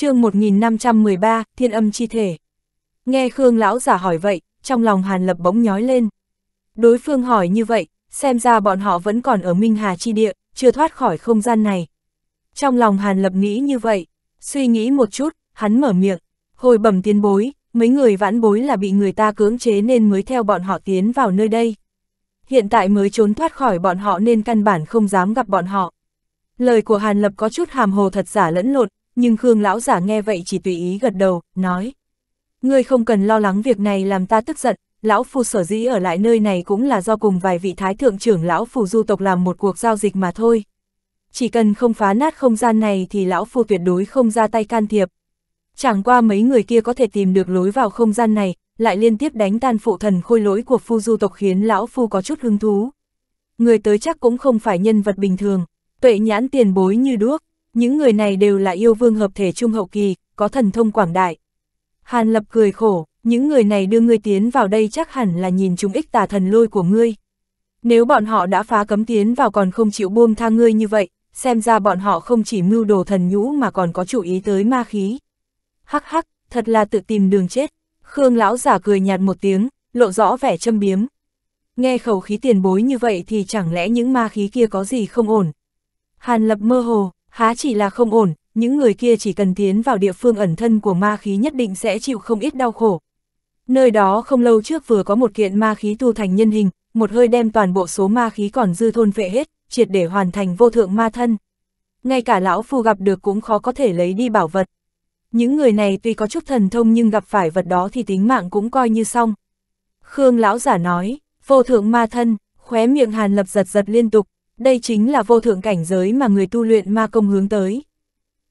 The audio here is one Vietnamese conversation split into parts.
chương 1513, thiên âm chi thể. Nghe Khương lão giả hỏi vậy, trong lòng Hàn Lập bỗng nhói lên. Đối phương hỏi như vậy, xem ra bọn họ vẫn còn ở Minh Hà chi địa, chưa thoát khỏi không gian này. Trong lòng Hàn Lập nghĩ như vậy, suy nghĩ một chút, hắn mở miệng, hồi bẩm tiến bối, mấy người vãn bối là bị người ta cưỡng chế nên mới theo bọn họ tiến vào nơi đây. Hiện tại mới trốn thoát khỏi bọn họ nên căn bản không dám gặp bọn họ. Lời của Hàn Lập có chút hàm hồ thật giả lẫn lộn, nhưng Khương lão giả nghe vậy chỉ tùy ý gật đầu, nói. Ngươi không cần lo lắng việc này làm ta tức giận, lão phu sở dĩ ở lại nơi này cũng là do cùng vài vị thái thượng trưởng lão phù du tộc làm một cuộc giao dịch mà thôi. Chỉ cần không phá nát không gian này thì lão phu tuyệt đối không ra tay can thiệp. Chẳng qua mấy người kia có thể tìm được lối vào không gian này, lại liên tiếp đánh tan phụ thần khôi lỗi của phu du tộc khiến lão phu có chút hứng thú. Người tới chắc cũng không phải nhân vật bình thường, tuệ nhãn tiền bối như đuốc, những người này đều là yêu vương hợp thể trung hậu kỳ, có thần thông quảng đại. Hàn lập cười khổ, những người này đưa ngươi tiến vào đây chắc hẳn là nhìn chúng ích tà thần lôi của ngươi. Nếu bọn họ đã phá cấm tiến vào còn không chịu buông tha ngươi như vậy, xem ra bọn họ không chỉ mưu đồ thần nhũ mà còn có chủ ý tới ma khí. Hắc hắc, thật là tự tìm đường chết. Khương lão giả cười nhạt một tiếng, lộ rõ vẻ châm biếm. Nghe khẩu khí tiền bối như vậy thì chẳng lẽ những ma khí kia có gì không ổn. Hàn lập mơ hồ, há chỉ là không ổn, những người kia chỉ cần tiến vào địa phương ẩn thân của ma khí nhất định sẽ chịu không ít đau khổ. Nơi đó không lâu trước vừa có một kiện ma khí tu thành nhân hình, một hơi đem toàn bộ số ma khí còn dư thôn vệ hết, triệt để hoàn thành vô thượng ma thân. Ngay cả lão phu gặp được cũng khó có thể lấy đi bảo vật. Những người này tuy có chút thần thông nhưng gặp phải vật đó thì tính mạng cũng coi như xong. Khương lão giả nói, vô thượng ma thân, khóe miệng hàn lập giật giật liên tục, đây chính là vô thượng cảnh giới mà người tu luyện ma công hướng tới.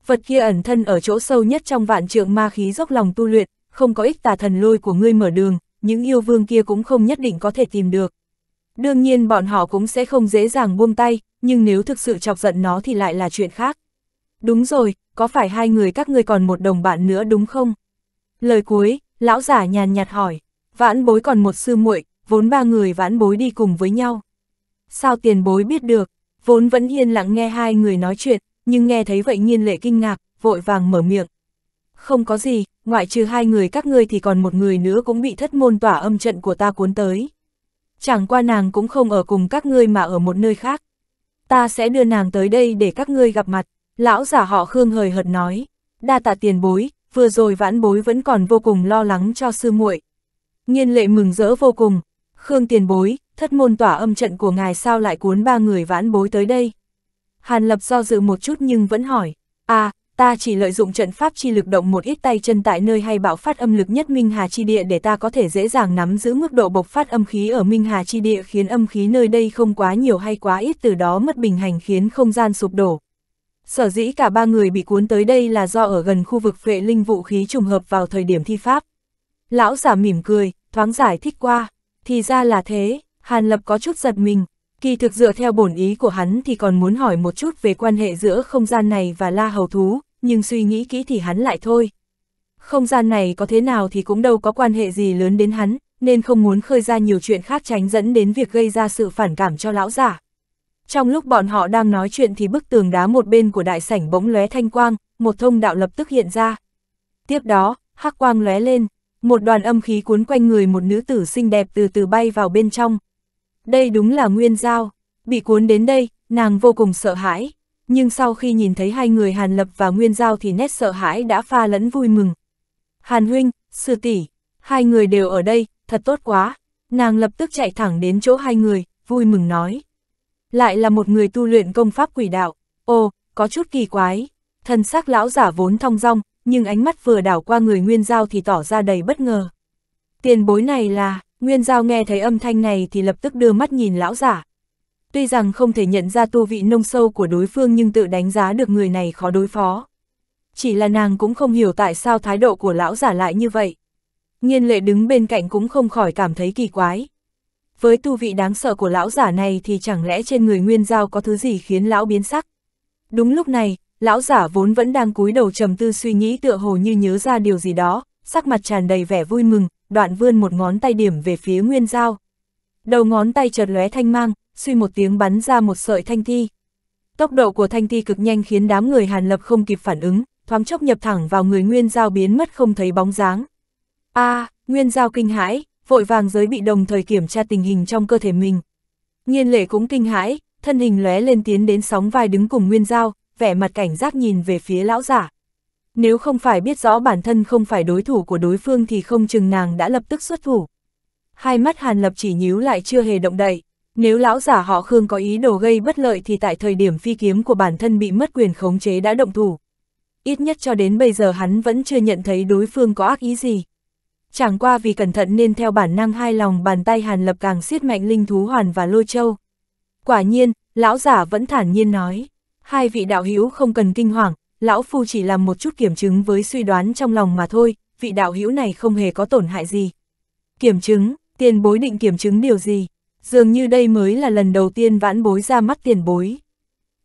Vật kia ẩn thân ở chỗ sâu nhất trong vạn trượng ma khí dốc lòng tu luyện, không có ích tà thần lôi của ngươi mở đường, những yêu vương kia cũng không nhất định có thể tìm được. Đương nhiên bọn họ cũng sẽ không dễ dàng buông tay, nhưng nếu thực sự chọc giận nó thì lại là chuyện khác. Đúng rồi, có phải hai người các ngươi còn một đồng bạn nữa đúng không? Lời cuối, lão giả nhàn nhạt hỏi, vãn bối còn một sư muội, vốn ba người vãn bối đi cùng với nhau. Sao tiền bối biết được, vốn vẫn yên lặng nghe hai người nói chuyện, nhưng nghe thấy vậy nhiên lệ kinh ngạc, vội vàng mở miệng. Không có gì, ngoại trừ hai người các ngươi thì còn một người nữa cũng bị thất môn tỏa âm trận của ta cuốn tới. Chẳng qua nàng cũng không ở cùng các ngươi mà ở một nơi khác. Ta sẽ đưa nàng tới đây để các ngươi gặp mặt. Lão giả họ Khương hời hợt nói, đa tạ tiền bối, vừa rồi vãn bối vẫn còn vô cùng lo lắng cho sư muội. Nhiên lệ mừng rỡ vô cùng, Khương tiền bối, thất môn tỏa âm trận của ngài sao lại cuốn ba người vãn bối tới đây. Hàn lập do dự một chút nhưng vẫn hỏi, à, ta chỉ lợi dụng trận pháp chi lực động một ít tay chân tại nơi hay bạo phát âm lực nhất Minh Hà Chi Địa để ta có thể dễ dàng nắm giữ mức độ bộc phát âm khí ở Minh Hà Chi Địa khiến âm khí nơi đây không quá nhiều hay quá ít từ đó mất bình hành khiến không gian sụp đổ. Sở dĩ cả ba người bị cuốn tới đây là do ở gần khu vực phệ linh vũ khí trùng hợp vào thời điểm thi pháp. Lão giả mỉm cười, thoáng giải thích qua, thì ra là thế, Hàn Lập có chút giật mình, kỳ thực dựa theo bổn ý của hắn thì còn muốn hỏi một chút về quan hệ giữa không gian này và la hầu thú, nhưng suy nghĩ kỹ thì hắn lại thôi. Không gian này có thế nào thì cũng đâu có quan hệ gì lớn đến hắn, nên không muốn khơi ra nhiều chuyện khác tránh dẫn đến việc gây ra sự phản cảm cho lão giả. Trong lúc bọn họ đang nói chuyện thì bức tường đá một bên của đại sảnh bỗng lóe thanh quang, một thông đạo lập tức hiện ra. Tiếp đó, hắc quang lóe lên, một đoàn âm khí cuốn quanh người một nữ tử xinh đẹp từ từ bay vào bên trong. Đây đúng là Nguyên Giao, bị cuốn đến đây, nàng vô cùng sợ hãi, nhưng sau khi nhìn thấy hai người Hàn Lập và Nguyên Giao thì nét sợ hãi đã pha lẫn vui mừng. Hàn huynh, sư tỷ, hai người đều ở đây, thật tốt quá. Nàng lập tức chạy thẳng đến chỗ hai người, vui mừng nói. Lại là một người tu luyện công pháp quỷ đạo, ồ, có chút kỳ quái. Thần sắc lão giả vốn thong dong, nhưng ánh mắt vừa đảo qua người Nguyên Giao thì tỏ ra đầy bất ngờ. Tiền bối này là, Nguyên Giao nghe thấy âm thanh này thì lập tức đưa mắt nhìn lão giả. Tuy rằng không thể nhận ra tu vị nông sâu của đối phương nhưng tự đánh giá được người này khó đối phó. Chỉ là nàng cũng không hiểu tại sao thái độ của lão giả lại như vậy. Nhiên lệ đứng bên cạnh cũng không khỏi cảm thấy kỳ quái. Với tu vị đáng sợ của lão giả này thì chẳng lẽ trên người nguyên giao có thứ gì khiến lão biến sắc. Đúng lúc này, lão giả vốn vẫn đang cúi đầu trầm tư suy nghĩ tựa hồ như nhớ ra điều gì đó, sắc mặt tràn đầy vẻ vui mừng, đoạn vươn một ngón tay điểm về phía nguyên giao. Đầu ngón tay chợt lóe thanh mang, suy một tiếng bắn ra một sợi thanh thi. Tốc độ của thanh thi cực nhanh khiến đám người Hàn Lập không kịp phản ứng, thoáng chốc nhập thẳng vào người Nguyên Giao biến mất không thấy bóng dáng. a Nguyên Giao kinh hãi, vội vàng giới bị đồng thời kiểm tra tình hình trong cơ thể mình. Nhiên lệ cũng kinh hãi, thân hình lóe lên tiến đến sóng vai đứng cùng Nguyên Giao, vẻ mặt cảnh giác nhìn về phía lão giả. Nếu không phải biết rõ bản thân không phải đối thủ của đối phương thì không chừng nàng đã lập tức xuất thủ. Hai mắt Hàn Lập chỉ nhíu lại chưa hề động đậy. Nếu lão giả họ Khương có ý đồ gây bất lợi thì tại thời điểm phi kiếm của bản thân bị mất quyền khống chế đã động thủ. Ít nhất cho đến bây giờ hắn vẫn chưa nhận thấy đối phương có ác ý gì. Chẳng qua vì cẩn thận nên theo bản năng hai lòng bàn tay Hàn Lập càng siết mạnh linh thú hoàn và lôi châu. Quả nhiên, lão giả vẫn thản nhiên nói, hai vị đạo hữu không cần kinh hoàng, lão phu chỉ làm một chút kiểm chứng với suy đoán trong lòng mà thôi, vị đạo hữu này không hề có tổn hại gì. Kiểm chứng, tiền bối định kiểm chứng điều gì? Dường như đây mới là lần đầu tiên vãn bối ra mắt tiền bối.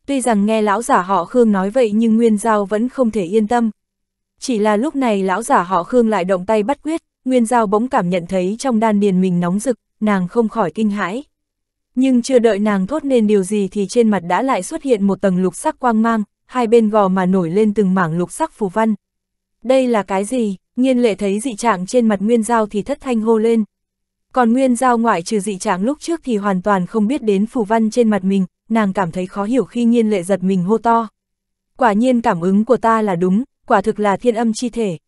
Tuy rằng nghe lão giả họ Khương nói vậy nhưng Nguyên Giao vẫn không thể yên tâm. Chỉ là lúc này lão giả họ Khương lại động tay bắt quyết, Nguyên Giao bỗng cảm nhận thấy trong đan điền mình nóng rực, nàng không khỏi kinh hãi. Nhưng chưa đợi nàng thốt nên điều gì thì trên mặt đã lại xuất hiện một tầng lục sắc quang mang, hai bên gò mà nổi lên từng mảng lục sắc phù văn. Đây là cái gì? Nhiên lệ thấy dị trạng trên mặt Nguyên Giao thì thất thanh hô lên. Còn Nguyên Giao ngoại trừ dị trạng lúc trước thì hoàn toàn không biết đến phù văn trên mặt mình, nàng cảm thấy khó hiểu khi nhiên lệ giật mình hô to. Quả nhiên cảm ứng của ta là đúng, quả thực là thiên âm chi thể.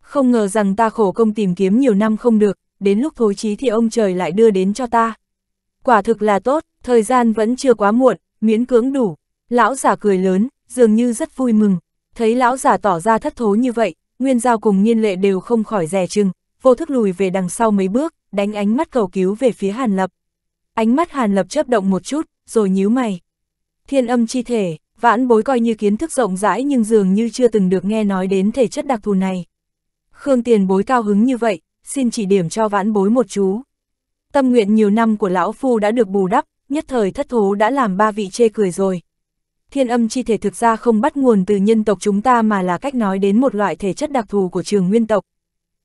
Không ngờ rằng ta khổ công tìm kiếm nhiều năm không được, đến lúc thối chí thì ông trời lại đưa đến cho ta. Quả thực là tốt, thời gian vẫn chưa quá muộn, miễn cưỡng đủ. Lão giả cười lớn, dường như rất vui mừng. Thấy lão giả tỏ ra thất thố như vậy, Nguyên Giao cùng nhiên lệ đều không khỏi rè chừng, vô thức lùi về đằng sau mấy bước, đánh ánh mắt cầu cứu về phía Hàn Lập. Ánh mắt Hàn Lập chớp động một chút, rồi nhíu mày. Thiên âm chi thể, vãn bối coi như kiến thức rộng rãi nhưng dường như chưa từng được nghe nói đến thể chất đặc thù này. Khương tiền bối cao hứng như vậy, xin chỉ điểm cho vãn bối một chú. Tâm nguyện nhiều năm của lão phu đã được bù đắp, nhất thời thất thố đã làm ba vị chê cười rồi. Thiên âm chi thể thực ra không bắt nguồn từ nhân tộc chúng ta mà là cách nói đến một loại thể chất đặc thù của trường nguyên tộc.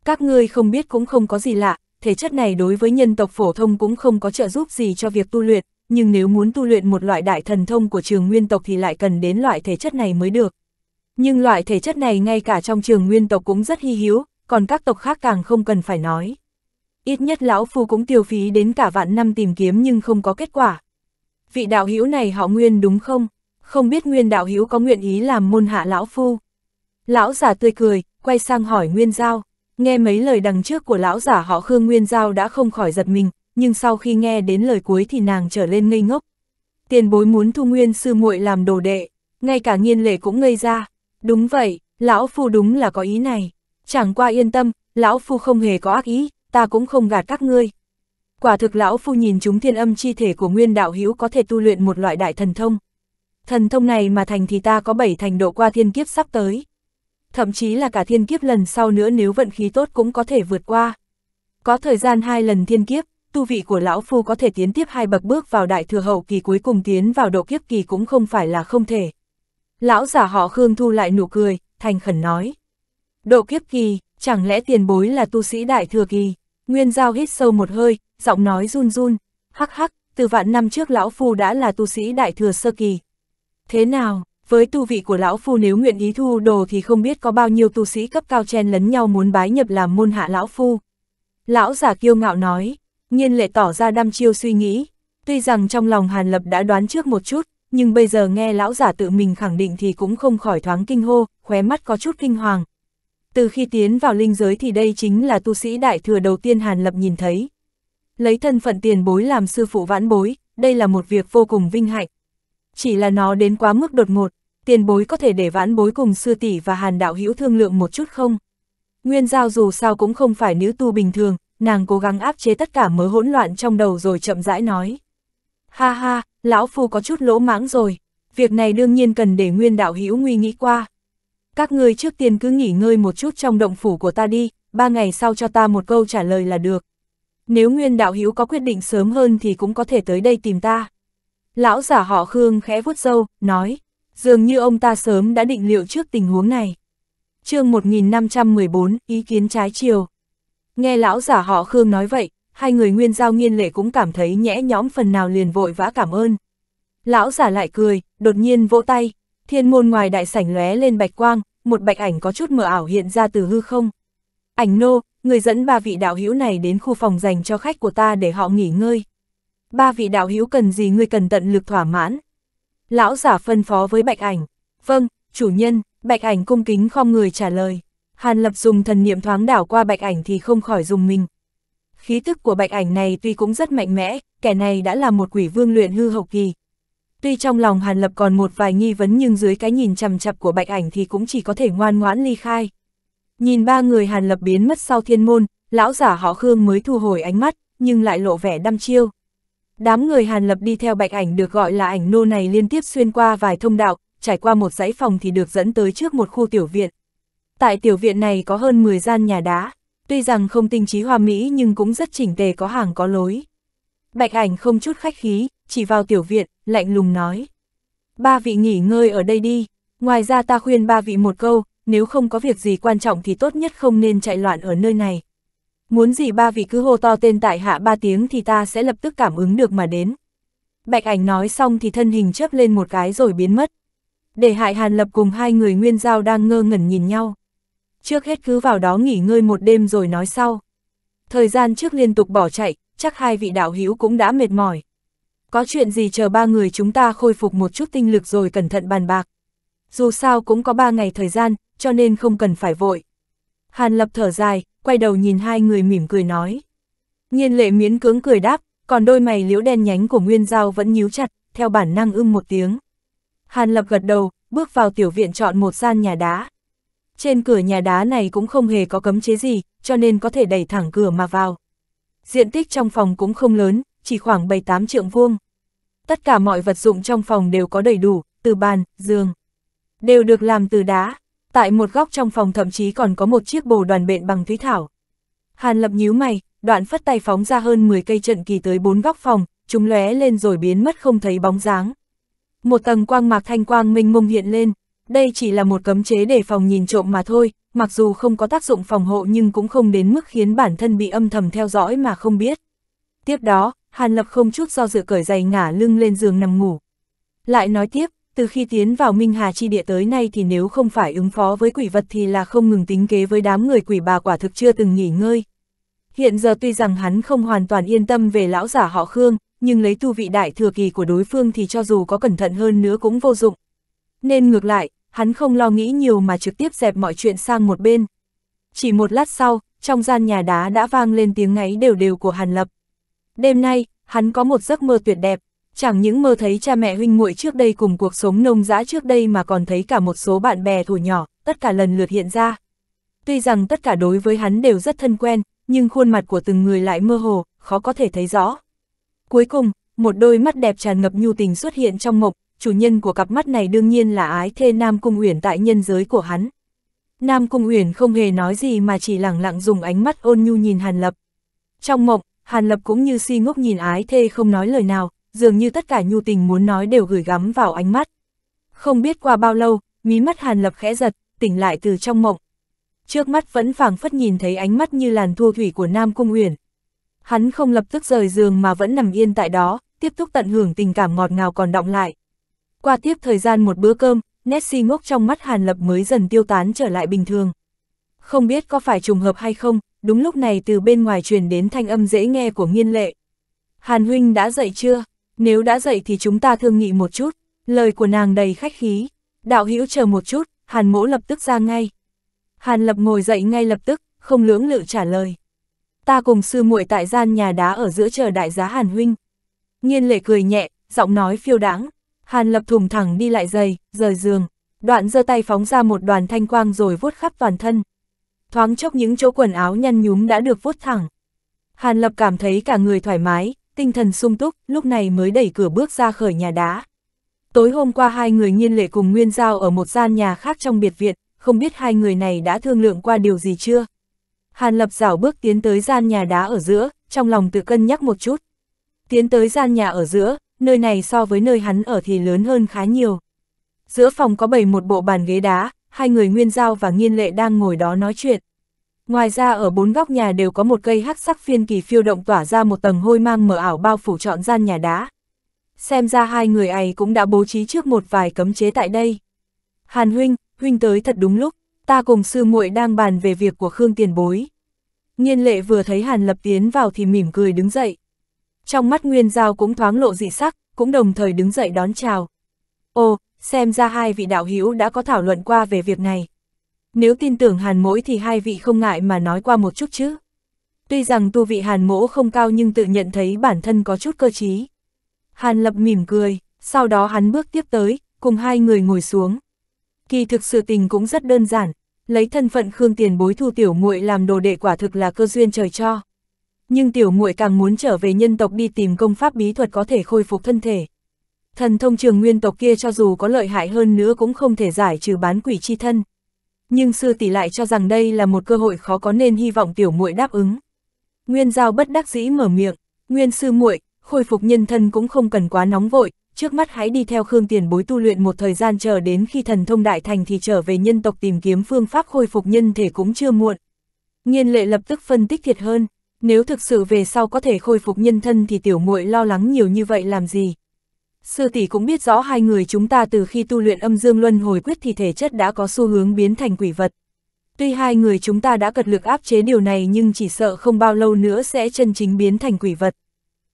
Các ngươi không biết cũng không có gì lạ, thể chất này đối với nhân tộc phổ thông cũng không có trợ giúp gì cho việc tu luyện, nhưng nếu muốn tu luyện một loại đại thần thông của trường nguyên tộc thì lại cần đến loại thể chất này mới được. Nhưng loại thể chất này ngay cả trong trường nguyên tộc cũng rất hy hữu, còn các tộc khác càng không cần phải nói. Ít nhất lão phu cũng tiêu phí đến cả vạn năm tìm kiếm nhưng không có kết quả. Vị đạo hữu này họ Nguyên đúng không? Không biết Nguyên đạo hữu có nguyện ý làm môn hạ lão phu. Lão giả tươi cười, quay sang hỏi Nguyên Giao. Nghe mấy lời đằng trước của lão giả họ Khương Nguyên Giao đã không khỏi giật mình, nhưng sau khi nghe đến lời cuối thì nàng trở lên ngây ngốc. Tiền bối muốn thu Nguyên sư muội làm đồ đệ, ngay cả nghiên lệ cũng ngây ra. Đúng vậy, lão phu đúng là có ý này. Chẳng qua yên tâm, lão phu không hề có ác ý, ta cũng không gạt các ngươi. Quả thực lão phu nhìn chúng thiên âm chi thể của nguyên đạo hữu có thể tu luyện một loại đại thần thông. Thần thông này mà thành thì ta có bảy thành độ qua thiên kiếp sắp tới. Thậm chí là cả thiên kiếp lần sau nữa nếu vận khí tốt cũng có thể vượt qua. Có thời gian hai lần thiên kiếp, tu vị của lão phu có thể tiến tiếp hai bậc bước vào đại thừa hậu kỳ cuối cùng tiến vào độ kiếp kỳ cũng không phải là không thể. Lão giả họ Khương thu lại nụ cười, thành khẩn nói. Độ kiếp kỳ, chẳng lẽ tiền bối là tu sĩ đại thừa kỳ? Nguyên Giao hít sâu một hơi, giọng nói run run, hắc hắc, từ vạn năm trước lão phu đã là tu sĩ đại thừa sơ kỳ. Thế nào, với tu vị của lão phu nếu nguyện ý thu đồ thì không biết có bao nhiêu tu sĩ cấp cao chen lấn nhau muốn bái nhập làm môn hạ lão phu. Lão giả kiêu ngạo nói, nhiên lệ tỏ ra đăm chiêu suy nghĩ, tuy rằng trong lòng Hàn Lập đã đoán trước một chút, nhưng bây giờ nghe lão giả tự mình khẳng định thì cũng không khỏi thoáng kinh hô, khóe mắt có chút kinh hoàng. Từ khi tiến vào linh giới thì đây chính là tu sĩ đại thừa đầu tiên Hàn Lập nhìn thấy. Lấy thân phận tiền bối làm sư phụ vãn bối, đây là một việc vô cùng vinh hạnh. Chỉ là nó đến quá mức đột ngột, tiền bối có thể để vãn bối cùng sư tỷ và Hàn đạo hữu thương lượng một chút không? Nguyên giao dù sao cũng không phải nữ tu bình thường, nàng cố gắng áp chế tất cả mớ hỗn loạn trong đầu rồi chậm rãi nói. Ha ha, lão phu có chút lỗ mãng rồi, việc này đương nhiên cần để nguyên đạo hữu nguy nghĩ qua. Các ngươi trước tiên cứ nghỉ ngơi một chút trong động phủ của ta đi, ba ngày sau cho ta một câu trả lời là được. Nếu nguyên đạo hữu có quyết định sớm hơn thì cũng có thể tới đây tìm ta. Lão giả họ Khương khẽ vuốt râu, nói, dường như ông ta sớm đã định liệu trước tình huống này. chương 1514, ý kiến trái chiều. Nghe lão giả họ Khương nói vậy, hai người nguyên giao nghiên lệ cũng cảm thấy nhẽ nhõm phần nào liền vội vã cảm ơn. Lão giả lại cười, đột nhiên vỗ tay, thiên môn ngoài đại sảnh lóe lên bạch quang, một bạch ảnh có chút mờ ảo hiện ra từ hư không. Ảnh nô, người dẫn ba vị đạo hữu này đến khu phòng dành cho khách của ta để họ nghỉ ngơi. Ba vị đạo hữu cần gì ngươi cần tận lực thỏa mãn. Lão giả phân phó với bạch ảnh. Vâng, chủ nhân, bạch ảnh cung kính khom người trả lời. Hàn lập dùng thần niệm thoáng đảo qua bạch ảnh thì không khỏi dùng mình. Khí tức của bạch ảnh này tuy cũng rất mạnh mẽ, kẻ này đã là một quỷ vương luyện hư hậu kỳ. Tuy trong lòng Hàn Lập còn một vài nghi vấn nhưng dưới cái nhìn chằm chặp của bạch ảnh thì cũng chỉ có thể ngoan ngoãn ly khai. Nhìn ba người Hàn Lập biến mất sau thiên môn, lão giả họ Khương mới thu hồi ánh mắt, nhưng lại lộ vẻ đăm chiêu. Đám người Hàn Lập đi theo bạch ảnh được gọi là ảnh nô này liên tiếp xuyên qua vài thông đạo, trải qua một dãy phòng thì được dẫn tới trước một khu tiểu viện. Tại tiểu viện này có hơn 10 gian nhà đá, tuy rằng không tinh trí hoa mỹ nhưng cũng rất chỉnh tề có hàng có lối. Bạch ảnh không chút khách khí, chỉ vào tiểu viện, lạnh lùng nói. Ba vị nghỉ ngơi ở đây đi, ngoài ra ta khuyên ba vị một câu, nếu không có việc gì quan trọng thì tốt nhất không nên chạy loạn ở nơi này. Muốn gì ba vị cứ hô to tên tại hạ ba tiếng thì ta sẽ lập tức cảm ứng được mà đến. Bạch ảnh nói xong thì thân hình chớp lên một cái rồi biến mất. Để hại Hàn Lập cùng hai người nguyên giao đang ngơ ngẩn nhìn nhau. Trước hết cứ vào đó nghỉ ngơi một đêm rồi nói sau. Thời gian trước liên tục bỏ chạy, chắc hai vị đạo hữu cũng đã mệt mỏi. Có chuyện gì chờ ba người chúng ta khôi phục một chút tinh lực rồi cẩn thận bàn bạc. Dù sao cũng có ba ngày thời gian, cho nên không cần phải vội. Hàn Lập thở dài, quay đầu nhìn hai người mỉm cười nói. Nhiên lệ miễn cưỡng cười đáp, còn đôi mày liễu đen nhánh của Nguyên Giao vẫn nhíu chặt, theo bản năng ưng một tiếng. Hàn Lập gật đầu, bước vào tiểu viện chọn một gian nhà đá. Trên cửa nhà đá này cũng không hề có cấm chế gì, cho nên có thể đẩy thẳng cửa mà vào. Diện tích trong phòng cũng không lớn, chỉ khoảng 7-8 trượng vuông. Tất cả mọi vật dụng trong phòng đều có đầy đủ, từ bàn, giường. Đều được làm từ đá. Tại một góc trong phòng thậm chí còn có một chiếc bồ đoàn bện bằng thúy thảo. Hàn lập nhíu mày, đoạn phất tay phóng ra hơn 10 cây trận kỳ tới bốn góc phòng, chúng lóe lên rồi biến mất không thấy bóng dáng. Một tầng quang mạc thanh quang minh mông hiện lên, đây chỉ là một cấm chế để phòng nhìn trộm mà thôi, mặc dù không có tác dụng phòng hộ nhưng cũng không đến mức khiến bản thân bị âm thầm theo dõi mà không biết. Tiếp đó, Hàn Lập không chút do dự cởi giày ngả lưng lên giường nằm ngủ. Lại nói tiếp, từ khi tiến vào Minh Hà chi địa tới nay thì nếu không phải ứng phó với quỷ vật thì là không ngừng tính kế với đám người quỷ bà quả thực chưa từng nghỉ ngơi. Hiện giờ tuy rằng hắn không hoàn toàn yên tâm về lão giả họ Khương, nhưng lấy tu vị đại thừa kỳ của đối phương thì cho dù có cẩn thận hơn nữa cũng vô dụng. Nên ngược lại, hắn không lo nghĩ nhiều mà trực tiếp dẹp mọi chuyện sang một bên. Chỉ một lát sau, trong gian nhà đá đã vang lên tiếng ngáy đều đều của Hàn Lập. Đêm nay, hắn có một giấc mơ tuyệt đẹp, chẳng những mơ thấy cha mẹ huynh muội trước đây cùng cuộc sống nông dã trước đây mà còn thấy cả một số bạn bè thủ nhỏ, tất cả lần lượt hiện ra. Tuy rằng tất cả đối với hắn đều rất thân quen, nhưng khuôn mặt của từng người lại mơ hồ, khó có thể thấy rõ. Cuối cùng, một đôi mắt đẹp tràn ngập nhu tình xuất hiện trong mộng, chủ nhân của cặp mắt này đương nhiên là ái thê Nam Cung Uyển tại nhân giới của hắn. Nam Cung Uyển không hề nói gì mà chỉ lặng lặng dùng ánh mắt ôn nhu nhìn Hàn Lập. Trong mộng, Hàn Lập cũng như si ngốc nhìn ái thê không nói lời nào, dường như tất cả nhu tình muốn nói đều gửi gắm vào ánh mắt. Không biết qua bao lâu, mí mắt Hàn Lập khẽ giật, tỉnh lại từ trong mộng. Trước mắt vẫn phảng phất nhìn thấy ánh mắt như làn thu thủy của Nam Cung Uyển. Hắn không lập tức rời giường mà vẫn nằm yên tại đó, tiếp tục tận hưởng tình cảm ngọt ngào còn động lại. Qua tiếp thời gian một bữa cơm, nét si ngốc trong mắt Hàn Lập mới dần tiêu tán trở lại bình thường. Không biết có phải trùng hợp hay không, đúng lúc này từ bên ngoài truyền đến thanh âm dễ nghe của nghiên lệ. Hàn huynh đã dậy chưa? Nếu đã dậy thì chúng ta thương nghị một chút. Lời của nàng đầy khách khí. Đạo hữu chờ một chút, Hàn mỗ lập tức ra ngay. Hàn lập ngồi dậy ngay lập tức, không lưỡng lự trả lời. Ta cùng sư muội tại gian nhà đá ở giữa chờ đại giá Hàn huynh. nhiên lệ cười nhẹ, giọng nói phiêu đáng. Hàn lập thùng thẳng đi lại giày, rời giường. Đoạn giơ tay phóng ra một đoàn thanh quang rồi vuốt khắp toàn thân thoáng chốc những chỗ quần áo nhăn nhúm đã được vuốt thẳng. Hàn Lập cảm thấy cả người thoải mái, tinh thần sung túc, lúc này mới đẩy cửa bước ra khỏi nhà đá. Tối hôm qua hai người nghiên lệ cùng Nguyên Giao ở một gian nhà khác trong biệt viện, không biết hai người này đã thương lượng qua điều gì chưa? Hàn Lập rảo bước tiến tới gian nhà đá ở giữa, trong lòng tự cân nhắc một chút. Tiến tới gian nhà ở giữa, nơi này so với nơi hắn ở thì lớn hơn khá nhiều. Giữa phòng có bày một bộ bàn ghế đá, hai người Nguyên Giao và Nghiên Lệ đang ngồi đó nói chuyện. Ngoài ra ở bốn góc nhà đều có một cây hắc sắc phiên kỳ phiêu động tỏa ra một tầng hôi mang mờ ảo bao phủ trọn gian nhà đá. Xem ra hai người ấy cũng đã bố trí trước một vài cấm chế tại đây. Hàn huynh, huynh tới thật đúng lúc, ta cùng sư muội đang bàn về việc của Khương Tiền Bối. Nhiên lệ vừa thấy Hàn Lập tiến vào thì mỉm cười đứng dậy. Trong mắt Nguyên Giao cũng thoáng lộ dị sắc, cũng đồng thời đứng dậy đón chào. Ồ, xem ra hai vị đạo hữu đã có thảo luận qua về việc này. Nếu tin tưởng Hàn Mỗi thì hai vị không ngại mà nói qua một chút chứ. Tuy rằng tu vị Hàn Mỗ không cao nhưng tự nhận thấy bản thân có chút cơ trí. Hàn Lập mỉm cười, sau đó hắn bước tiếp tới, cùng hai người ngồi xuống. Kỳ thực sự tình cũng rất đơn giản, lấy thân phận Khương Tiền bối thu tiểu muội làm đồ đệ quả thực là cơ duyên trời cho. Nhưng tiểu muội càng muốn trở về nhân tộc đi tìm công pháp bí thuật có thể khôi phục thân thể. Thần thông trường nguyên tộc kia cho dù có lợi hại hơn nữa cũng không thể giải trừ bán quỷ chi thân. Nhưng sư tỷ lại cho rằng đây là một cơ hội khó có nên hy vọng tiểu muội đáp ứng. Nguyên giao bất đắc dĩ mở miệng, Nguyên sư muội, khôi phục nhân thân cũng không cần quá nóng vội, trước mắt hãy đi theo Khương Tiền Bối tu luyện một thời gian chờ đến khi thần thông đại thành thì trở về nhân tộc tìm kiếm phương pháp khôi phục nhân thể cũng chưa muộn. Nghiên lệ lập tức phân tích thiệt hơn, nếu thực sự về sau có thể khôi phục nhân thân thì tiểu muội lo lắng nhiều như vậy làm gì. Sư tỷ cũng biết rõ hai người chúng ta từ khi tu luyện âm dương luân hồi quyết thì thể chất đã có xu hướng biến thành quỷ vật. Tuy hai người chúng ta đã cật lực áp chế điều này nhưng chỉ sợ không bao lâu nữa sẽ chân chính biến thành quỷ vật.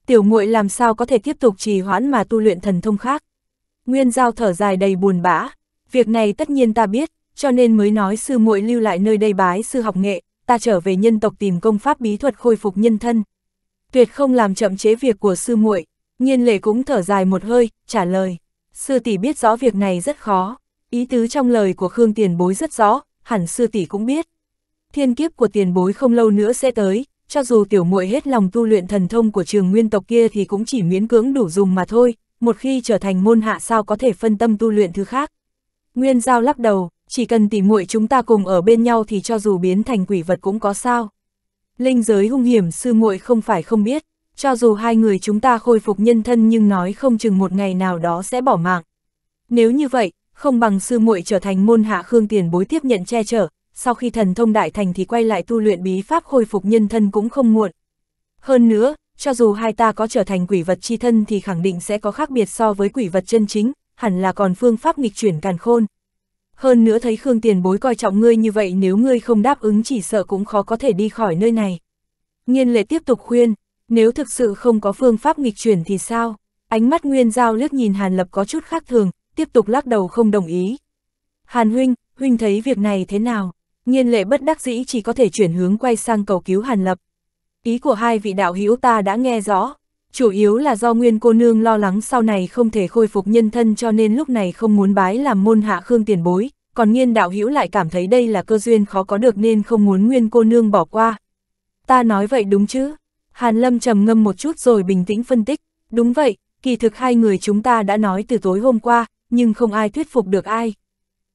Tiểu muội làm sao có thể tiếp tục trì hoãn mà tu luyện thần thông khác. Nguyên giao thở dài đầy buồn bã, việc này tất nhiên ta biết, cho nên mới nói sư muội lưu lại nơi đây bái sư học nghệ, ta trở về nhân tộc tìm công pháp bí thuật khôi phục nhân thân. Tuyệt không làm chậm chế việc của sư muội. Nhiên lệ cũng thở dài một hơi, trả lời. Sư tỷ biết rõ việc này rất khó. Ý tứ trong lời của Khương tiền bối rất rõ, hẳn sư tỷ cũng biết. Thiên kiếp của tiền bối không lâu nữa sẽ tới, cho dù tiểu muội hết lòng tu luyện thần thông của trường nguyên tộc kia thì cũng chỉ miễn cưỡng đủ dùng mà thôi, một khi trở thành môn hạ sao có thể phân tâm tu luyện thứ khác. Nguyên giao lắc đầu, chỉ cần tỉ muội chúng ta cùng ở bên nhau thì cho dù biến thành quỷ vật cũng có sao. Linh giới hung hiểm sư muội không phải không biết, cho dù hai người chúng ta khôi phục nhân thân nhưng nói không chừng một ngày nào đó sẽ bỏ mạng. Nếu như vậy, không bằng sư muội trở thành môn hạ khương tiền bối tiếp nhận che chở, sau khi thần thông đại thành thì quay lại tu luyện bí pháp khôi phục nhân thân cũng không muộn. Hơn nữa, cho dù hai ta có trở thành quỷ vật chi thân thì khẳng định sẽ có khác biệt so với quỷ vật chân chính, hẳn là còn phương pháp nghịch chuyển càn khôn. Hơn nữa thấy Khương tiền bối coi trọng ngươi như vậy nếu ngươi không đáp ứng chỉ sợ cũng khó có thể đi khỏi nơi này. Nhiên lệ tiếp tục khuyên, nếu thực sự không có phương pháp nghịch chuyển thì sao? Ánh mắt Nguyên Giao liếc nhìn Hàn Lập có chút khác thường, tiếp tục lắc đầu không đồng ý. Hàn huynh, huynh thấy việc này thế nào? Nhiên lệ bất đắc dĩ chỉ có thể chuyển hướng quay sang cầu cứu Hàn Lập. Ý của hai vị đạo hữu ta đã nghe rõ, chủ yếu là do Nguyên cô nương lo lắng sau này không thể khôi phục nhân thân cho nên lúc này không muốn bái làm môn hạ khương tiền bối, còn Nhiên đạo hữu lại cảm thấy đây là cơ duyên khó có được nên không muốn Nguyên cô nương bỏ qua. Ta nói vậy đúng chứ? Hàn Lâm trầm ngâm một chút rồi bình tĩnh phân tích, đúng vậy, kỳ thực hai người chúng ta đã nói từ tối hôm qua, nhưng không ai thuyết phục được ai.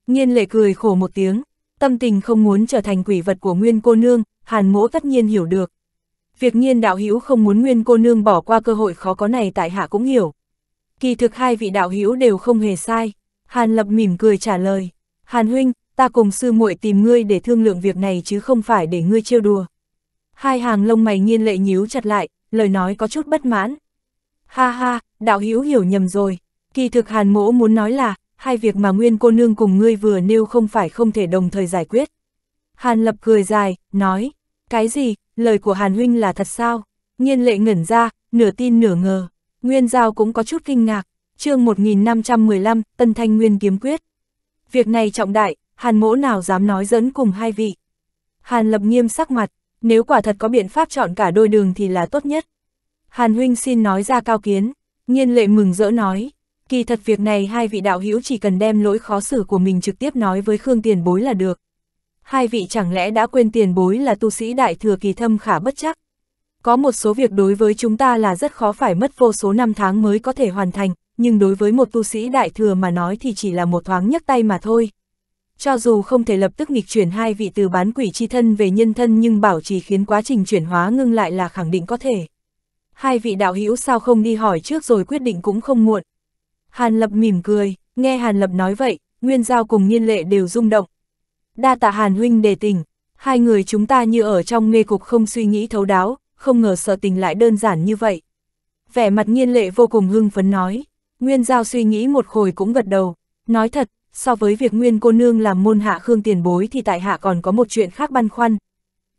Nhiên lệ cười khổ một tiếng, tâm tình không muốn trở thành quỷ vật của nguyên cô nương, hàn mỗ tất nhiên hiểu được. Việc nhiên đạo hữu không muốn nguyên cô nương bỏ qua cơ hội khó có này tại hạ cũng hiểu. Kỳ thực hai vị đạo hữu đều không hề sai. Hàn lập mỉm cười trả lời. Hàn huynh, ta cùng sư muội tìm ngươi để thương lượng việc này chứ không phải để ngươi trêu đùa. Hai hàng lông mày nghiên lệ nhíu chặt lại, lời nói có chút bất mãn. Ha ha, đạo hữu hiểu nhầm rồi. Kỳ thực hàn mỗ muốn nói là, hai việc mà nguyên cô nương cùng ngươi vừa nêu không phải không thể đồng thời giải quyết. Hàn lập cười dài, nói, cái gì, lời của hàn huynh là thật sao? Nhiên lệ ngẩn ra, nửa tin nửa ngờ. Nguyên giao cũng có chút kinh ngạc. chương 1515, Tân Thanh Nguyên kiếm quyết. Việc này trọng đại, hàn mỗ nào dám nói dẫn cùng hai vị. Hàn lập nghiêm sắc mặt, nếu quả thật có biện pháp chọn cả đôi đường thì là tốt nhất. Hàn huynh xin nói ra cao kiến, nhiên lệ mừng rỡ nói, kỳ thật việc này hai vị đạo hữu chỉ cần đem lỗi khó xử của mình trực tiếp nói với Khương tiền bối là được. Hai vị chẳng lẽ đã quên tiền bối là tu sĩ đại thừa kỳ thâm khả bất chắc. Có một số việc đối với chúng ta là rất khó phải mất vô số năm tháng mới có thể hoàn thành, nhưng đối với một tu sĩ đại thừa mà nói thì chỉ là một thoáng nhấc tay mà thôi. Cho dù không thể lập tức nghịch chuyển hai vị từ bán quỷ chi thân về nhân thân nhưng bảo trì khiến quá trình chuyển hóa ngưng lại là khẳng định có thể. Hai vị đạo hữu sao không đi hỏi trước rồi quyết định cũng không muộn. Hàn Lập mỉm cười, nghe Hàn Lập nói vậy, Nguyên Giao cùng Nhiên Lệ đều rung động. Đa tạ Hàn huynh đề tình, hai người chúng ta như ở trong mê cục không suy nghĩ thấu đáo, không ngờ sợ tình lại đơn giản như vậy. Vẻ mặt Nhiên Lệ vô cùng hưng phấn nói, Nguyên Giao suy nghĩ một hồi cũng gật đầu, nói thật, so với việc nguyên cô nương làm môn hạ khương tiền bối thì tại hạ còn có một chuyện khác băn khoăn.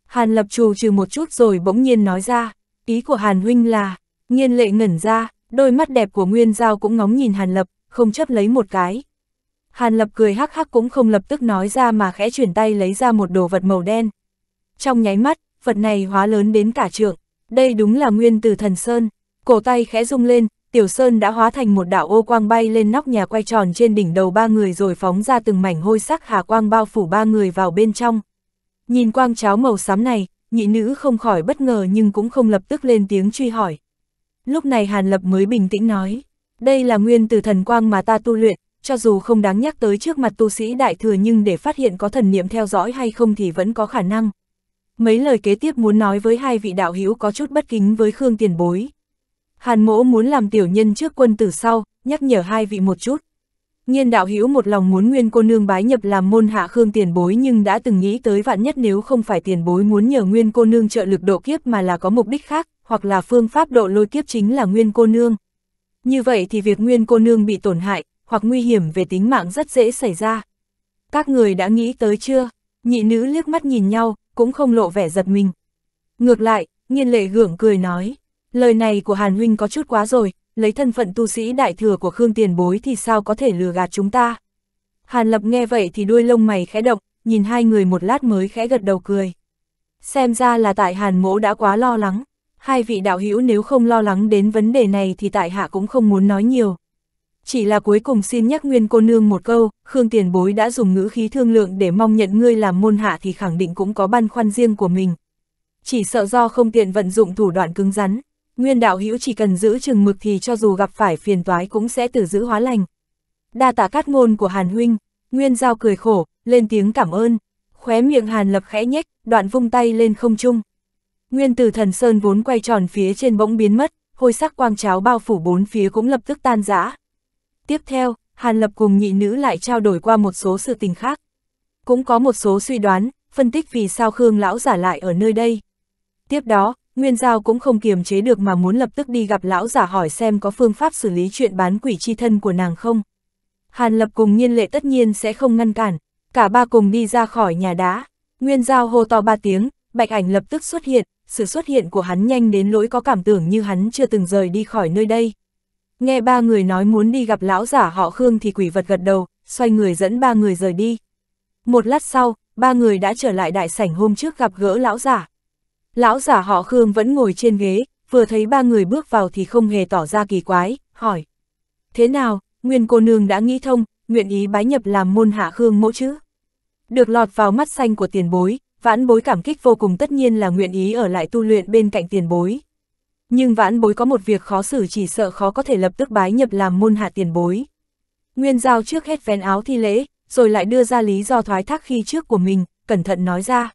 Hàn lập trù trừ một chút rồi bỗng nhiên nói ra, ý của Hàn huynh là, nghiên lệ ngẩn ra, đôi mắt đẹp của Nguyên Giao cũng ngóng nhìn Hàn lập, không chấp lấy một cái. Hàn lập cười hắc hắc cũng không lập tức nói ra mà khẽ chuyển tay lấy ra một đồ vật màu đen. Trong nháy mắt, vật này hóa lớn đến cả trượng, đây đúng là nguyên từ thần sơn, cổ tay khẽ rung lên, tiểu sơn đã hóa thành một đạo ô quang bay lên nóc nhà quay tròn trên đỉnh đầu ba người rồi phóng ra từng mảnh hôi sắc hà quang bao phủ ba người vào bên trong. Nhìn quang cháo màu xám này, nhị nữ không khỏi bất ngờ nhưng cũng không lập tức lên tiếng truy hỏi. Lúc này Hàn Lập mới bình tĩnh nói, đây là nguyên từ thần quang mà ta tu luyện, cho dù không đáng nhắc tới trước mặt tu sĩ đại thừa nhưng để phát hiện có thần niệm theo dõi hay không thì vẫn có khả năng. Mấy lời kế tiếp muốn nói với hai vị đạo hữu có chút bất kính với Khương tiền bối. Hàn mỗ muốn làm tiểu nhân trước quân tử sau, nhắc nhở hai vị một chút. Nhiên đạo hữu một lòng muốn nguyên cô nương bái nhập làm môn hạ Khương tiền bối nhưng đã từng nghĩ tới vạn nhất nếu không phải tiền bối muốn nhờ nguyên cô nương trợ lực độ kiếp mà là có mục đích khác, hoặc là phương pháp độ lôi kiếp chính là nguyên cô nương. Như vậy thì việc nguyên cô nương bị tổn hại, hoặc nguy hiểm về tính mạng rất dễ xảy ra. Các người đã nghĩ tới chưa? Nhị nữ liếc mắt nhìn nhau, cũng không lộ vẻ giật mình. Ngược lại, nghiên lệ gượng cười nói, lời này của Hàn Huynh có chút quá rồi, lấy thân phận tu sĩ đại thừa của Khương Tiền Bối thì sao có thể lừa gạt chúng ta. Hàn Lập nghe vậy thì đuôi lông mày khẽ động, nhìn hai người một lát mới khẽ gật đầu cười. Xem ra là tại Hàn Mỗ đã quá lo lắng, hai vị đạo hữu nếu không lo lắng đến vấn đề này thì tại hạ cũng không muốn nói nhiều. Chỉ là cuối cùng xin nhắc nguyên cô nương một câu, Khương Tiền Bối đã dùng ngữ khí thương lượng để mong nhận ngươi làm môn hạ thì khẳng định cũng có băn khoăn riêng của mình. Chỉ sợ do không tiện vận dụng thủ đoạn cứng rắn, nguyên đạo hữu chỉ cần giữ chừng mực thì cho dù gặp phải phiền toái cũng sẽ tự giữ hóa lành. Đa tạ cát ngôn của Hàn Huynh, Nguyên Giao cười khổ, lên tiếng cảm ơn, khóe miệng Hàn lập khẽ nhếch, đoạn vung tay lên không trung. Nguyên tử thần sơn vốn quay tròn phía trên bỗng biến mất, hôi sắc quang cháo bao phủ bốn phía cũng lập tức tan rã. Tiếp theo, Hàn Lập cùng nhị nữ lại trao đổi qua một số sự tình khác. Cũng có một số suy đoán, phân tích vì sao Khương lão giả lại ở nơi đây. Tiếp đó, Nguyên Giao cũng không kiềm chế được mà muốn lập tức đi gặp lão giả hỏi xem có phương pháp xử lý chuyện bán quỷ chi thân của nàng không. Hàn Lập cùng nhiên lệ tất nhiên sẽ không ngăn cản, cả ba cùng đi ra khỏi nhà đá. Nguyên Giao hô to ba tiếng, bạch ảnh lập tức xuất hiện, sự xuất hiện của hắn nhanh đến lỗi có cảm tưởng như hắn chưa từng rời đi khỏi nơi đây. Nghe ba người nói muốn đi gặp lão giả họ Khương thì quỷ vật gật đầu, xoay người dẫn ba người rời đi. Một lát sau, ba người đã trở lại đại sảnh hôm trước gặp gỡ lão giả. Lão giả họ Khương vẫn ngồi trên ghế, vừa thấy ba người bước vào thì không hề tỏ ra kỳ quái, hỏi. Thế nào, nguyên cô nương đã nghĩ thông, nguyện ý bái nhập làm môn hạ Khương mẫu chứ? Được lọt vào mắt xanh của tiền bối, vãn bối cảm kích vô cùng tất nhiên là nguyện ý ở lại tu luyện bên cạnh tiền bối. Nhưng vãn bối có một việc khó xử chỉ sợ khó có thể lập tức bái nhập làm môn hạ tiền bối. Nguyên giao trước hết vén áo thi lễ, rồi lại đưa ra lý do thoái thác khi trước của mình, cẩn thận nói ra.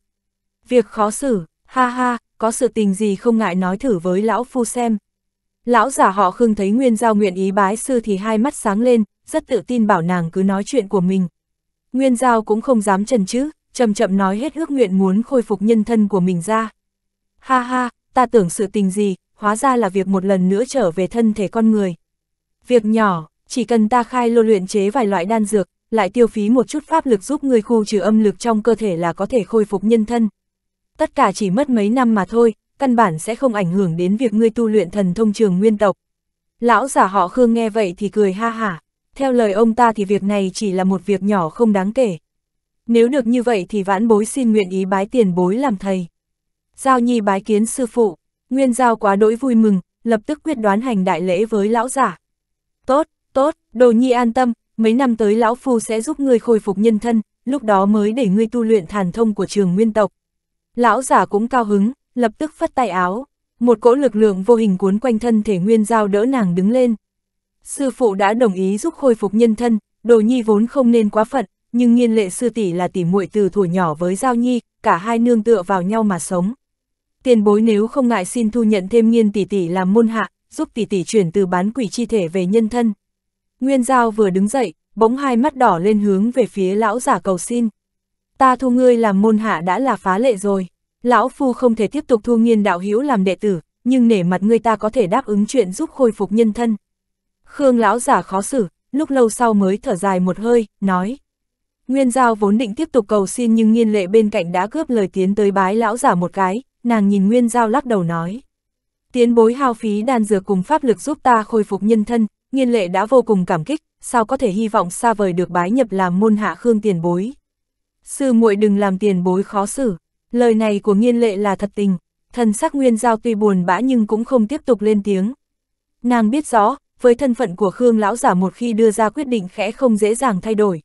Việc khó xử, ha ha, có sự tình gì không ngại nói thử với lão phu xem. Lão giả họ khương thấy Nguyên Giao nguyện ý bái sư thì hai mắt sáng lên, rất tự tin bảo nàng cứ nói chuyện của mình. Nguyên Giao cũng không dám trần chứ, chậm chậm nói hết ước nguyện muốn khôi phục nhân thân của mình ra. Ha ha, ta tưởng sự tình gì, hóa ra là việc một lần nữa trở về thân thể con người. Việc nhỏ, chỉ cần ta khai lô luyện chế vài loại đan dược, lại tiêu phí một chút pháp lực giúp người khu trừ âm lực trong cơ thể là có thể khôi phục nhân thân. Tất cả chỉ mất mấy năm mà thôi, căn bản sẽ không ảnh hưởng đến việc ngươi tu luyện thần thông trường nguyên tộc. Lão giả họ Khương nghe vậy thì cười ha hả, theo lời ông ta thì việc này chỉ là một việc nhỏ không đáng kể. Nếu được như vậy thì vãn bối xin nguyện ý bái tiền bối làm thầy. Giao nhi bái kiến sư phụ, Nguyên Giao quá đỗi vui mừng, lập tức quyết đoán hành đại lễ với lão giả. Tốt, tốt, đồ nhi an tâm, mấy năm tới lão phu sẽ giúp ngươi khôi phục nhân thân, lúc đó mới để ngươi tu luyện thần thông của trường nguyên tộc. Lão giả cũng cao hứng, lập tức phất tay áo, một cỗ lực lượng vô hình cuốn quanh thân thể Nguyên Giao đỡ nàng đứng lên. Sư phụ đã đồng ý giúp khôi phục nhân thân, đồ nhi vốn không nên quá phận, nhưng nghiên lệ sư tỷ là tỷ muội từ thuở nhỏ với Giao Nhi, cả hai nương tựa vào nhau mà sống tiền bối nếu không ngại xin thu nhận thêm nghiên tỷ tỷ làm môn hạ, giúp tỷ tỷ chuyển từ bán quỷ chi thể về nhân thân. Nguyên Giao vừa đứng dậy, bỗng hai mắt đỏ lên hướng về phía lão giả cầu xin. Ta thu ngươi làm môn hạ đã là phá lệ rồi, lão phu không thể tiếp tục thu nghiên đạo hữu làm đệ tử, nhưng nể mặt ngươi ta có thể đáp ứng chuyện giúp khôi phục nhân thân. Khương lão giả khó xử, lúc lâu sau mới thở dài một hơi, nói. Nguyên Giao vốn định tiếp tục cầu xin nhưng nghiên lệ bên cạnh đã cướp lời tiến tới bái lão giả một cái, nàng nhìn Nguyên Giao lắc đầu nói. Tiến bối hao phí đan dược cùng pháp lực giúp ta khôi phục nhân thân, nghiên lệ đã vô cùng cảm kích, sao có thể hy vọng xa vời được bái nhập làm môn hạ khương tiền bối. Sư muội đừng làm tiền bối khó xử, lời này của nghiên lệ là thật tình, thần sắc Nguyên Giao tuy buồn bã nhưng cũng không tiếp tục lên tiếng. Nàng biết rõ, với thân phận của Khương lão giả một khi đưa ra quyết định khẽ không dễ dàng thay đổi.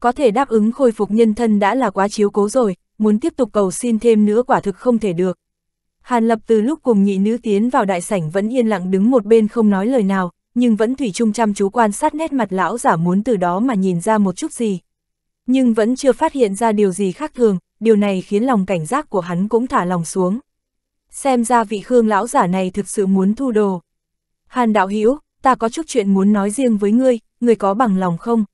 Có thể đáp ứng khôi phục nhân thân đã là quá chiếu cố rồi, muốn tiếp tục cầu xin thêm nữa quả thực không thể được. Hàn Lập từ lúc cùng nhị nữ tiến vào đại sảnh vẫn yên lặng đứng một bên không nói lời nào, nhưng vẫn thủy chung chăm chú quan sát nét mặt lão giả muốn từ đó mà nhìn ra một chút gì. Nhưng vẫn chưa phát hiện ra điều gì khác thường, điều này khiến lòng cảnh giác của hắn cũng thả lòng xuống. Xem ra vị Khương lão giả này thực sự muốn thu đồ. Hàn đạo hữu ta có chút chuyện muốn nói riêng với ngươi, ngươi có bằng lòng không?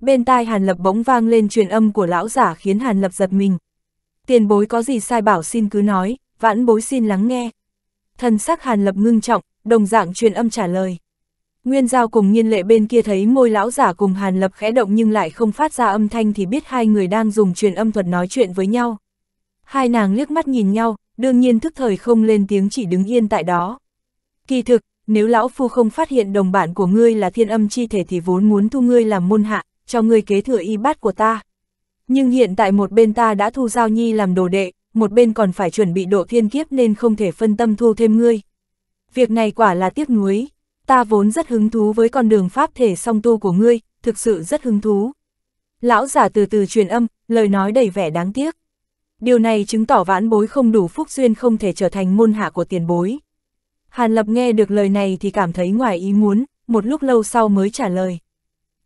Bên tai Hàn Lập bỗng vang lên truyền âm của lão giả khiến Hàn Lập giật mình. Tiền bối có gì sai bảo xin cứ nói, vãn bối xin lắng nghe. Thần sắc Hàn Lập ngưng trọng, đồng dạng truyền âm trả lời. Nguyên Giao cùng nhiên lệ bên kia thấy môi lão giả cùng Hàn Lập khẽ động nhưng lại không phát ra âm thanh thì biết hai người đang dùng truyền âm thuật nói chuyện với nhau. Hai nàng liếc mắt nhìn nhau, đương nhiên thức thời không lên tiếng chỉ đứng yên tại đó. Kỳ thực, nếu lão phu không phát hiện đồng bạn của ngươi là thiên âm chi thể thì vốn muốn thu ngươi làm môn hạ, cho ngươi kế thừa y bát của ta. Nhưng hiện tại một bên ta đã thu Giao Nhi làm đồ đệ, một bên còn phải chuẩn bị độ thiên kiếp nên không thể phân tâm thu thêm ngươi. Việc này quả là tiếc nuối, ta vốn rất hứng thú với con đường pháp thể song tu của ngươi, thực sự rất hứng thú. Lão giả từ từ truyền âm, lời nói đầy vẻ đáng tiếc. Điều này chứng tỏ vãn bối không đủ phúc duyên không thể trở thành môn hạ của tiền bối. Hàn Lập nghe được lời này thì cảm thấy ngoài ý muốn, một lúc lâu sau mới trả lời.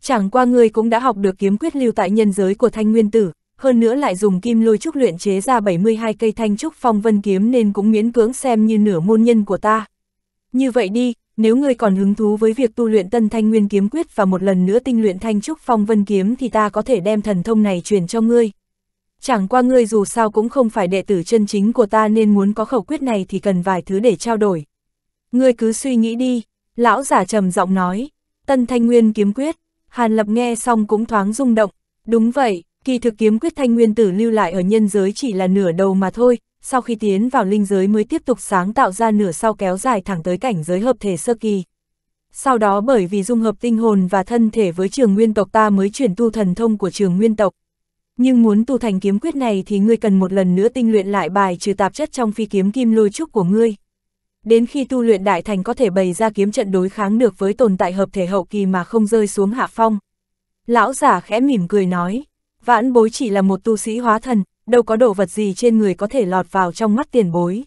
Chẳng qua ngươi cũng đã học được kiếm quyết lưu tại nhân giới của thanh nguyên tử, hơn nữa lại dùng kim lôi trúc luyện chế ra 72 cây thanh trúc phong vân kiếm nên cũng miễn cưỡng xem như nửa môn nhân của ta. Như vậy đi, nếu ngươi còn hứng thú với việc tu luyện tân thanh nguyên kiếm quyết và một lần nữa tinh luyện thanh trúc phong vân kiếm thì ta có thể đem thần thông này truyền cho ngươi. Chẳng qua ngươi dù sao cũng không phải đệ tử chân chính của ta nên muốn có khẩu quyết này thì cần vài thứ để trao đổi. Ngươi cứ suy nghĩ đi, lão giả trầm giọng nói, tân thanh nguyên kiếm quyết, Hàn Lập nghe xong cũng thoáng rung động, đúng vậy, kỳ thực kiếm quyết thanh nguyên tử lưu lại ở nhân giới chỉ là nửa đầu mà thôi, sau khi tiến vào linh giới mới tiếp tục sáng tạo ra nửa sau kéo dài thẳng tới cảnh giới hợp thể sơ kỳ. Sau đó bởi vì dung hợp tinh hồn và thân thể với trường nguyên tộc ta mới chuyển tu thần thông của trường nguyên tộc. Nhưng muốn tu thành kiếm quyết này thì ngươi cần một lần nữa tinh luyện lại bài trừ tạp chất trong phi kiếm kim lôi trúc của ngươi đến khi tu luyện đại thành có thể bày ra kiếm trận đối kháng được với tồn tại hợp thể hậu kỳ mà không rơi xuống hạ phong. Lão giả khẽ mỉm cười nói, vãn bối chỉ là một tu sĩ hóa thần, đâu có đồ vật gì trên người có thể lọt vào trong mắt tiền bối.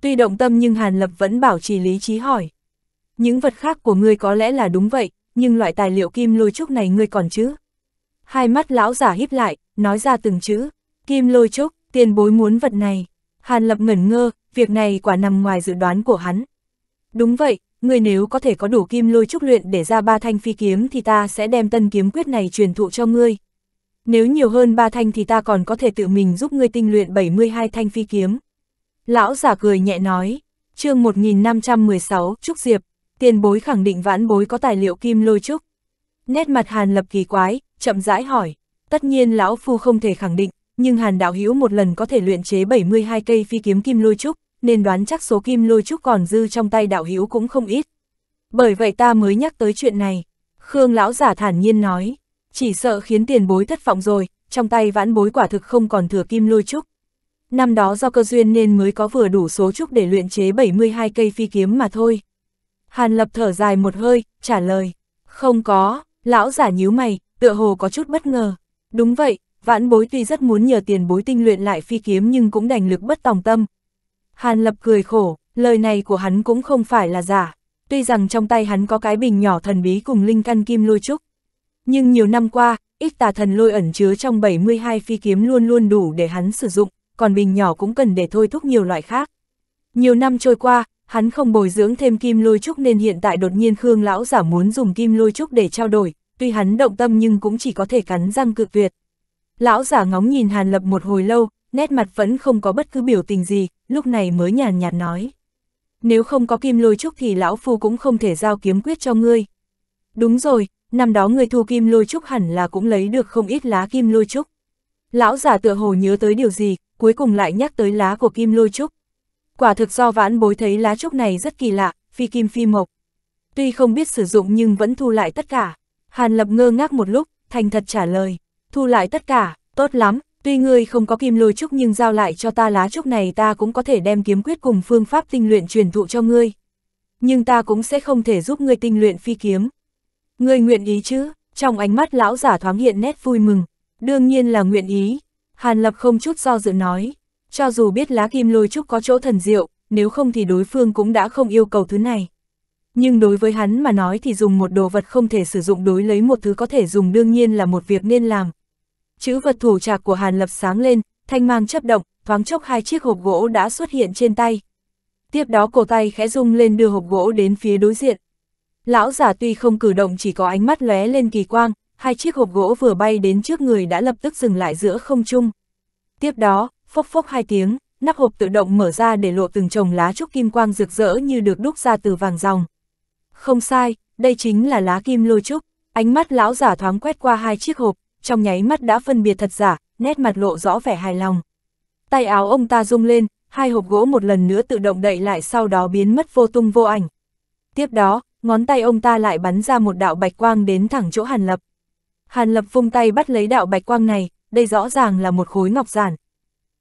Tuy động tâm nhưng Hàn Lập vẫn bảo trì lý trí hỏi. Những vật khác của ngươi có lẽ là đúng vậy, nhưng loại tài liệu kim lôi trúc này ngươi còn chứ? Hai mắt lão giả híp lại, nói ra từng chữ, kim lôi trúc, tiền bối muốn vật này. Hàn Lập ngẩn ngơ, việc này quả nằm ngoài dự đoán của hắn. Đúng vậy, người nếu có thể có đủ kim lôi trúc luyện để ra ba thanh phi kiếm thì ta sẽ đem tân kiếm quyết này truyền thụ cho ngươi. Nếu nhiều hơn ba thanh thì ta còn có thể tự mình giúp ngươi tinh luyện 72 thanh phi kiếm. Lão giả cười nhẹ nói, chương 1516, Trúc Diệp, tiền bối khẳng định vãn bối có tài liệu kim lôi trúc. Nét mặt hàn lập kỳ quái, chậm rãi hỏi, tất nhiên lão phu không thể khẳng định, nhưng Hàn Đạo Hữu một lần có thể luyện chế 72 cây phi kiếm kim lôi trúc, nên đoán chắc số kim lôi trúc còn dư trong tay Đạo Hữu cũng không ít. Bởi vậy ta mới nhắc tới chuyện này. Khương lão giả thản nhiên nói, chỉ sợ khiến tiền bối thất vọng rồi, trong tay vãn bối quả thực không còn thừa kim lôi trúc. Năm đó do cơ duyên nên mới có vừa đủ số trúc để luyện chế 72 cây phi kiếm mà thôi. Hàn lập thở dài một hơi, trả lời, không có, lão giả nhíu mày, tựa hồ có chút bất ngờ. Đúng vậy, vãn bối tuy rất muốn nhờ tiền bối tinh luyện lại phi kiếm nhưng cũng đành lực bất tòng tâm. Hàn lập cười khổ, lời này của hắn cũng không phải là giả, tuy rằng trong tay hắn có cái bình nhỏ thần bí cùng linh căn kim lôi trúc. Nhưng nhiều năm qua, ít tà thần lôi ẩn chứa trong 72 phi kiếm luôn luôn đủ để hắn sử dụng, còn bình nhỏ cũng cần để thôi thúc nhiều loại khác. Nhiều năm trôi qua, hắn không bồi dưỡng thêm kim lôi trúc nên hiện tại đột nhiên Khương lão giả muốn dùng kim lôi trúc để trao đổi, tuy hắn động tâm nhưng cũng chỉ có thể cắn răng cự tuyệt. Lão giả ngóng nhìn Hàn Lập một hồi lâu, nét mặt vẫn không có bất cứ biểu tình gì, lúc này mới nhàn nhạt nói. Nếu không có kim lôi trúc thì lão phu cũng không thể giao kiếm quyết cho ngươi. Đúng rồi, năm đó người thu kim lôi trúc hẳn là cũng lấy được không ít lá kim lôi trúc. Lão giả tựa hồ nhớ tới điều gì, cuối cùng lại nhắc tới lá của kim lôi trúc. Quả thực do vãn bối thấy lá trúc này rất kỳ lạ, phi kim phi mộc. Tuy không biết sử dụng nhưng vẫn thu lại tất cả. Hàn Lập ngơ ngác một lúc, thành thật trả lời, thu lại tất cả, tốt lắm, tuy ngươi không có kim lôi trúc nhưng giao lại cho ta lá trúc này ta cũng có thể đem kiếm quyết cùng phương pháp tinh luyện truyền thụ cho ngươi. Nhưng ta cũng sẽ không thể giúp ngươi tinh luyện phi kiếm. Ngươi nguyện ý chứ? Trong ánh mắt lão giả thoáng hiện nét vui mừng. Đương nhiên là nguyện ý. Hàn Lập không chút do dự nói. Cho dù biết lá kim lôi trúc có chỗ thần diệu, nếu không thì đối phương cũng đã không yêu cầu thứ này. Nhưng đối với hắn mà nói thì dùng một đồ vật không thể sử dụng đối lấy một thứ có thể dùng đương nhiên là một việc nên làm. Chữ vật thủ trạc của Hàn Lập sáng lên, thanh mang chấp động, thoáng chốc hai chiếc hộp gỗ đã xuất hiện trên tay. Tiếp đó cổ tay khẽ rung lên đưa hộp gỗ đến phía đối diện. Lão giả tuy không cử động chỉ có ánh mắt lóe lên kỳ quang, hai chiếc hộp gỗ vừa bay đến trước người đã lập tức dừng lại giữa không trung. Tiếp đó, phốc phốc hai tiếng, nắp hộp tự động mở ra để lộ từng chồng lá trúc kim quang rực rỡ như được đúc ra từ vàng ròng. Không sai, đây chính là lá kim lôi trúc, ánh mắt lão giả thoáng quét qua hai chiếc hộp, trong nháy mắt đã phân biệt thật giả, nét mặt lộ rõ vẻ hài lòng. Tay áo ông ta rung lên, hai hộp gỗ một lần nữa tự động đậy lại sau đó biến mất vô tung vô ảnh. Tiếp đó, ngón tay ông ta lại bắn ra một đạo bạch quang đến thẳng chỗ Hàn Lập. Hàn Lập vung tay bắt lấy đạo bạch quang này, đây rõ ràng là một khối ngọc giản.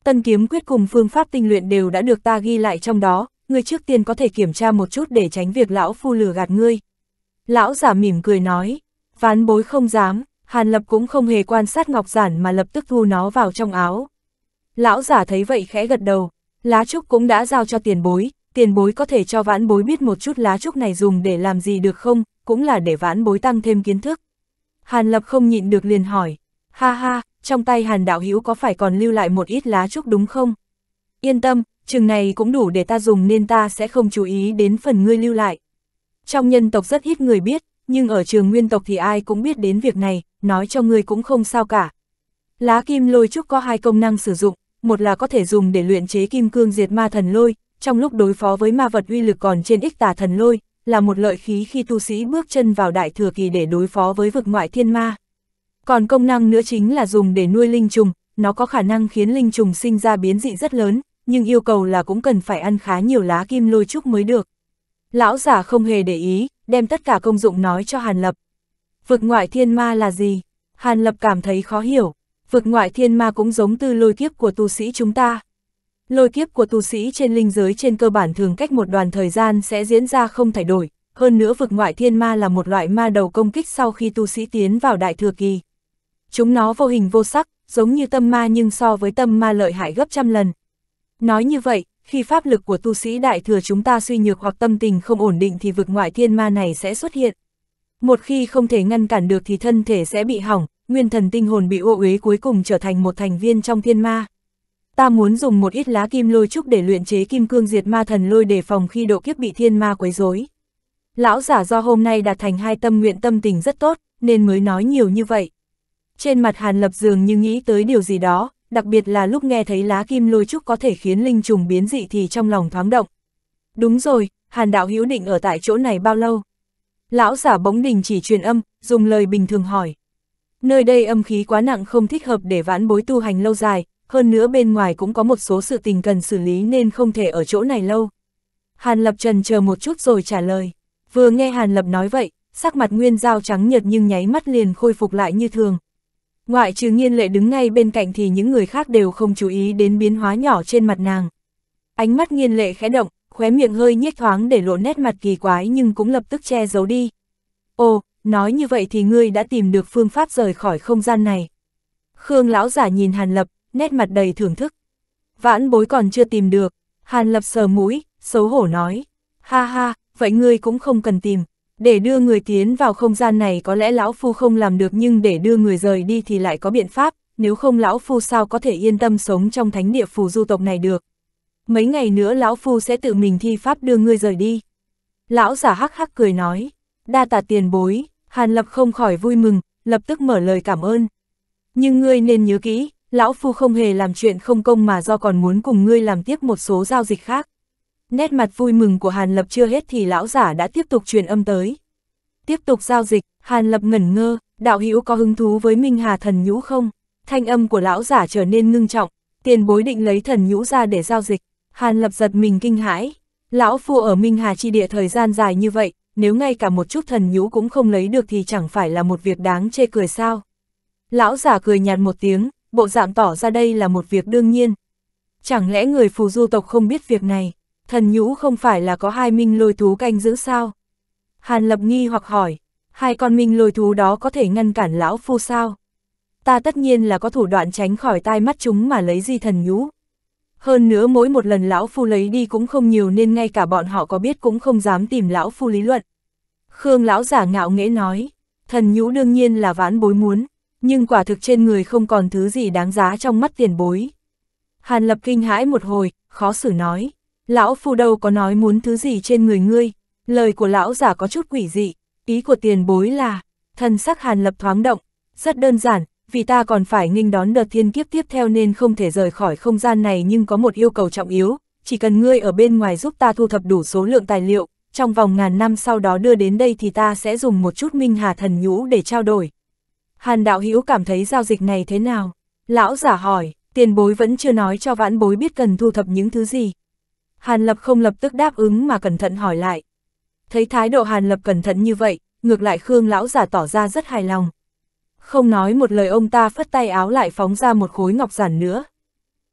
Tân kiếm quyết cùng phương pháp tinh luyện đều đã được ta ghi lại trong đó, ngươi trước tiên có thể kiểm tra một chút để tránh việc lão phu lừa gạt ngươi. Lão giả mỉm cười nói, ván bối không dám, Hàn Lập cũng không hề quan sát ngọc giản mà lập tức thu nó vào trong áo. Lão giả thấy vậy khẽ gật đầu, lá trúc cũng đã giao cho tiền bối, tiền bối có thể cho vãn bối biết một chút lá trúc này dùng để làm gì được không, cũng là để vãn bối tăng thêm kiến thức. Hàn Lập không nhịn được liền hỏi, ha ha, trong tay Hàn đạo hữu có phải còn lưu lại một ít lá trúc đúng không? Yên tâm, chừng này cũng đủ để ta dùng nên ta sẽ không chú ý đến phần ngươi lưu lại. Trong nhân tộc rất ít người biết, nhưng ở trường nguyên tộc thì ai cũng biết đến việc này, nói cho ngươi cũng không sao cả. Lá kim lôi trúc có hai công năng sử dụng, một là có thể dùng để luyện chế kim cương diệt ma thần lôi, trong lúc đối phó với ma vật uy lực còn trên ích tà thần lôi, là một lợi khí khi tu sĩ bước chân vào đại thừa kỳ để đối phó với vực ngoại thiên ma. Còn công năng nữa chính là dùng để nuôi linh trùng, nó có khả năng khiến linh trùng sinh ra biến dị rất lớn, nhưng yêu cầu là cũng cần phải ăn khá nhiều lá kim lôi trúc mới được. Lão giả không hề để ý, đem tất cả công dụng nói cho Hàn Lập. Vực ngoại thiên ma là gì? Hàn Lập cảm thấy khó hiểu. Vực ngoại thiên ma cũng giống tư lôi kiếp của tu sĩ chúng ta. Lôi kiếp của tu sĩ trên linh giới trên cơ bản thường cách một đoàn thời gian sẽ diễn ra không thay đổi. Hơn nữa vực ngoại thiên ma là một loại ma đầu công kích sau khi tu sĩ tiến vào đại thừa kỳ. Chúng nó vô hình vô sắc, giống như tâm ma nhưng so với tâm ma lợi hại gấp trăm lần. Nói như vậy, khi pháp lực của tu sĩ đại thừa chúng ta suy nhược hoặc tâm tình không ổn định thì vực ngoại thiên ma này sẽ xuất hiện. Một khi không thể ngăn cản được thì thân thể sẽ bị hỏng, nguyên thần tinh hồn bị ô uế cuối cùng trở thành một thành viên trong thiên ma. Ta muốn dùng một ít lá kim lôi trúc để luyện chế kim cương diệt ma thần lôi để phòng khi độ kiếp bị thiên ma quấy rối. Lão giả do hôm nay đạt thành hai tâm nguyện tâm tình rất tốt, nên mới nói nhiều như vậy. Trên mặt Hàn Lập dường như nghĩ tới điều gì đó, đặc biệt là lúc nghe thấy lá kim lôi trúc có thể khiến linh trùng biến dị thì trong lòng thoáng động. Đúng rồi, Hàn đạo hữu định ở tại chỗ này bao lâu? Lão giả bỗng đình chỉ truyền âm, dùng lời bình thường hỏi. Nơi đây âm khí quá nặng không thích hợp để vãn bối tu hành lâu dài, hơn nữa bên ngoài cũng có một số sự tình cần xử lý nên không thể ở chỗ này lâu. Hàn Lập trần chờ một chút rồi trả lời. Vừa nghe Hàn Lập nói vậy, sắc mặt nguyên giao trắng nhợt nhưng nháy mắt liền khôi phục lại như thường. Ngoại trừ nghiên lệ đứng ngay bên cạnh thì những người khác đều không chú ý đến biến hóa nhỏ trên mặt nàng. Ánh mắt nghiên lệ khẽ động, khóe miệng hơi nhếch thoáng để lộ nét mặt kỳ quái nhưng cũng lập tức che giấu đi. Ồ, nói như vậy thì ngươi đã tìm được phương pháp rời khỏi không gian này. Khương lão giả nhìn Hàn Lập, nét mặt đầy thưởng thức. Vãn bối còn chưa tìm được, Hàn Lập sờ mũi, xấu hổ nói. Ha ha, vậy ngươi cũng không cần tìm, để đưa người tiến vào không gian này có lẽ lão phu không làm được nhưng để đưa người rời đi thì lại có biện pháp, nếu không lão phu sao có thể yên tâm sống trong thánh địa phù du tộc này được. Mấy ngày nữa lão phu sẽ tự mình thi pháp đưa ngươi rời đi. Lão giả hắc hắc cười nói, đa tạ tiền bối, Hàn Lập không khỏi vui mừng, lập tức mở lời cảm ơn. Nhưng ngươi nên nhớ kỹ, lão phu không hề làm chuyện không công mà do còn muốn cùng ngươi làm tiếp một số giao dịch khác. Nét mặt vui mừng của Hàn Lập chưa hết thì lão giả đã tiếp tục truyền âm tới. Tiếp tục giao dịch, Hàn Lập ngẩn ngơ, đạo hữu có hứng thú với Minh Hà thần nhũ không? Thanh âm của lão giả trở nên ngưng trọng, tiền bối định lấy thần nhũ ra để giao dịch. Hàn Lập giật mình kinh hãi. Lão phu ở Minh Hà chi địa thời gian dài như vậy, nếu ngay cả một chút thần nhũ cũng không lấy được thì chẳng phải là một việc đáng chê cười sao. Lão giả cười nhạt một tiếng, bộ dạng tỏ ra đây là một việc đương nhiên. Chẳng lẽ người phù du tộc không biết việc này, thần nhũ không phải là có hai minh lôi thú canh giữ sao? Hàn lập nghi hoặc hỏi, hai con minh lôi thú đó có thể ngăn cản lão phu sao? Ta tất nhiên là có thủ đoạn tránh khỏi tai mắt chúng mà lấy di thần nhũ. Hơn nữa mỗi một lần lão phu lấy đi cũng không nhiều nên ngay cả bọn họ có biết cũng không dám tìm lão phu lý luận. Khương lão giả ngạo nghễ nói, thần nhũ đương nhiên là vãn bối muốn, nhưng quả thực trên người không còn thứ gì đáng giá trong mắt tiền bối. Hàn lập kinh hãi một hồi, khó xử nói, lão phu đâu có nói muốn thứ gì trên người ngươi, lời của lão giả có chút quỷ dị, ý của tiền bối là, thần sắc hàn lập thoáng động, rất đơn giản, vì ta còn phải nghênh đón đợt thiên kiếp tiếp theo nên không thể rời khỏi không gian này nhưng có một yêu cầu trọng yếu, chỉ cần ngươi ở bên ngoài giúp ta thu thập đủ số lượng tài liệu, trong vòng ngàn năm sau đó đưa đến đây thì ta sẽ dùng một chút minh hà thần nhũ để trao đổi. Hàn đạo hữu cảm thấy giao dịch này thế nào? Lão giả hỏi, tiền bối vẫn chưa nói cho vãn bối biết cần thu thập những thứ gì. Hàn lập không lập tức đáp ứng mà cẩn thận hỏi lại. Thấy thái độ hàn lập cẩn thận như vậy, ngược lại Khương lão giả tỏ ra rất hài lòng. Không nói một lời ông ta phất tay áo lại phóng ra một khối ngọc giản nữa.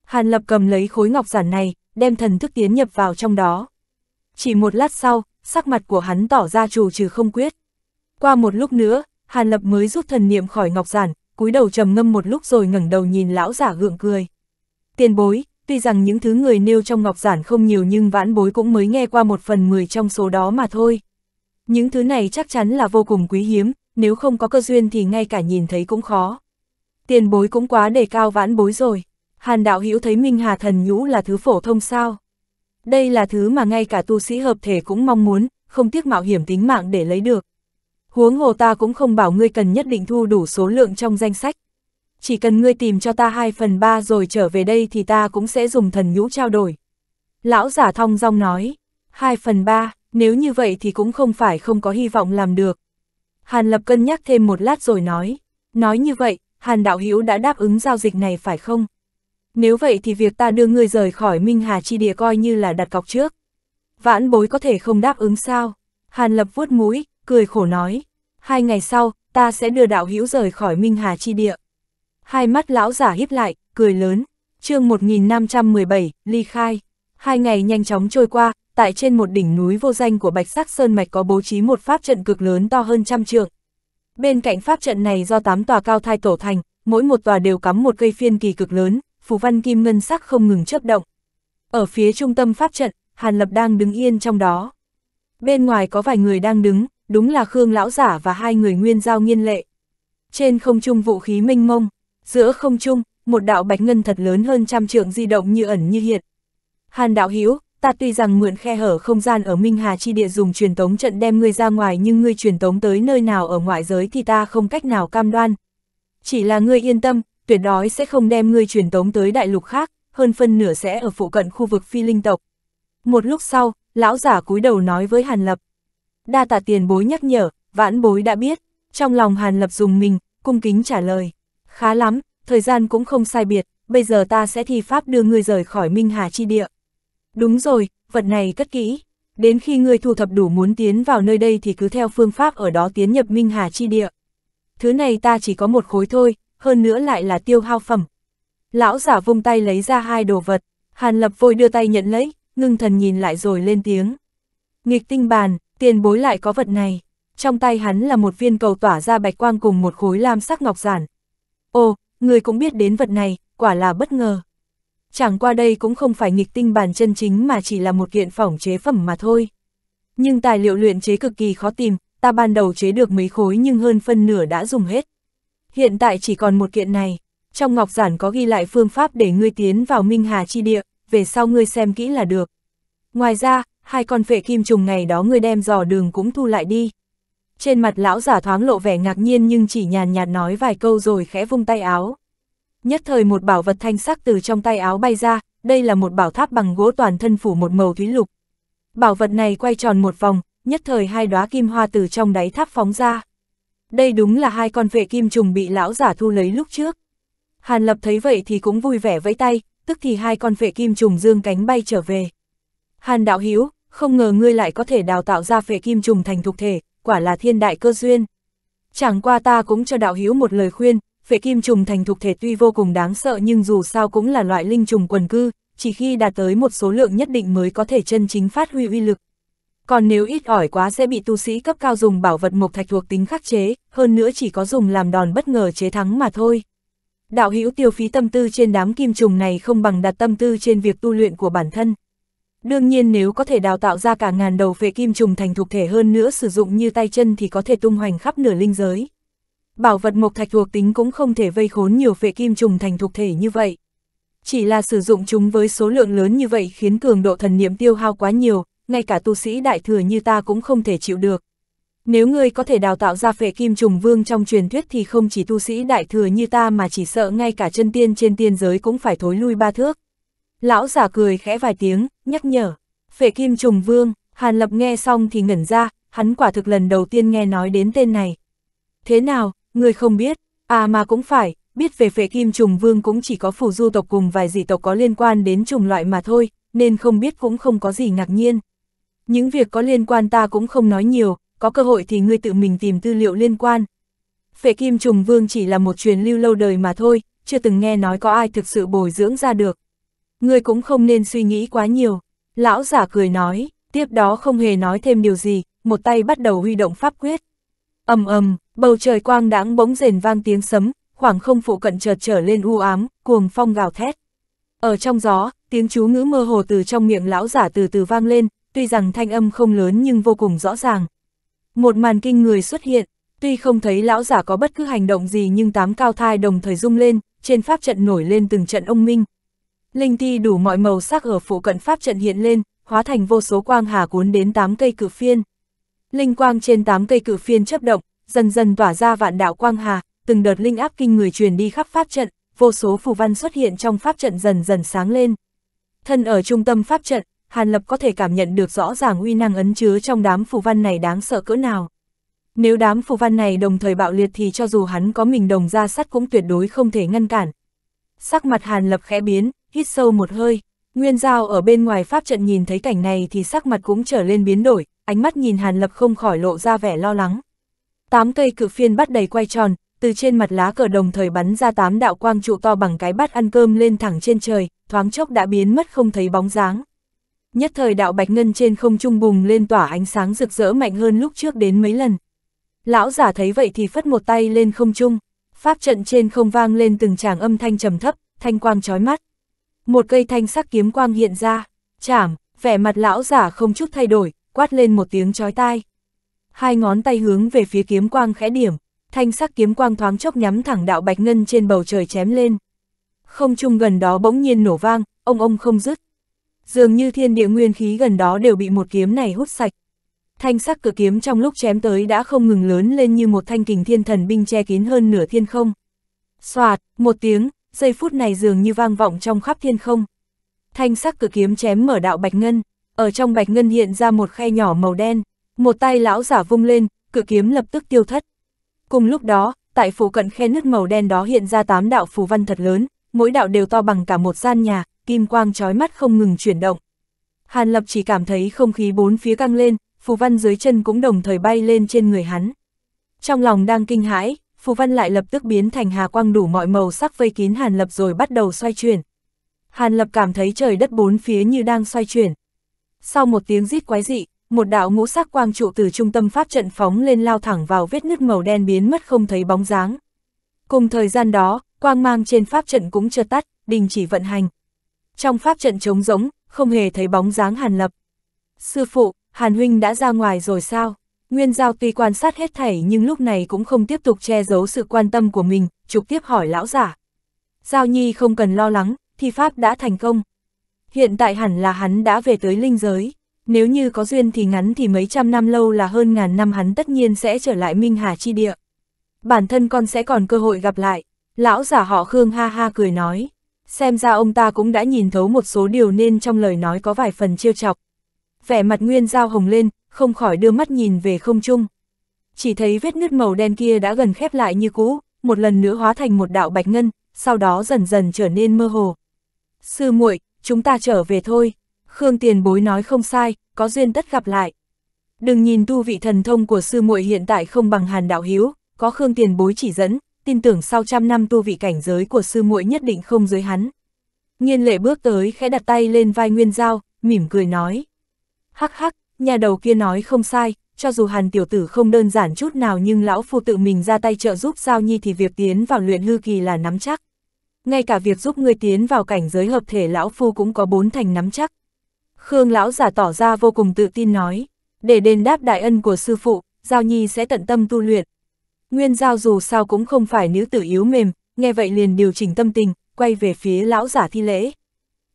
Hàn lập cầm lấy khối ngọc giản này, đem thần thức tiến nhập vào trong đó. Chỉ một lát sau, sắc mặt của hắn tỏ ra trù trừ không quyết. Qua một lúc nữa, Hàn Lập mới rút thần niệm khỏi ngọc giản, cúi đầu trầm ngâm một lúc rồi ngẩng đầu nhìn lão giả gượng cười. Tiền bối, tuy rằng những thứ người nêu trong ngọc giản không nhiều nhưng vãn bối cũng mới nghe qua một phần mười trong số đó mà thôi. Những thứ này chắc chắn là vô cùng quý hiếm, nếu không có cơ duyên thì ngay cả nhìn thấy cũng khó. Tiền bối cũng quá đề cao vãn bối rồi. Hàn đạo hữu thấy Minh Hà thần nhũ là thứ phổ thông sao. Đây là thứ mà ngay cả tu sĩ hợp thể cũng mong muốn, không tiếc mạo hiểm tính mạng để lấy được. Huống hồ ta cũng không bảo ngươi cần nhất định thu đủ số lượng trong danh sách. Chỉ cần ngươi tìm cho ta 2 phần 3 rồi trở về đây thì ta cũng sẽ dùng thần nhũ trao đổi. Lão giả thong dong nói, 2 phần 3, nếu như vậy thì cũng không phải không có hy vọng làm được. Hàn Lập cân nhắc thêm một lát rồi nói, nói như vậy, Hàn Đạo Hữu đã đáp ứng giao dịch này phải không? Nếu vậy thì việc ta đưa ngươi rời khỏi Minh Hà Chi Địa coi như là đặt cọc trước. Vãn bối có thể không đáp ứng sao? Hàn Lập vuốt mũi, cười khổ nói, hai ngày sau, ta sẽ đưa đạo hữu rời khỏi Minh Hà chi địa. Hai mắt lão giả híp lại, cười lớn, chương 1517, ly khai. Hai ngày nhanh chóng trôi qua, tại trên một đỉnh núi vô danh của Bạch Sắc Sơn Mạch có bố trí một pháp trận cực lớn to hơn trăm trượng. Bên cạnh pháp trận này do tám tòa cao thai tổ thành, mỗi một tòa đều cắm một cây phiên kỳ cực lớn, phù văn kim ngân sắc không ngừng chớp động. Ở phía trung tâm pháp trận, Hàn Lập đang đứng yên trong đó. Bên ngoài có vài người đang đứng, đúng là Khương Lão Giả và hai người nguyên giao nghiên lệ. Trên không trung vũ khí minh mông, giữa không trung, một đạo bạch ngân thật lớn hơn trăm trượng di động như ẩn như hiện. Hàn đạo hữu ta tuy rằng mượn khe hở không gian ở Minh Hà chi địa dùng truyền tống trận đem ngươi ra ngoài nhưng ngươi truyền tống tới nơi nào ở ngoại giới thì ta không cách nào cam đoan. Chỉ là ngươi yên tâm, tuyệt đối sẽ không đem ngươi truyền tống tới đại lục khác, hơn phân nửa sẽ ở phụ cận khu vực phi linh tộc. Một lúc sau, lão giả cúi đầu nói với Hàn Lập. Đa tạ tiền bối nhắc nhở, vãn bối đã biết, trong lòng Hàn Lập dùng mình, cung kính trả lời. Khá lắm, thời gian cũng không sai biệt, bây giờ ta sẽ thi pháp đưa ngươi rời khỏi Minh Hà chi địa. Đúng rồi, vật này cất kỹ. Đến khi ngươi thu thập đủ muốn tiến vào nơi đây thì cứ theo phương pháp ở đó tiến nhập Minh Hà chi địa. Thứ này ta chỉ có một khối thôi, hơn nữa lại là tiêu hao phẩm. Lão giả vung tay lấy ra hai đồ vật, Hàn Lập vội đưa tay nhận lấy, ngưng thần nhìn lại rồi lên tiếng. Nghịch tinh bàn, tiền bối lại có vật này. Trong tay hắn là một viên cầu tỏa ra bạch quang cùng một khối lam sắc ngọc giản. Ồ, người cũng biết đến vật này, quả là bất ngờ. Chẳng qua đây cũng không phải nghịch tinh bản chân chính mà chỉ là một kiện phỏng chế phẩm mà thôi. Nhưng tài liệu luyện chế cực kỳ khó tìm, ta ban đầu chế được mấy khối nhưng hơn phân nửa đã dùng hết. Hiện tại chỉ còn một kiện này, trong ngọc giản có ghi lại phương pháp để ngươi tiến vào Minh Hà chi địa, về sau ngươi xem kỹ là được. Ngoài ra, hai con phệ kim trùng ngày đó ngươi đem dò đường cũng thu lại đi. Trên mặt lão giả thoáng lộ vẻ ngạc nhiên nhưng chỉ nhàn nhạt nói vài câu rồi khẽ vung tay áo. Nhất thời một bảo vật thanh sắc từ trong tay áo bay ra, đây là một bảo tháp bằng gỗ toàn thân phủ một màu thúy lục. Bảo vật này quay tròn một vòng, nhất thời hai đóa kim hoa từ trong đáy tháp phóng ra. Đây đúng là hai con vệ kim trùng bị lão giả thu lấy lúc trước. Hàn Lập thấy vậy thì cũng vui vẻ vẫy tay, tức thì hai con vệ kim trùng dương cánh bay trở về. Hàn đạo Hiếu, không ngờ ngươi lại có thể đào tạo ra phệ kim trùng thành thục thể, quả là thiên đại cơ duyên. Chẳng qua ta cũng cho đạo Hiếu một lời khuyên, phệ kim trùng thành thục thể tuy vô cùng đáng sợ nhưng dù sao cũng là loại linh trùng quần cư, chỉ khi đạt tới một số lượng nhất định mới có thể chân chính phát huy uy lực. Còn nếu ít ỏi quá sẽ bị tu sĩ cấp cao dùng bảo vật mộc thạch thuộc tính khắc chế, hơn nữa chỉ có dùng làm đòn bất ngờ chế thắng mà thôi. Đạo hữu tiêu phí tâm tư trên đám kim trùng này không bằng đặt tâm tư trên việc tu luyện của bản thân. Đương nhiên nếu có thể đào tạo ra cả ngàn đầu phệ kim trùng thành thuộc thể hơn nữa sử dụng như tay chân thì có thể tung hoành khắp nửa linh giới. Bảo vật mộc thạch thuộc tính cũng không thể vây khốn nhiều phệ kim trùng thành thuộc thể như vậy. Chỉ là sử dụng chúng với số lượng lớn như vậy khiến cường độ thần niệm tiêu hao quá nhiều, ngay cả tu sĩ đại thừa như ta cũng không thể chịu được. Nếu ngươi có thể đào tạo ra phệ kim trùng vương trong truyền thuyết thì không chỉ tu sĩ đại thừa như ta mà chỉ sợ ngay cả chân tiên trên tiên giới cũng phải thối lui ba thước. Lão giả cười khẽ vài tiếng, nhắc nhở. Phệ kim trùng vương, Hàn Lập nghe xong thì ngẩn ra, hắn quả thực lần đầu tiên nghe nói đến tên này. Thế nào, người không biết, à mà cũng phải, biết về phệ kim trùng vương cũng chỉ có phù du tộc cùng vài dị tộc có liên quan đến trùng loại mà thôi, nên không biết cũng không có gì ngạc nhiên. Những việc có liên quan ta cũng không nói nhiều, có cơ hội thì ngươi tự mình tìm tư liệu liên quan. Phệ kim trùng vương chỉ là một truyền lưu lâu đời mà thôi, chưa từng nghe nói có ai thực sự bồi dưỡng ra được. Ngươi cũng không nên suy nghĩ quá nhiều. Lão giả cười nói, tiếp đó không hề nói thêm điều gì, một tay bắt đầu huy động pháp quyết. ầm ầm, bầu trời quang đãng bỗng rền vang tiếng sấm, khoảng không phụ cận chợt trở lên u ám, cuồng phong gào thét. Ở trong gió, tiếng chú ngữ mơ hồ từ trong miệng lão giả từ từ vang lên, tuy rằng thanh âm không lớn nhưng vô cùng rõ ràng. Một màn kinh người xuất hiện, tuy không thấy lão giả có bất cứ hành động gì nhưng tám cao thai đồng thời rung lên, trên pháp trận nổi lên từng trận ông minh. Linh thi đủ mọi màu sắc ở phụ cận pháp trận hiện lên, hóa thành vô số quang hà cuốn đến tám cây cự phiên. Linh quang trên tám cây cự phiên chấp động, dần dần tỏa ra vạn đạo quang hà, từng đợt linh áp kinh người truyền đi khắp pháp trận, vô số phù văn xuất hiện trong pháp trận dần dần sáng lên. Thân ở trung tâm pháp trận, Hàn Lập có thể cảm nhận được rõ ràng uy năng ấn chứa trong đám phù văn này đáng sợ cỡ nào. Nếu đám phù văn này đồng thời bạo liệt thì cho dù hắn có mình đồng ra sắt cũng tuyệt đối không thể ngăn cản. Sắc mặt Hàn Lập khẽ biến, hít sâu một hơi. Nguyên Giao ở bên ngoài pháp trận nhìn thấy cảnh này thì sắc mặt cũng trở lên biến đổi, ánh mắt nhìn Hàn Lập không khỏi lộ ra vẻ lo lắng. Tám cây cự phiên bắt đầy quay tròn, từ trên mặt lá cờ đồng thời bắn ra tám đạo quang trụ to bằng cái bát ăn cơm lên thẳng trên trời, thoáng chốc đã biến mất không thấy bóng dáng. Nhất thời đạo bạch ngân trên không trung bùng lên tỏa ánh sáng rực rỡ mạnh hơn lúc trước đến mấy lần. Lão giả thấy vậy thì phất một tay lên không trung, pháp trận trên không vang lên từng tràng âm thanh trầm thấp, thanh quang chói mắt. Một cây thanh sắc kiếm quang hiện ra, chảm, vẻ mặt lão giả không chút thay đổi, quát lên một tiếng chói tai. Hai ngón tay hướng về phía kiếm quang khẽ điểm, thanh sắc kiếm quang thoáng chốc nhắm thẳng đạo bạch ngân trên bầu trời chém lên. Không trung gần đó bỗng nhiên nổ vang, ông ông không dứt. Dường như thiên địa nguyên khí gần đó đều bị một kiếm này hút sạch. Thanh sắc cửa kiếm trong lúc chém tới đã không ngừng lớn lên như một thanh kình thiên thần binh che kín hơn nửa thiên không. Xoạt, một tiếng, giây phút này dường như vang vọng trong khắp thiên không. Thanh sắc cự kiếm chém mở đạo bạch ngân, ở trong bạch ngân hiện ra một khe nhỏ màu đen, một tay lão giả vung lên, cự kiếm lập tức tiêu thất. Cùng lúc đó, tại phủ cận khe nứt màu đen đó hiện ra tám đạo phù văn thật lớn, mỗi đạo đều to bằng cả một gian nhà, kim quang chói mắt không ngừng chuyển động. Hàn Lập chỉ cảm thấy không khí bốn phía căng lên, phù văn dưới chân cũng đồng thời bay lên trên người hắn. Trong lòng đang kinh hãi, phù văn lại lập tức biến thành hà quang đủ mọi màu sắc vây kín Hàn Lập rồi bắt đầu xoay chuyển. Hàn Lập cảm thấy trời đất bốn phía như đang xoay chuyển. Sau một tiếng rít quái dị, một đạo ngũ sắc quang trụ từ trung tâm pháp trận phóng lên lao thẳng vào vết nứt màu đen biến mất không thấy bóng dáng. Cùng thời gian đó, quang mang trên pháp trận cũng chưa tắt, đình chỉ vận hành. Trong pháp trận trống rỗng, không hề thấy bóng dáng Hàn Lập. Sư phụ, Hàn Huynh đã ra ngoài rồi sao? Nguyên Giao tuy quan sát hết thảy nhưng lúc này cũng không tiếp tục che giấu sự quan tâm của mình, trực tiếp hỏi lão giả. Giao Nhi không cần lo lắng, thi pháp đã thành công. Hiện tại hẳn là hắn đã về tới linh giới. Nếu như có duyên thì ngắn thì mấy trăm năm lâu là hơn ngàn năm hắn tất nhiên sẽ trở lại Minh Hà chi địa. Bản thân con sẽ còn cơ hội gặp lại. Lão giả họ Khương ha ha cười nói. Xem ra ông ta cũng đã nhìn thấu một số điều nên trong lời nói có vài phần chiêu chọc. Vẻ mặt Nguyên Giao hồng lên, không khỏi đưa mắt nhìn về không trung. chỉ thấy vết nứt màu đen kia đã gần khép lại như cũ, một lần nữa hóa thành một đạo bạch ngân, sau đó dần dần trở nên mơ hồ. Sư muội, chúng ta trở về thôi. Khương Tiền Bối nói không sai, có duyên tất gặp lại. Đừng nhìn tu vị thần thông của sư muội hiện tại không bằng Hàn đạo hiếu, có Khương Tiền Bối chỉ dẫn, tin tưởng sau trăm năm tu vị cảnh giới của sư muội nhất định không dưới hắn. Nghiên lệ bước tới khẽ đặt tay lên vai Nguyên Giao, mỉm cười nói. Hắc hắc, nhà đầu kia nói không sai, cho dù hàn tiểu tử không đơn giản chút nào nhưng lão phu tự mình ra tay trợ giúp Giao Nhi thì việc tiến vào luyện hư kỳ là nắm chắc. Ngay cả việc giúp ngươi tiến vào cảnh giới hợp thể lão phu cũng có bốn thành nắm chắc. Khương lão giả tỏ ra vô cùng tự tin nói, để đền đáp đại ân của sư phụ, Giao Nhi sẽ tận tâm tu luyện. Nguyên Giao dù sao cũng không phải nữ tử yếu mềm, nghe vậy liền điều chỉnh tâm tình, quay về phía lão giả thi lễ.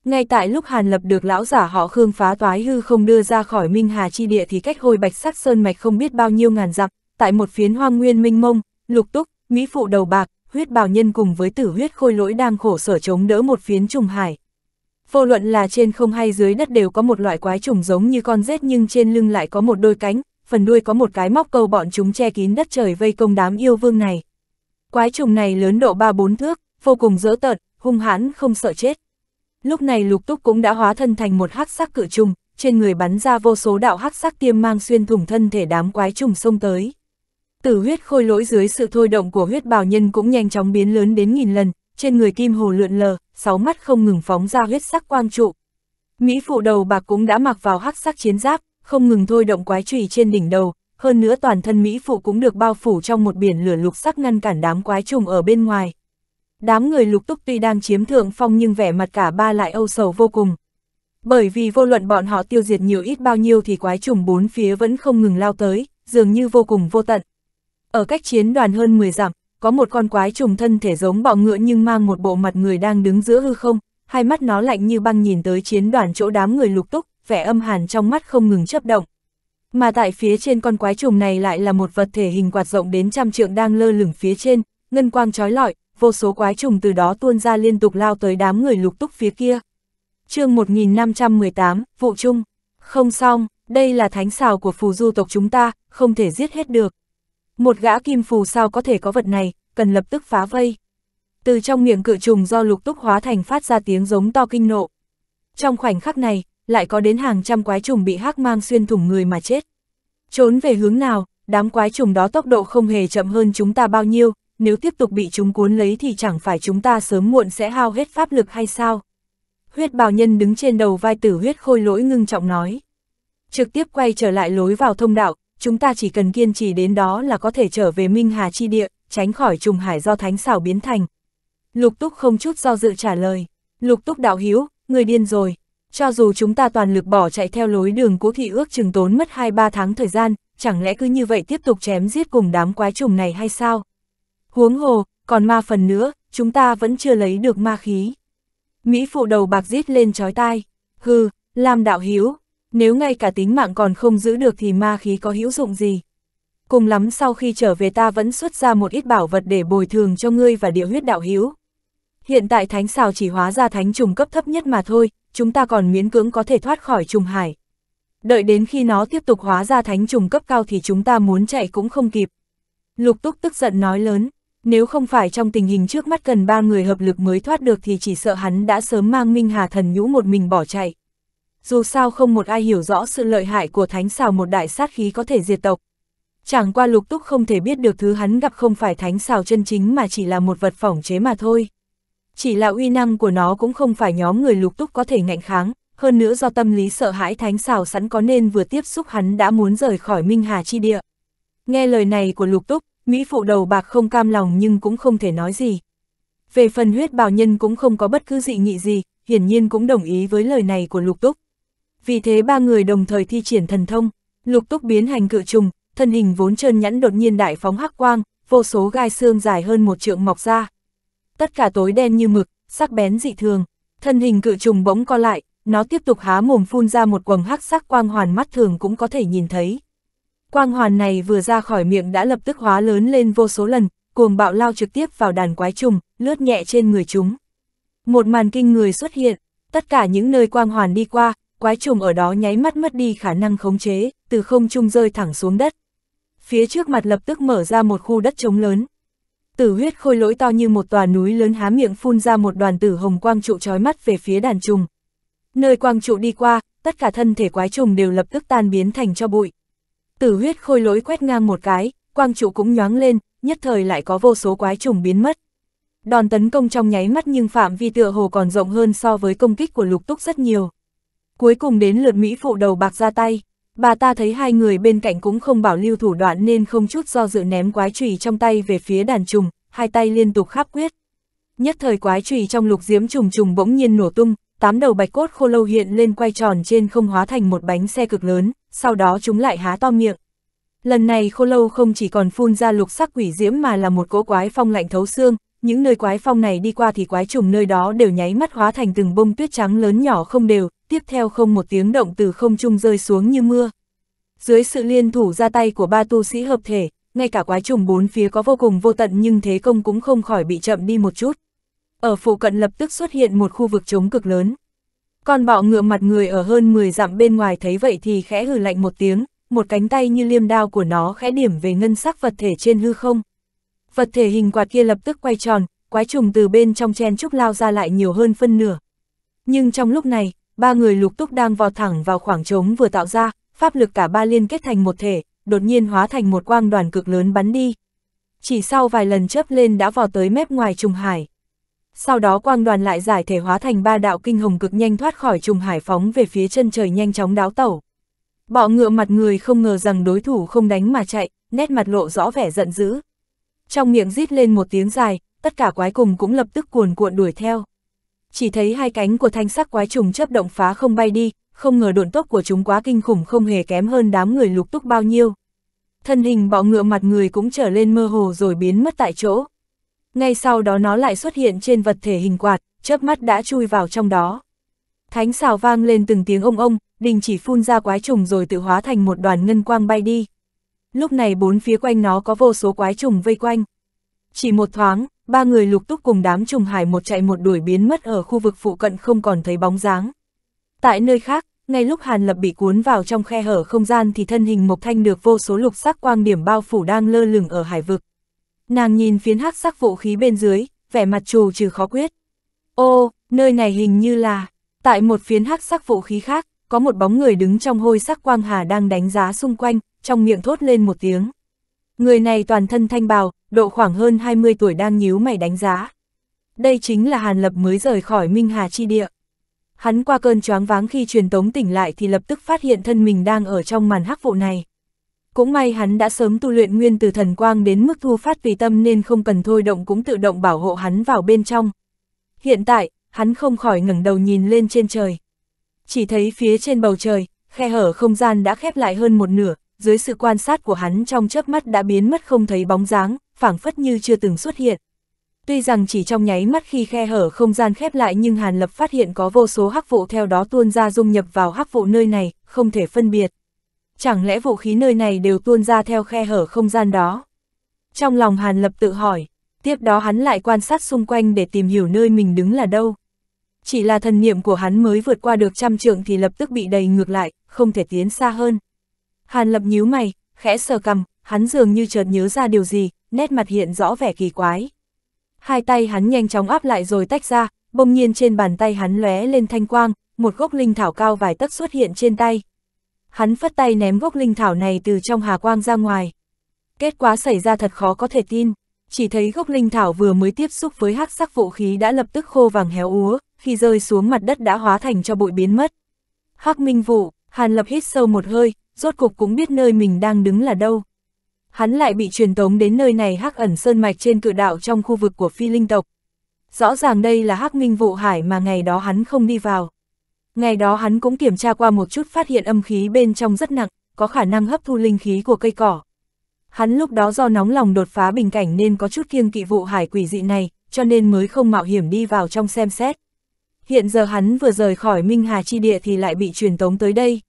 Ngay tại lúc Hàn Lập được lão giả họ Khương phá toái hư không đưa ra khỏi Minh Hà chi địa thì cách hồi bạch sắc sơn mạch không biết bao nhiêu ngàn dặm, tại một phiến hoang nguyên minh mông, lục túc, mỹ phụ đầu bạc, huyết bào nhân cùng với tử huyết khôi lỗi đang khổ sở chống đỡ một phiến trùng hải. Vô luận là trên không hay dưới đất đều có một loại quái trùng giống như con rết nhưng trên lưng lại có một đôi cánh, phần đuôi có một cái móc câu bọn chúng che kín đất trời vây công đám yêu vương này. Quái trùng này lớn độ 3-4 thước, vô cùng dỡ tợn, hung hãn không sợ chết. Lúc này lục túc cũng đã hóa thân thành một hắc sắc cự trùng, trên người bắn ra vô số đạo hắc sắc tiêm mang xuyên thủng thân thể đám quái trùng xông tới. Tử huyết khôi lỗi dưới sự thôi động của huyết bào nhân cũng nhanh chóng biến lớn đến nghìn lần, trên người kim hồ lượn lờ, sáu mắt không ngừng phóng ra huyết sắc quang trụ. Mỹ phụ đầu bạc cũng đã mặc vào hắc sắc chiến giáp, không ngừng thôi động quái trùy trên đỉnh đầu, hơn nữa toàn thân Mỹ phụ cũng được bao phủ trong một biển lửa lục sắc ngăn cản đám quái trùng ở bên ngoài. Đám người lục túc tuy đang chiếm thượng phong nhưng vẻ mặt cả ba lại âu sầu vô cùng. Bởi vì vô luận bọn họ tiêu diệt nhiều ít bao nhiêu thì quái trùng bốn phía vẫn không ngừng lao tới, dường như vô cùng vô tận. Ở cách chiến đoàn hơn 10 dặm, có một con quái trùng thân thể giống bọ ngựa nhưng mang một bộ mặt người đang đứng giữa hư không, hai mắt nó lạnh như băng nhìn tới chiến đoàn chỗ đám người lục túc, vẻ âm hàn trong mắt không ngừng chấp động. Mà tại phía trên con quái trùng này lại là một vật thể hình quạt rộng đến trăm trượng đang lơ lửng phía trên, ngân quang trói lọi, vô số quái trùng từ đó tuôn ra liên tục lao tới đám người lục túc phía kia. chương 1518, vụ trung. Không xong, đây là thánh xào của phù du tộc chúng ta, không thể giết hết được. Một gã kim phù sao có thể có vật này, cần lập tức phá vây. Từ trong miệng cự trùng do lục túc hóa thành phát ra tiếng giống to kinh nộ. Trong khoảnh khắc này, lại có đến hàng trăm quái trùng bị hắc mang xuyên thủng người mà chết. Trốn về hướng nào, đám quái trùng đó tốc độ không hề chậm hơn chúng ta bao nhiêu, nếu tiếp tục bị chúng cuốn lấy thì chẳng phải chúng ta sớm muộn sẽ hao hết pháp lực hay sao? Huyết bào nhân đứng trên đầu vai tử huyết khôi lỗi ngưng trọng nói. Trực tiếp quay trở lại lối vào thông đạo, chúng ta chỉ cần kiên trì đến đó là có thể trở về Minh Hà Chi Địa, tránh khỏi trùng hải do thánh xảo biến thành. Lục túc không chút do dự trả lời. Lục túc đạo hiếu, người điên rồi. Cho dù chúng ta toàn lực bỏ chạy theo lối đường cũ thì ước chừng tốn mất 2-3 tháng thời gian, chẳng lẽ cứ như vậy tiếp tục chém giết cùng đám quái trùng này hay sao? Huống hồ, còn ma phần nữa, chúng ta vẫn chưa lấy được ma khí. Mỹ phụ đầu bạc rít lên chói tai. Hừ, làm đạo hiếu, nếu ngay cả tính mạng còn không giữ được thì ma khí có hữu dụng gì? Cùng lắm sau khi trở về ta vẫn xuất ra một ít bảo vật để bồi thường cho ngươi và địa huyết đạo hiếu. Hiện tại thánh xào chỉ hóa ra thánh trùng cấp thấp nhất mà thôi, chúng ta còn miễn cưỡng có thể thoát khỏi trùng hải. Đợi đến khi nó tiếp tục hóa ra thánh trùng cấp cao thì chúng ta muốn chạy cũng không kịp. Lục túc tức giận nói lớn, nếu không phải trong tình hình trước mắt cần ba người hợp lực mới thoát được thì chỉ sợ hắn đã sớm mang Minh Hà thần nhũ một mình bỏ chạy. Dù sao không một ai hiểu rõ sự lợi hại của thánh xào một đại sát khí có thể diệt tộc. Chẳng qua lục túc không thể biết được thứ hắn gặp không phải thánh xào chân chính mà chỉ là một vật phỏng chế mà thôi. Chỉ là uy năng của nó cũng không phải nhóm người lục túc có thể ngạnh kháng, hơn nữa do tâm lý sợ hãi thánh xào sẵn có nên vừa tiếp xúc hắn đã muốn rời khỏi Minh Hà chi địa. Nghe lời này của lục túc, Mỹ phụ đầu bạc không cam lòng nhưng cũng không thể nói gì. Về phần huyết bào nhân cũng không có bất cứ dị nghị gì, hiển nhiên cũng đồng ý với lời này của lục túc. Vì thế ba người đồng thời thi triển thần thông, lục túc biến hành cự trùng, thân hình vốn trơn nhẵn đột nhiên đại phóng hắc quang, vô số gai xương dài hơn một trượng mọc ra. Tất cả tối đen như mực, sắc bén dị thường, thân hình cự trùng bỗng co lại, nó tiếp tục há mồm phun ra một quầng hắc sắc quang hoàn mắt thường cũng có thể nhìn thấy. Quang hoàn này vừa ra khỏi miệng đã lập tức hóa lớn lên vô số lần, cuồng bạo lao trực tiếp vào đàn quái trùng, lướt nhẹ trên người chúng. Một màn kinh người xuất hiện, tất cả những nơi quang hoàn đi qua, quái trùng ở đó nháy mắt mất đi khả năng khống chế, từ không trung rơi thẳng xuống đất. phía trước mặt lập tức mở ra một khu đất trống lớn. Tử huyết khôi lỗi to như một tòa núi lớn há miệng phun ra một đoàn tử hồng quang trụ chói mắt về phía đàn trùng. Nơi quang trụ đi qua, tất cả thân thể quái trùng đều lập tức tan biến thành cho bụi. Tử huyết khôi lối quét ngang một cái, quang trụ cũng nhoáng lên, nhất thời lại có vô số quái trùng biến mất. Đòn tấn công trong nháy mắt nhưng phạm vi tựa hồ còn rộng hơn so với công kích của lục túc rất nhiều. Cuối cùng đến lượt Mỹ phụ đầu bạc ra tay, bà ta thấy hai người bên cạnh cũng không bảo lưu thủ đoạn nên không chút do dự ném quái trùy trong tay về phía đàn trùng, hai tay liên tục khắp quyết. Nhất thời quái trùy trong lục diễm trùng trùng bỗng nhiên nổ tung, tám đầu bạch cốt khô lâu hiện lên quay tròn trên không hóa thành một bánh xe cực lớn, sau đó chúng lại há to miệng. Lần này khô lâu không chỉ còn phun ra lục sắc quỷ diễm mà là một cỗ quái phong lạnh thấu xương, những nơi quái phong này đi qua thì quái trùng nơi đó đều nháy mắt hóa thành từng bông tuyết trắng lớn nhỏ không đều, tiếp theo không một tiếng động từ không trung rơi xuống như mưa. Dưới sự liên thủ ra tay của ba tu sĩ hợp thể, ngay cả quái trùng bốn phía có vô cùng vô tận nhưng thế công cũng không khỏi bị chậm đi một chút. Ở phụ cận lập tức xuất hiện một khu vực trống cực lớn. Con bọ ngựa mặt người ở hơn 10 dặm bên ngoài thấy vậy thì khẽ hừ lạnh một tiếng, một cánh tay như liêm đao của nó khẽ điểm về ngân sắc vật thể trên hư không. Vật thể hình quạt kia lập tức quay tròn, quái trùng từ bên trong chen trúc lao ra lại nhiều hơn phân nửa. Nhưng trong lúc này, ba người lục túc đang vò thẳng vào khoảng trống vừa tạo ra, pháp lực cả ba liên kết thành một thể, đột nhiên hóa thành một quang đoàn cực lớn bắn đi. Chỉ sau vài lần chớp lên đã vò tới mép ngoài trùng hải. Sau đó quang đoàn lại giải thể hóa thành ba đạo kinh hồng cực nhanh thoát khỏi trùng hải phóng về phía chân trời nhanh chóng đáo tẩu. Bọ ngựa mặt người không ngờ rằng đối thủ không đánh mà chạy, nét mặt lộ rõ vẻ giận dữ. Trong miệng rít lên một tiếng dài, tất cả quái cùng cũng lập tức cuồn cuộn đuổi theo. Chỉ thấy hai cánh của thanh sắc quái trùng chấp động phá không bay đi, không ngờ độn tốc của chúng quá kinh khủng không hề kém hơn đám người lục túc bao nhiêu. Thân hình bọ ngựa mặt người cũng trở lên mơ hồ rồi biến mất tại chỗ. Ngay sau đó nó lại xuất hiện trên vật thể hình quạt, chớp mắt đã chui vào trong đó. Thánh xào vang lên từng tiếng ông ông, đình chỉ phun ra quái trùng rồi tự hóa thành một đoàn ngân quang bay đi. Lúc này bốn phía quanh nó có vô số quái trùng vây quanh. Chỉ một thoáng, ba người lục túc cùng đám trùng hải một chạy một đuổi biến mất ở khu vực phụ cận không còn thấy bóng dáng. Tại nơi khác, ngay lúc Hàn Lập bị cuốn vào trong khe hở không gian thì thân hình Mộc Thanh được vô số lục sắc quang điểm bao phủ đang lơ lửng ở hải vực. Nàng nhìn phiến hắc sắc vũ khí bên dưới, vẻ mặt trù trừ khó quyết. Ô, nơi này hình như là, tại một phiến hắc sắc vũ khí khác, có một bóng người đứng trong hôi sắc quang hà đang đánh giá xung quanh, trong miệng thốt lên một tiếng. Người này toàn thân thanh bào, độ khoảng hơn 20 tuổi đang nhíu mày đánh giá. Đây chính là Hàn Lập mới rời khỏi Minh Hà chi địa. Hắn qua cơn choáng váng khi truyền tống tỉnh lại thì lập tức phát hiện thân mình đang ở trong màn hắc vụ này. Cũng may hắn đã sớm tu luyện nguyên từ thần quang đến mức thu phát tùy tâm nên không cần thôi động cũng tự động bảo hộ hắn vào bên trong. Hiện tại, hắn không khỏi ngẩng đầu nhìn lên trên trời. Chỉ thấy phía trên bầu trời, khe hở không gian đã khép lại hơn một nửa, dưới sự quan sát của hắn trong chớp mắt đã biến mất không thấy bóng dáng, phảng phất như chưa từng xuất hiện. Tuy rằng chỉ trong nháy mắt khi khe hở không gian khép lại nhưng Hàn Lập phát hiện có vô số hắc vụ theo đó tuôn ra dung nhập vào hắc vụ nơi này, không thể phân biệt. Chẳng lẽ vũ khí nơi này đều tuôn ra theo khe hở không gian đó? Trong lòng Hàn Lập tự hỏi, tiếp đó hắn lại quan sát xung quanh để tìm hiểu nơi mình đứng là đâu. Chỉ là thần niệm của hắn mới vượt qua được trăm trượng thì lập tức bị đầy ngược lại, không thể tiến xa hơn. Hàn Lập nhíu mày, khẽ sờ cầm, hắn dường như chợt nhớ ra điều gì, nét mặt hiện rõ vẻ kỳ quái. Hai tay hắn nhanh chóng áp lại rồi tách ra, bỗng nhiên trên bàn tay hắn lóe lên thanh quang, một gốc linh thảo cao vài tấc xuất hiện trên tay. Hắn phất tay ném gốc linh thảo này từ trong hà quang ra ngoài. Kết quả xảy ra thật khó có thể tin, chỉ thấy gốc linh thảo vừa mới tiếp xúc với hắc sắc vũ khí đã lập tức khô vàng héo úa, khi rơi xuống mặt đất đã hóa thành cho bụi biến mất. Hắc minh vụ, Hàn Lập hít sâu một hơi, rốt cục cũng biết nơi mình đang đứng là đâu. Hắn lại bị truyền tống đến nơi này hắc ẩn sơn mạch trên cự đạo trong khu vực của phi linh tộc. Rõ ràng đây là hắc minh vụ hải mà ngày đó hắn không đi vào. Ngày đó hắn cũng kiểm tra qua một chút phát hiện âm khí bên trong rất nặng, có khả năng hấp thu linh khí của cây cỏ. Hắn lúc đó do nóng lòng đột phá bình cảnh nên có chút kiêng kỵ vụ hải quỷ dị này, cho nên mới không mạo hiểm đi vào trong xem xét. Hiện giờ hắn vừa rời khỏi Minh Hà chi địa thì lại bị truyền tống tới đây.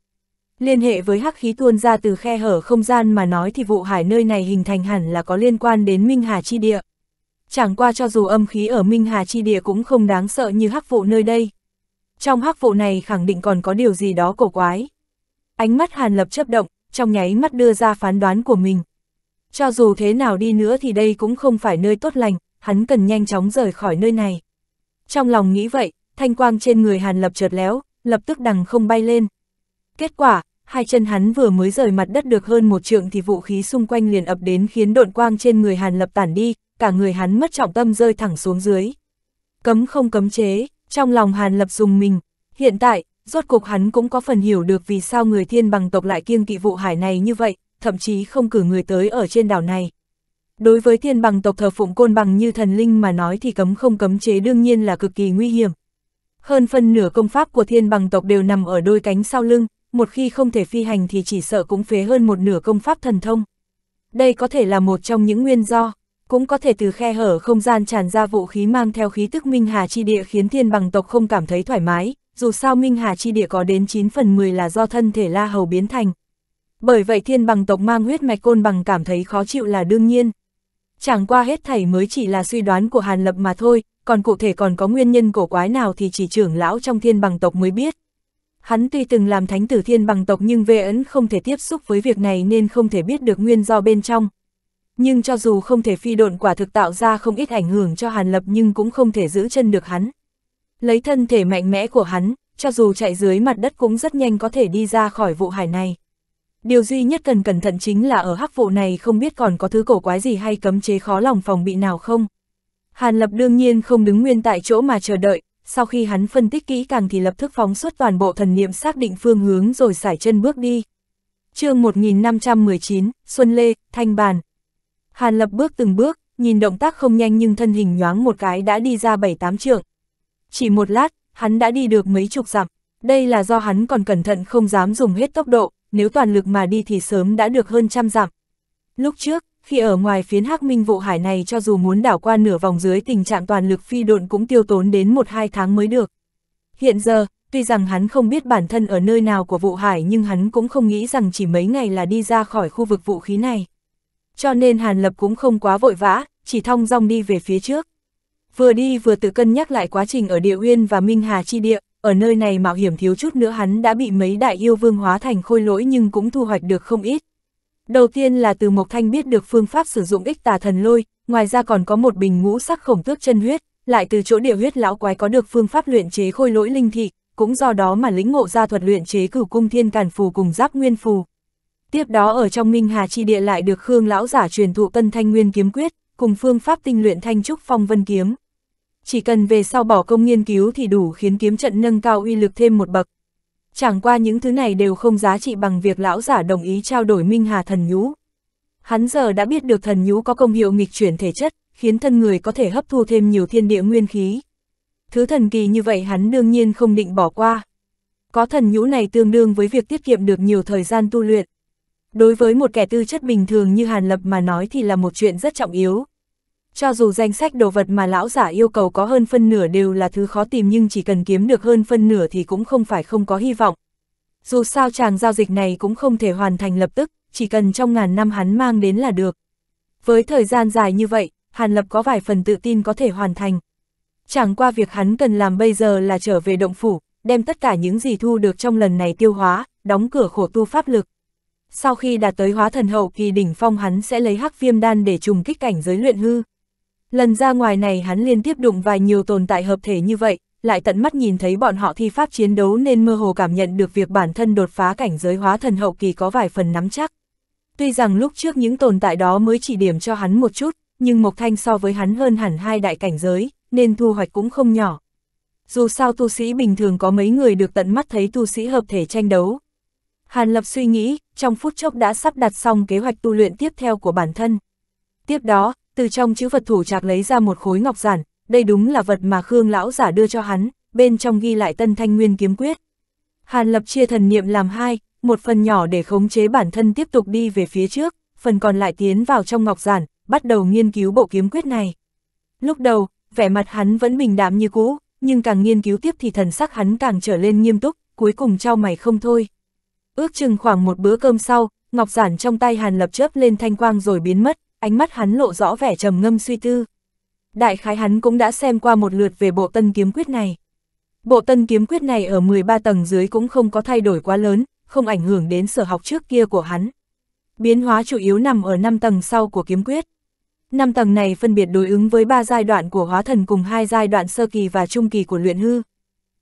Liên hệ với hắc khí tuôn ra từ khe hở không gian mà nói thì vụ hải nơi này hình thành hẳn là có liên quan đến Minh Hà chi địa. Chẳng qua cho dù âm khí ở Minh Hà chi địa cũng không đáng sợ như hắc vụ nơi đây. Trong hắc vụ này khẳng định còn có điều gì đó cổ quái. Ánh mắt Hàn Lập chấp động, trong nháy mắt đưa ra phán đoán của mình. Cho dù thế nào đi nữa thì đây cũng không phải nơi tốt lành, hắn cần nhanh chóng rời khỏi nơi này. Trong lòng nghĩ vậy, thanh quang trên người Hàn Lập chợt léo, lập tức đằng không bay lên. Kết quả, hai chân hắn vừa mới rời mặt đất được hơn một trượng thì vũ khí xung quanh liền ập đến khiến độn quang trên người Hàn Lập tản đi, cả người hắn mất trọng tâm rơi thẳng xuống dưới. Cấm không cấm chế, trong lòng Hàn Lập dùng mình, hiện tại, rốt cuộc hắn cũng có phần hiểu được vì sao người thiên bằng tộc lại kiêng kỵ vụ hải này như vậy, thậm chí không cử người tới ở trên đảo này. Đối với thiên bằng tộc thờ phụng côn bằng như thần linh mà nói thì cấm không cấm chế đương nhiên là cực kỳ nguy hiểm. Hơn phân nửa công pháp của thiên bằng tộc đều nằm ở đôi cánh sau lưng, một khi không thể phi hành thì chỉ sợ cũng phế hơn một nửa công pháp thần thông. Đây có thể là một trong những nguyên do, cũng có thể từ khe hở không gian tràn ra vũ khí mang theo khí tức Minh Hà Chi Địa khiến thiên bằng tộc không cảm thấy thoải mái, dù sao Minh Hà Chi Địa có đến 9 phần 10 là do thân thể La Hầu biến thành. Bởi vậy thiên bằng tộc mang huyết mạch côn bằng cảm thấy khó chịu là đương nhiên. Chẳng qua hết thảy mới chỉ là suy đoán của Hàn Lập mà thôi, còn cụ thể còn có nguyên nhân cổ quái nào thì chỉ trưởng lão trong thiên bằng tộc mới biết. Hắn tuy từng làm thánh tử thiên bằng tộc nhưng vệ ấn không thể tiếp xúc với việc này nên không thể biết được nguyên do bên trong. Nhưng cho dù không thể phi độn quả thực tạo ra không ít ảnh hưởng cho Hàn Lập nhưng cũng không thể giữ chân được hắn. Lấy thân thể mạnh mẽ của hắn, cho dù chạy dưới mặt đất cũng rất nhanh có thể đi ra khỏi vụ hải này. Điều duy nhất cần cẩn thận chính là ở hắc vụ này không biết còn có thứ cổ quái gì hay cấm chế khó lòng phòng bị nào không. Hàn Lập đương nhiên không đứng nguyên tại chỗ mà chờ đợi, sau khi hắn phân tích kỹ càng thì lập tức phóng xuất toàn bộ thần niệm xác định phương hướng rồi sải chân bước đi. chương 1519, Xuân Lê, Thanh Bàn. Hàn Lập bước từng bước, nhìn động tác không nhanh nhưng thân hình nhoáng một cái đã đi ra 7-8 trượng. Chỉ một lát, hắn đã đi được mấy chục dặm. Đây là do hắn còn cẩn thận không dám dùng hết tốc độ, nếu toàn lực mà đi thì sớm đã được hơn trăm dặm. Lúc trước, khi ở ngoài phiến hắc minh vụ hải này cho dù muốn đảo qua nửa vòng dưới tình trạng toàn lực phi độn cũng tiêu tốn đến 1-2 tháng mới được. Hiện giờ, tuy rằng hắn không biết bản thân ở nơi nào của vụ hải nhưng hắn cũng không nghĩ rằng chỉ mấy ngày là đi ra khỏi khu vực vũ khí này. Cho nên Hàn Lập cũng không quá vội vã, chỉ thong dong đi về phía trước. Vừa đi vừa tự cân nhắc lại quá trình ở địa uyên và Minh Hà chi địa, ở nơi này mạo hiểm thiếu chút nữa hắn đã bị mấy đại yêu vương hóa thành khôi lỗi nhưng cũng thu hoạch được không ít. Đầu tiên là từ Mộc Thanh biết được phương pháp sử dụng ích tà thần lôi, ngoài ra còn có một bình ngũ sắc khổng tước chân huyết, lại từ chỗ địa huyết lão quái có được phương pháp luyện chế khôi lỗi linh thị, cũng do đó mà lĩnh ngộ ra thuật luyện chế cửu cung thiên càn phù cùng giáp nguyên phù. Tiếp đó ở trong Minh Hà chi địa lại được Khương lão giả truyền thụ Tân Thanh Nguyên kiếm quyết, cùng phương pháp tinh luyện Thanh trúc phong vân kiếm. Chỉ cần về sau bỏ công nghiên cứu thì đủ khiến kiếm trận nâng cao uy lực thêm một bậc. Chẳng qua những thứ này đều không giá trị bằng việc lão giả đồng ý trao đổi Minh Hà thần nhũ. Hắn giờ đã biết được thần nhũ có công hiệu nghịch chuyển thể chất, khiến thân người có thể hấp thu thêm nhiều thiên địa nguyên khí. Thứ thần kỳ như vậy hắn đương nhiên không định bỏ qua. Có thần nhũ này tương đương với việc tiết kiệm được nhiều thời gian tu luyện. Đối với một kẻ tư chất bình thường như Hàn Lập mà nói thì là một chuyện rất trọng yếu. Cho dù danh sách đồ vật mà lão giả yêu cầu có hơn phân nửa đều là thứ khó tìm nhưng chỉ cần kiếm được hơn phân nửa thì cũng không phải không có hy vọng. Dù sao chàng giao dịch này cũng không thể hoàn thành lập tức, chỉ cần trong ngàn năm hắn mang đến là được. Với thời gian dài như vậy, Hàn Lập có vài phần tự tin có thể hoàn thành. Chẳng qua việc hắn cần làm bây giờ là trở về động phủ, đem tất cả những gì thu được trong lần này tiêu hóa, đóng cửa khổ tu pháp lực. Sau khi đạt tới hóa thần hậu kỳ đỉnh phong hắn sẽ lấy hắc viêm đan để trùng kích cảnh giới luyện hư. Lần ra ngoài này hắn liên tiếp đụng vài nhiều tồn tại hợp thể như vậy, lại tận mắt nhìn thấy bọn họ thi pháp chiến đấu nên mơ hồ cảm nhận được việc bản thân đột phá cảnh giới hóa thần hậu kỳ có vài phần nắm chắc. Tuy rằng lúc trước những tồn tại đó mới chỉ điểm cho hắn một chút, nhưng Mộc Thanh so với hắn hơn hẳn hai đại cảnh giới, nên thu hoạch cũng không nhỏ. Dù sao tu sĩ bình thường có mấy người được tận mắt thấy tu sĩ hợp thể tranh đấu. Hàn Lập suy nghĩ, trong phút chốc đã sắp đặt xong kế hoạch tu luyện tiếp theo của bản thân. Tiếp đó, từ trong chữ vật thủ trạc lấy ra một khối ngọc giản, đây đúng là vật mà Khương lão giả đưa cho hắn, bên trong ghi lại tân thanh nguyên kiếm quyết. Hàn lập chia thần niệm làm hai, một phần nhỏ để khống chế bản thân tiếp tục đi về phía trước, phần còn lại tiến vào trong ngọc giản, bắt đầu nghiên cứu bộ kiếm quyết này. Lúc đầu, vẻ mặt hắn vẫn bình đạm như cũ, nhưng càng nghiên cứu tiếp thì thần sắc hắn càng trở lên nghiêm túc, cuối cùng trao mày không thôi. Ước chừng khoảng một bữa cơm sau, ngọc giản trong tay Hàn lập chớp lên thanh quang rồi biến mất, ánh mắt hắn lộ rõ vẻ trầm ngâm suy tư. Đại khái hắn cũng đã xem qua một lượt về bộ tân kiếm quyết này. Bộ tân kiếm quyết này ở 13 tầng dưới cũng không có thay đổi quá lớn, không ảnh hưởng đến sở học trước kia của hắn. biến hóa chủ yếu nằm ở 5 tầng sau của kiếm quyết. 5 tầng này phân biệt đối ứng với 3 giai đoạn của hóa thần cùng hai giai đoạn sơ kỳ và trung kỳ của luyện hư.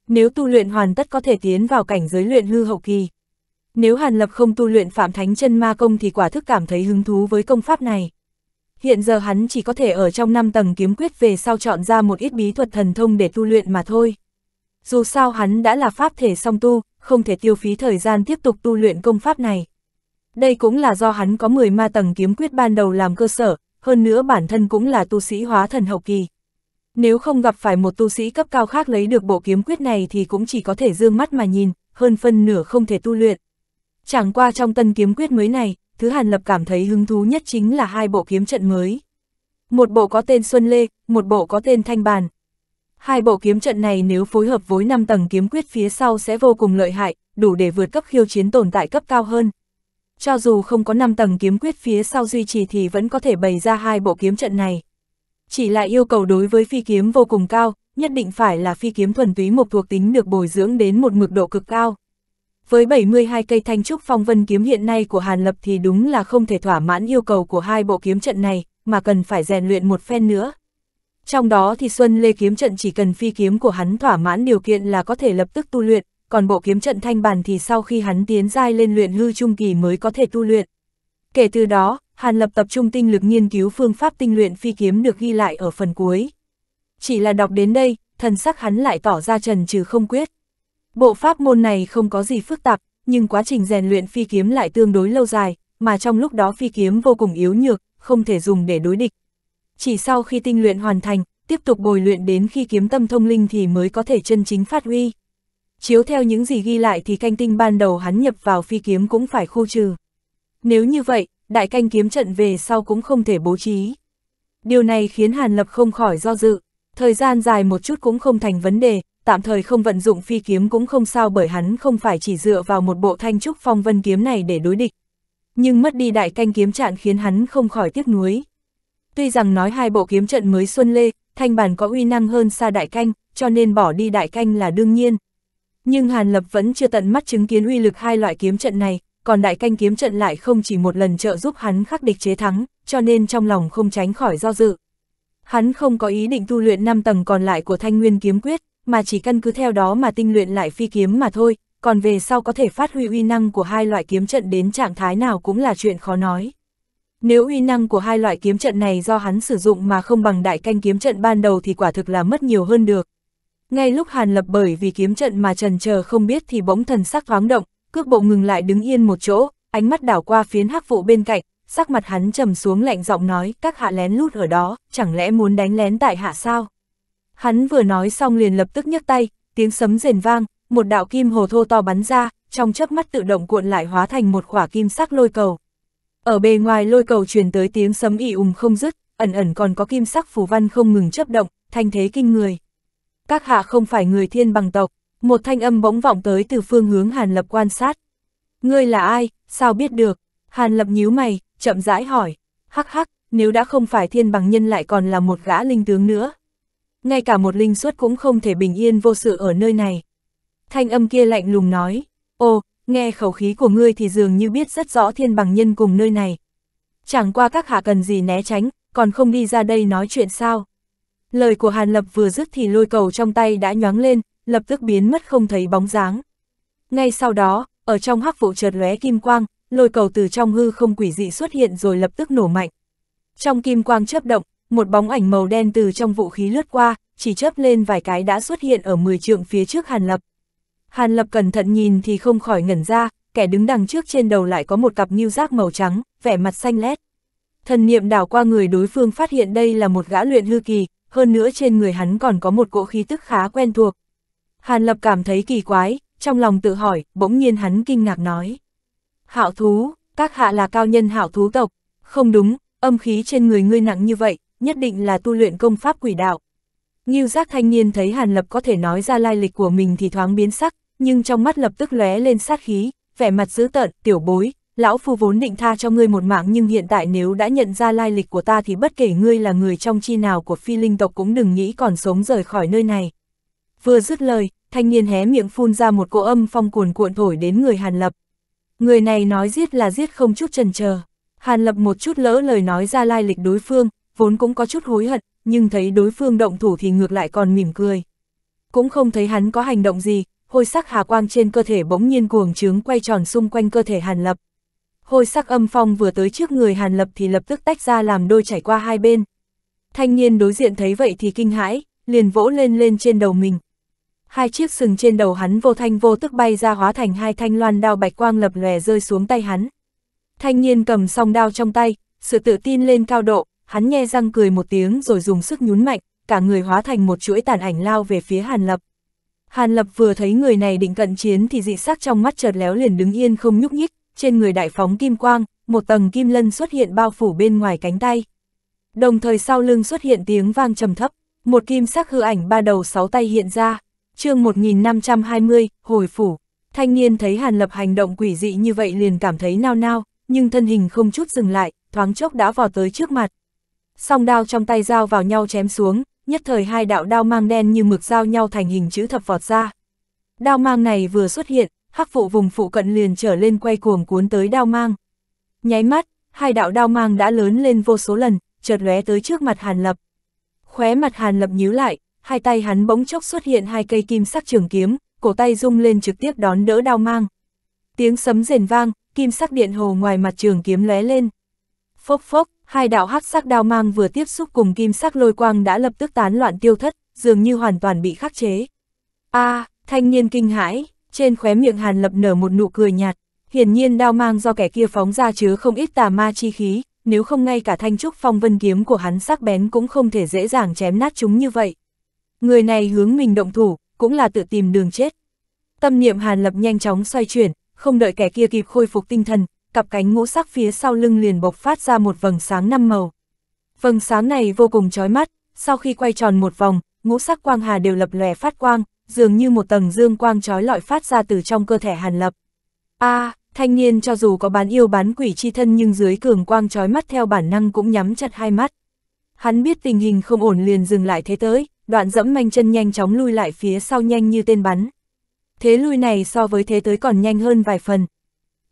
Nếu tu luyện hoàn tất có thể tiến vào cảnh giới luyện hư hậu kỳ. Nếu Hàn Lập không tu luyện Phạm Thánh chân ma công thì quả thức cảm thấy hứng thú với công pháp này. Hiện giờ hắn chỉ có thể ở trong 5 tầng kiếm quyết về sau chọn ra một ít bí thuật thần thông để tu luyện mà thôi. Dù sao hắn đã là pháp thể song tu, không thể tiêu phí thời gian tiếp tục tu luyện công pháp này. Đây cũng là do hắn có 10 ma tầng kiếm quyết ban đầu làm cơ sở, hơn nữa bản thân cũng là tu sĩ hóa thần hậu kỳ. Nếu không gặp phải một tu sĩ cấp cao khác lấy được bộ kiếm quyết này thì cũng chỉ có thể dương mắt mà nhìn, hơn phân nửa không thể tu luyện. Chẳng qua trong tân kiếm quyết mới này, thứ Hàn Lập cảm thấy hứng thú nhất chính là hai bộ kiếm trận mới. Một bộ có tên Xuân Lê, một bộ có tên Thanh Bàn. Hai bộ kiếm trận này nếu phối hợp với 5 tầng kiếm quyết phía sau sẽ vô cùng lợi hại, đủ để vượt cấp khiêu chiến tồn tại cấp cao hơn. Cho dù không có 5 tầng kiếm quyết phía sau duy trì thì vẫn có thể bày ra hai bộ kiếm trận này. Chỉ là yêu cầu đối với phi kiếm vô cùng cao, nhất định phải là phi kiếm thuần túy một thuộc tính được bồi dưỡng đến một mực độ cực cao. Với 72 cây thanh trúc phong vân kiếm hiện nay của Hàn Lập thì đúng là không thể thỏa mãn yêu cầu của hai bộ kiếm trận này, mà cần phải rèn luyện một phen nữa. Trong đó thì Xuân Lê kiếm trận chỉ cần phi kiếm của hắn thỏa mãn điều kiện là có thể lập tức tu luyện, còn bộ kiếm trận thanh bàn thì sau khi hắn tiến giai lên luyện hư trung kỳ mới có thể tu luyện. Kể từ đó, Hàn Lập tập trung tinh lực nghiên cứu phương pháp tinh luyện phi kiếm được ghi lại ở phần cuối. Chỉ là đọc đến đây, thần sắc hắn lại tỏ ra trần trừ không quyết. Bộ pháp môn này không có gì phức tạp, nhưng quá trình rèn luyện phi kiếm lại tương đối lâu dài, mà trong lúc đó phi kiếm vô cùng yếu nhược, không thể dùng để đối địch. Chỉ sau khi tinh luyện hoàn thành, tiếp tục bồi luyện đến khi kiếm tâm thông linh thì mới có thể chân chính phát huy. Chiếu theo những gì ghi lại thì canh tinh ban đầu hắn nhập vào phi kiếm cũng phải khu trừ. Nếu như vậy, đại canh kiếm trận về sau cũng không thể bố trí. Điều này khiến Hàn Lập không khỏi do dự, thời gian dài một chút cũng không thành vấn đề, tạm thời không vận dụng phi kiếm cũng không sao bởi hắn không phải chỉ dựa vào một bộ thanh trúc phong vân kiếm này để đối địch. Nhưng mất đi đại canh kiếm trận khiến hắn không khỏi tiếc nuối. Tuy rằng nói hai bộ kiếm trận mới xuân lê, thanh bản có uy năng hơn xa đại canh, cho nên bỏ đi đại canh là đương nhiên. Nhưng Hàn Lập vẫn chưa tận mắt chứng kiến uy lực hai loại kiếm trận này, còn đại canh kiếm trận lại không chỉ một lần trợ giúp hắn khắc địch chế thắng, cho nên trong lòng không tránh khỏi do dự. Hắn không có ý định tu luyện 5 tầng còn lại của thanh nguyên kiếm quyết, mà chỉ căn cứ theo đó mà tinh luyện lại phi kiếm mà thôi, còn về sau có thể phát huy uy năng của hai loại kiếm trận đến trạng thái nào cũng là chuyện khó nói. Nếu uy năng của hai loại kiếm trận này do hắn sử dụng mà không bằng đại canh kiếm trận ban đầu thì quả thực là mất nhiều hơn được. Ngay lúc Hàn Lập bởi vì kiếm trận mà trần chờ không biết thì bỗng thần sắc thoáng động, cước bộ ngừng lại đứng yên một chỗ, ánh mắt đảo qua phiến hắc vụ bên cạnh, sắc mặt hắn trầm xuống lạnh giọng nói, các hạ lén lút ở đó, chẳng lẽ muốn đánh lén tại hạ sao? Hắn vừa nói xong liền lập tức nhấc tay, tiếng sấm rền vang, một đạo kim hồ thô to bắn ra, trong chớp mắt tự động cuộn lại hóa thành một quả kim sắc lôi cầu. Ở bề ngoài lôi cầu truyền tới tiếng sấm ỉ ùm không dứt, ẩn ẩn còn có kim sắc phù văn không ngừng chấp động, thanh thế kinh người. Các hạ không phải người thiên bằng tộc, một thanh âm bỗng vọng tới từ phương hướng Hàn Lập quan sát. Ngươi là ai, sao biết được? Hàn Lập nhíu mày, chậm rãi hỏi. Hắc hắc, nếu đã không phải thiên bằng nhân lại còn là một gã linh tướng nữa. Ngay cả một linh suất cũng không thể bình yên vô sự ở nơi này. Thanh âm kia lạnh lùng nói. ô, nghe khẩu khí của ngươi thì dường như biết rất rõ thiên bằng nhân cùng nơi này. Chẳng qua các hạ cần gì né tránh, còn không đi ra đây nói chuyện sao. Lời của Hàn Lập vừa dứt thì lôi cầu trong tay đã nhoáng lên, lập tức biến mất không thấy bóng dáng. Ngay sau đó, ở trong hắc vụ chợt lóe kim quang, lôi cầu từ trong hư không quỷ dị xuất hiện rồi lập tức nổ mạnh. Trong kim quang chớp động, một bóng ảnh màu đen từ trong vũ khí lướt qua, chỉ chớp lên vài cái đã xuất hiện ở 10 trượng phía trước Hàn Lập. Hàn Lập cẩn thận nhìn thì không khỏi ngẩn ra, kẻ đứng đằng trước trên đầu lại có một cặp nghiêu giác màu trắng, vẻ mặt xanh lét. Thần niệm đảo qua người đối phương phát hiện đây là một gã luyện hư kỳ, hơn nữa trên người hắn còn có một cỗ khí tức khá quen thuộc. Hàn Lập cảm thấy kỳ quái, trong lòng tự hỏi, bỗng nhiên hắn kinh ngạc nói. Hạo thú, các hạ là cao nhân hạo thú tộc, không đúng, âm khí trên người ngươi nặng như vậy, nhất định là tu luyện công pháp quỷ đạo. Ngưu giác thanh niên thấy Hàn Lập có thể nói ra lai lịch của mình thì thoáng biến sắc, nhưng trong mắt lập tức lóe lên sát khí, vẻ mặt dữ tợn, tiểu bối, lão phu vốn định tha cho ngươi một mạng nhưng hiện tại nếu đã nhận ra lai lịch của ta thì bất kể ngươi là người trong chi nào của phi linh tộc cũng đừng nghĩ còn sống rời khỏi nơi này. Vừa dứt lời, thanh niên hé miệng phun ra một cỗ âm phong cuồn cuộn thổi đến người Hàn Lập. Người này nói giết là giết không chút chần chờ. Hàn Lập một chút lỡ lời nói ra lai lịch đối phương, vốn cũng có chút hối hận, nhưng thấy đối phương động thủ thì ngược lại còn mỉm cười. Cũng không thấy hắn có hành động gì, hôi sắc hà quang trên cơ thể bỗng nhiên cuồng trướng quay tròn xung quanh cơ thể Hàn Lập. Hôi sắc âm phong vừa tới trước người Hàn Lập thì lập tức tách ra làm đôi chảy qua hai bên. Thanh niên đối diện thấy vậy thì kinh hãi, liền vỗ lên lên trên đầu mình. Hai chiếc sừng trên đầu hắn vô thanh vô tức bay ra hóa thành hai thanh loan đao bạch quang lập lòe rơi xuống tay hắn. Thanh niên cầm song đao trong tay, sự tự tin lên cao độ, hắn nhe răng cười một tiếng rồi dùng sức nhún mạnh, cả người hóa thành một chuỗi tàn ảnh lao về phía Hàn Lập. Hàn Lập vừa thấy người này định cận chiến thì dị sắc trong mắt chợt léo liền đứng yên không nhúc nhích, trên người đại phóng kim quang, một tầng kim lân xuất hiện bao phủ bên ngoài cánh tay. Đồng thời sau lưng xuất hiện tiếng vang trầm thấp, một kim sắc hư ảnh ba đầu sáu tay hiện ra. chương 1520, hồi phủ. Thanh niên thấy Hàn Lập hành động quỷ dị như vậy liền cảm thấy nao nao, nhưng thân hình không chút dừng lại, thoáng chốc đã vào tới trước mặt. Song đao trong tay dao vào nhau chém xuống, nhất thời hai đạo đao mang đen như mực giao nhau thành hình chữ thập vọt ra. Đao mang này vừa xuất hiện, hắc vụ vùng phụ cận liền trở lên quay cuồng cuốn tới đao mang. Nháy mắt, hai đạo đao mang đã lớn lên vô số lần, chợt lóe tới trước mặt Hàn Lập. Khóe mặt Hàn Lập nhíu lại, hai tay hắn bỗng chốc xuất hiện hai cây kim sắc trường kiếm, cổ tay rung lên trực tiếp đón đỡ đao mang. Tiếng sấm rền vang, kim sắc điện hồ ngoài mặt trường kiếm lóe lên. Phốc phốc, hai đạo hắc sắc đao mang vừa tiếp xúc cùng kim sắc lôi quang đã lập tức tán loạn tiêu thất, dường như hoàn toàn bị khắc chế. A, thanh niên kinh hãi, trên khóe miệng Hàn Lập nở một nụ cười nhạt, hiển nhiên đao mang do kẻ kia phóng ra chứa không ít tà ma chi khí, nếu không ngay cả thanh trúc phong vân kiếm của hắn sắc bén cũng không thể dễ dàng chém nát chúng như vậy. Người này hướng mình động thủ, cũng là tự tìm đường chết. Tâm niệm Hàn Lập nhanh chóng xoay chuyển, không đợi kẻ kia kịp khôi phục tinh thần, cặp cánh ngũ sắc phía sau lưng liền bộc phát ra một vầng sáng năm màu. Vầng sáng này vô cùng chói mắt, sau khi quay tròn một vòng, ngũ sắc quang hà đều lập lòe phát quang, dường như một tầng dương quang chói lọi phát ra từ trong cơ thể Hàn Lập. A, thanh niên cho dù có bán yêu bán quỷ chi thân nhưng dưới cường quang chói mắt theo bản năng cũng nhắm chặt hai mắt. Hắn biết tình hình không ổn liền dừng lại thế tới, đoạn dẫm manh chân nhanh chóng lui lại phía sau nhanh như tên bắn. Thế lui này so với thế tới còn nhanh hơn vài phần.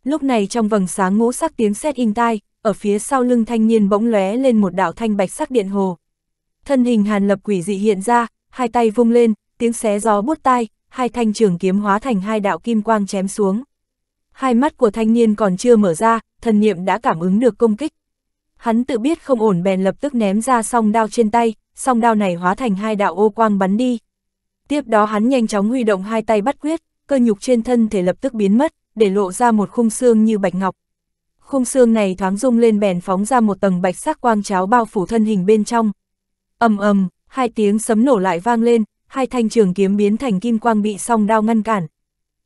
Lúc này trong vầng sáng ngũ sắc tiếng sét in tai, ở phía sau lưng thanh niên bỗng lóe lên một đạo thanh bạch sắc điện hồ. Thân hình hàn lập quỷ dị hiện ra, hai tay vung lên, tiếng xé gió bút tai, hai thanh trường kiếm hóa thành hai đạo kim quang chém xuống. Hai mắt của thanh niên còn chưa mở ra, thần niệm đã cảm ứng được công kích. Hắn tự biết không ổn bèn lập tức ném ra song đao trên tay, song đao này hóa thành hai đạo ô quang bắn đi. Tiếp đó hắn nhanh chóng huy động hai tay bắt quyết, cơ nhục trên thân thể lập tức biến mất, để lộ ra một khung xương như bạch ngọc. Khung xương này thoáng rung lên bèn phóng ra một tầng bạch sắc quang cháo bao phủ thân hình bên trong. ầm ầm, hai tiếng sấm nổ lại vang lên, hai thanh trường kiếm biến thành kim quang bị song đao ngăn cản.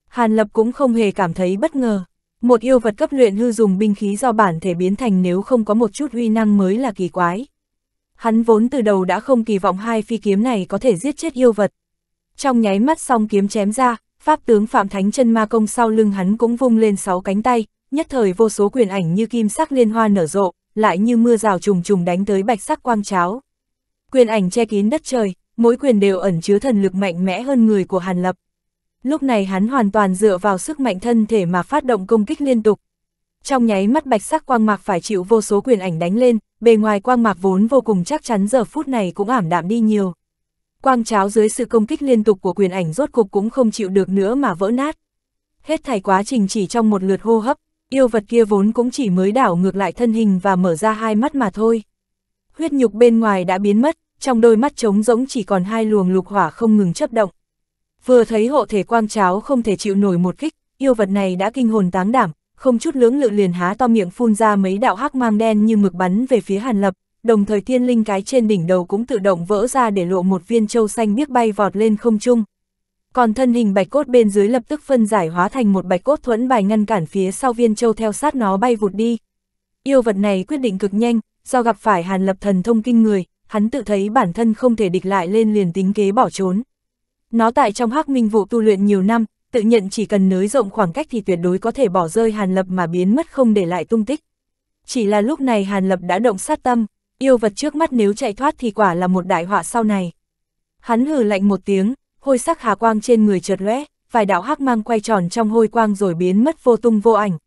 Hàn Lập cũng không hề cảm thấy bất ngờ. Một yêu vật cấp luyện hư dùng binh khí do bản thể biến thành nếu không có một chút uy năng mới là kỳ quái. Hắn vốn từ đầu đã không kỳ vọng hai phi kiếm này có thể giết chết yêu vật. Trong nháy mắt song kiếm chém ra, pháp tướng Phạm Thánh chân ma công sau lưng hắn cũng vung lên sáu cánh tay, nhất thời vô số quyền ảnh như kim sắc liên hoa nở rộ, lại như mưa rào trùng trùng đánh tới bạch sắc quang cháo. Quyền ảnh che kín đất trời, mỗi quyền đều ẩn chứa thần lực mạnh mẽ hơn người của Hàn Lập. Lúc này hắn hoàn toàn dựa vào sức mạnh thân thể mà phát động công kích liên tục. Trong nháy mắt bạch sắc quang mạc phải chịu vô số quyền ảnh đánh lên, bề ngoài quang mạc vốn vô cùng chắc chắn giờ phút này cũng ảm đạm đi nhiều. Quang cháo dưới sự công kích liên tục của quyền ảnh rốt cục cũng không chịu được nữa mà vỡ nát. Hết thảy quá trình chỉ trong một lượt hô hấp, yêu vật kia vốn cũng chỉ mới đảo ngược lại thân hình và mở ra hai mắt mà thôi. Huyết nhục bên ngoài đã biến mất, trong đôi mắt trống rỗng chỉ còn hai luồng lục hỏa không ngừng chấp động. Vừa thấy hộ thể quang cháo không thể chịu nổi một kích, yêu vật này đã kinh hồn táng đảm, không chút lưỡng lự liền há to miệng phun ra mấy đạo hắc mang đen như mực bắn về phía Hàn Lập, đồng thời thiên linh cái trên đỉnh đầu cũng tự động vỡ ra để lộ một viên châu xanh biếc bay vọt lên không trung. Còn thân hình bạch cốt bên dưới lập tức phân giải hóa thành một bạch cốt thuẫn bài ngăn cản phía sau viên châu theo sát nó bay vụt đi. Yêu vật này quyết định cực nhanh, do gặp phải Hàn Lập thần thông kinh người, hắn tự thấy bản thân không thể địch lại lên liền tính kế bỏ trốn. Nó tại trong hắc minh vụ tu luyện nhiều năm, tự nhận chỉ cần nới rộng khoảng cách thì tuyệt đối có thể bỏ rơi Hàn Lập mà biến mất không để lại tung tích. Chỉ là lúc này Hàn Lập đã động sát tâm, yêu vật trước mắt nếu chạy thoát thì quả là một đại họa sau này. Hắn hừ lạnh một tiếng, hôi sắc hà quang trên người chợt lóe, vài đạo hắc mang quay tròn trong hôi quang rồi biến mất vô tung vô ảnh.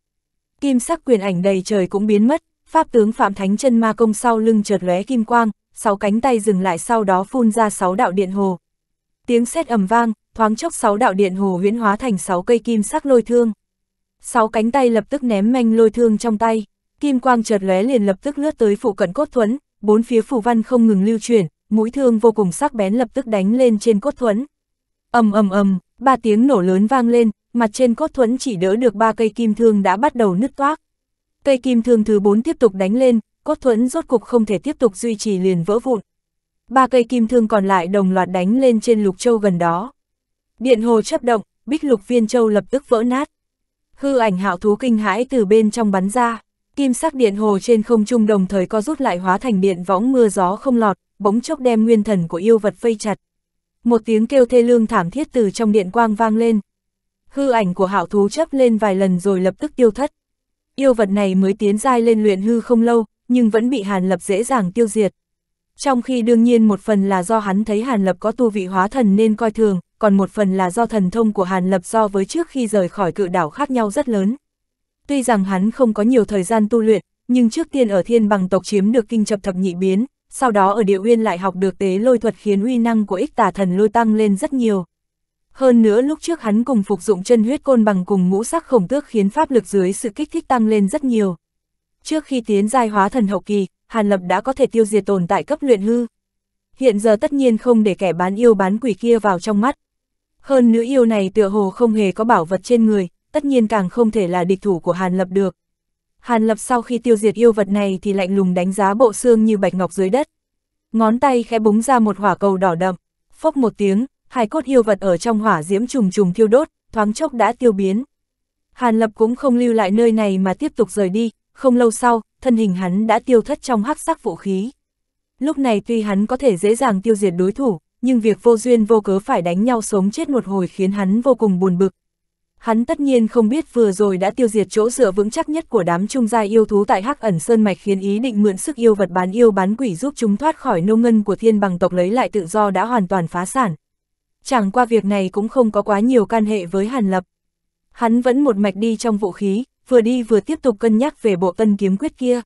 Kim sắc quyền ảnh đầy trời cũng biến mất, pháp tướng Phạm Thánh chân ma công sau lưng chợt lóe kim quang, sáu cánh tay dừng lại sau đó phun ra sáu đạo điện hồ. Tiếng sét ầm vang, thoáng chốc sáu đạo điện hồ huyễn hóa thành sáu cây kim sắc lôi thương. Sáu cánh tay lập tức ném manh lôi thương trong tay, kim quang chợt lóe liền lập tức lướt tới phụ cận cốt thuẫn, bốn phía phù văn không ngừng lưu chuyển, mũi thương vô cùng sắc bén lập tức đánh lên trên cốt thuẫn. Ầm ầm ầm, ba tiếng nổ lớn vang lên, mặt trên cốt thuẫn chỉ đỡ được ba cây kim thương đã bắt đầu nứt toác. Cây kim thương thứ bốn tiếp tục đánh lên, cốt thuẫn rốt cục không thể tiếp tục duy trì liền vỡ vụn. Ba cây kim thương còn lại đồng loạt đánh lên trên lục châu gần đó. Điện hồ chấp động, bích lục viên châu lập tức vỡ nát. Hư ảnh hạo thú kinh hãi từ bên trong bắn ra, kim sắc điện hồ trên không trung đồng thời co rút lại hóa thành điện võng mưa gió không lọt, bỗng chốc đem nguyên thần của yêu vật vây chặt. Một tiếng kêu thê lương thảm thiết từ trong điện quang vang lên. Hư ảnh của hạo thú chấp lên vài lần rồi lập tức tiêu thất. Yêu vật này mới tiến giai lên luyện hư không lâu, nhưng vẫn bị Hàn Lập dễ dàng tiêu diệt. Trong khi đương nhiên một phần là do hắn thấy Hàn Lập có tu vị hóa thần nên coi thường, còn một phần là do thần thông của Hàn Lập so với trước khi rời khỏi cự đảo khác nhau rất lớn. Tuy rằng hắn không có nhiều thời gian tu luyện, nhưng trước tiên ở thiên bằng tộc chiếm được kinh chập thập nhị biến, sau đó ở địa uyên lại học được tế lôi thuật khiến uy năng của ích tà thần lôi tăng lên rất nhiều. Hơn nữa lúc trước hắn cùng phục dụng chân huyết côn bằng cùng ngũ sắc khổng tước khiến pháp lực dưới sự kích thích tăng lên rất nhiều. Trước khi tiến giai hóa thần hậu kỳ, Hàn Lập đã có thể tiêu diệt tồn tại cấp luyện hư. Hiện giờ tất nhiên không để kẻ bán yêu bán quỷ kia vào trong mắt. Hơn nữa yêu này tựa hồ không hề có bảo vật trên người, tất nhiên càng không thể là địch thủ của Hàn Lập được. Hàn Lập sau khi tiêu diệt yêu vật này thì lạnh lùng đánh giá bộ xương như bạch ngọc dưới đất. Ngón tay khẽ búng ra một hỏa cầu đỏ đậm, phốc một tiếng, hai cốt yêu vật ở trong hỏa diễm trùng trùng thiêu đốt, thoáng chốc đã tiêu biến. Hàn Lập cũng không lưu lại nơi này mà tiếp tục rời đi, không lâu sau, thân hình hắn đã tiêu thất trong hắc sắc vũ khí. Lúc này tuy hắn có thể dễ dàng tiêu diệt đối thủ, nhưng việc vô duyên vô cớ phải đánh nhau sống chết một hồi khiến hắn vô cùng buồn bực. Hắn tất nhiên không biết vừa rồi đã tiêu diệt chỗ dựa vững chắc nhất của đám trung gia yêu thú tại Hắc ẩn Sơn Mạch khiến ý định mượn sức yêu vật bán yêu bán quỷ giúp chúng thoát khỏi nô ngân của thiên bằng tộc lấy lại tự do đã hoàn toàn phá sản. Chẳng qua việc này cũng không có quá nhiều can hệ với Hàn Lập. Hắn vẫn một mạch đi trong vũ khí, vừa đi vừa tiếp tục cân nhắc về bộ tân kiếm quyết kia.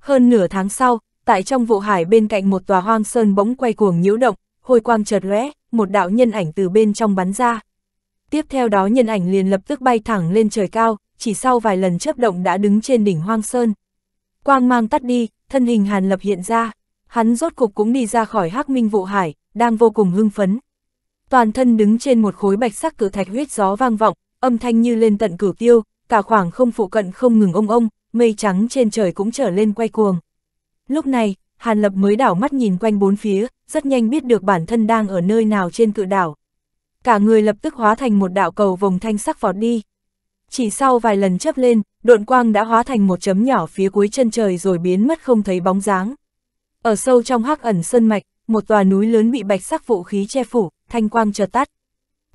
Hơn nửa tháng sau, tại trong vụ hải bên cạnh một tòa hoang sơn bỗng quay cuồng nhiễu động, hồi quang chợt lóe, một đạo nhân ảnh từ bên trong bắn ra. Tiếp theo đó nhân ảnh liền lập tức bay thẳng lên trời cao, chỉ sau vài lần chớp động đã đứng trên đỉnh hoang sơn. Quang mang tắt đi, thân hình Hàn Lập hiện ra, hắn rốt cục cũng đi ra khỏi hắc minh vụ hải, đang vô cùng hưng phấn. Toàn thân đứng trên một khối bạch sắc cử thạch huyết gió vang vọng, âm thanh như lên tận cửu tiêu, cả khoảng không phụ cận không ngừng ông ông, mây trắng trên trời cũng trở lên quay cuồng. Lúc này, Hàn Lập mới đảo mắt nhìn quanh bốn phía, rất nhanh biết được bản thân đang ở nơi nào trên cự đảo. Cả người lập tức hóa thành một đạo cầu vòng thanh sắc vọt đi. Chỉ sau vài lần chấp lên, độn quang đã hóa thành một chấm nhỏ phía cuối chân trời rồi biến mất không thấy bóng dáng. Ở sâu trong hắc ẩn sơn mạch, một tòa núi lớn bị bạch sắc vũ khí che phủ, thanh quang chợt tắt.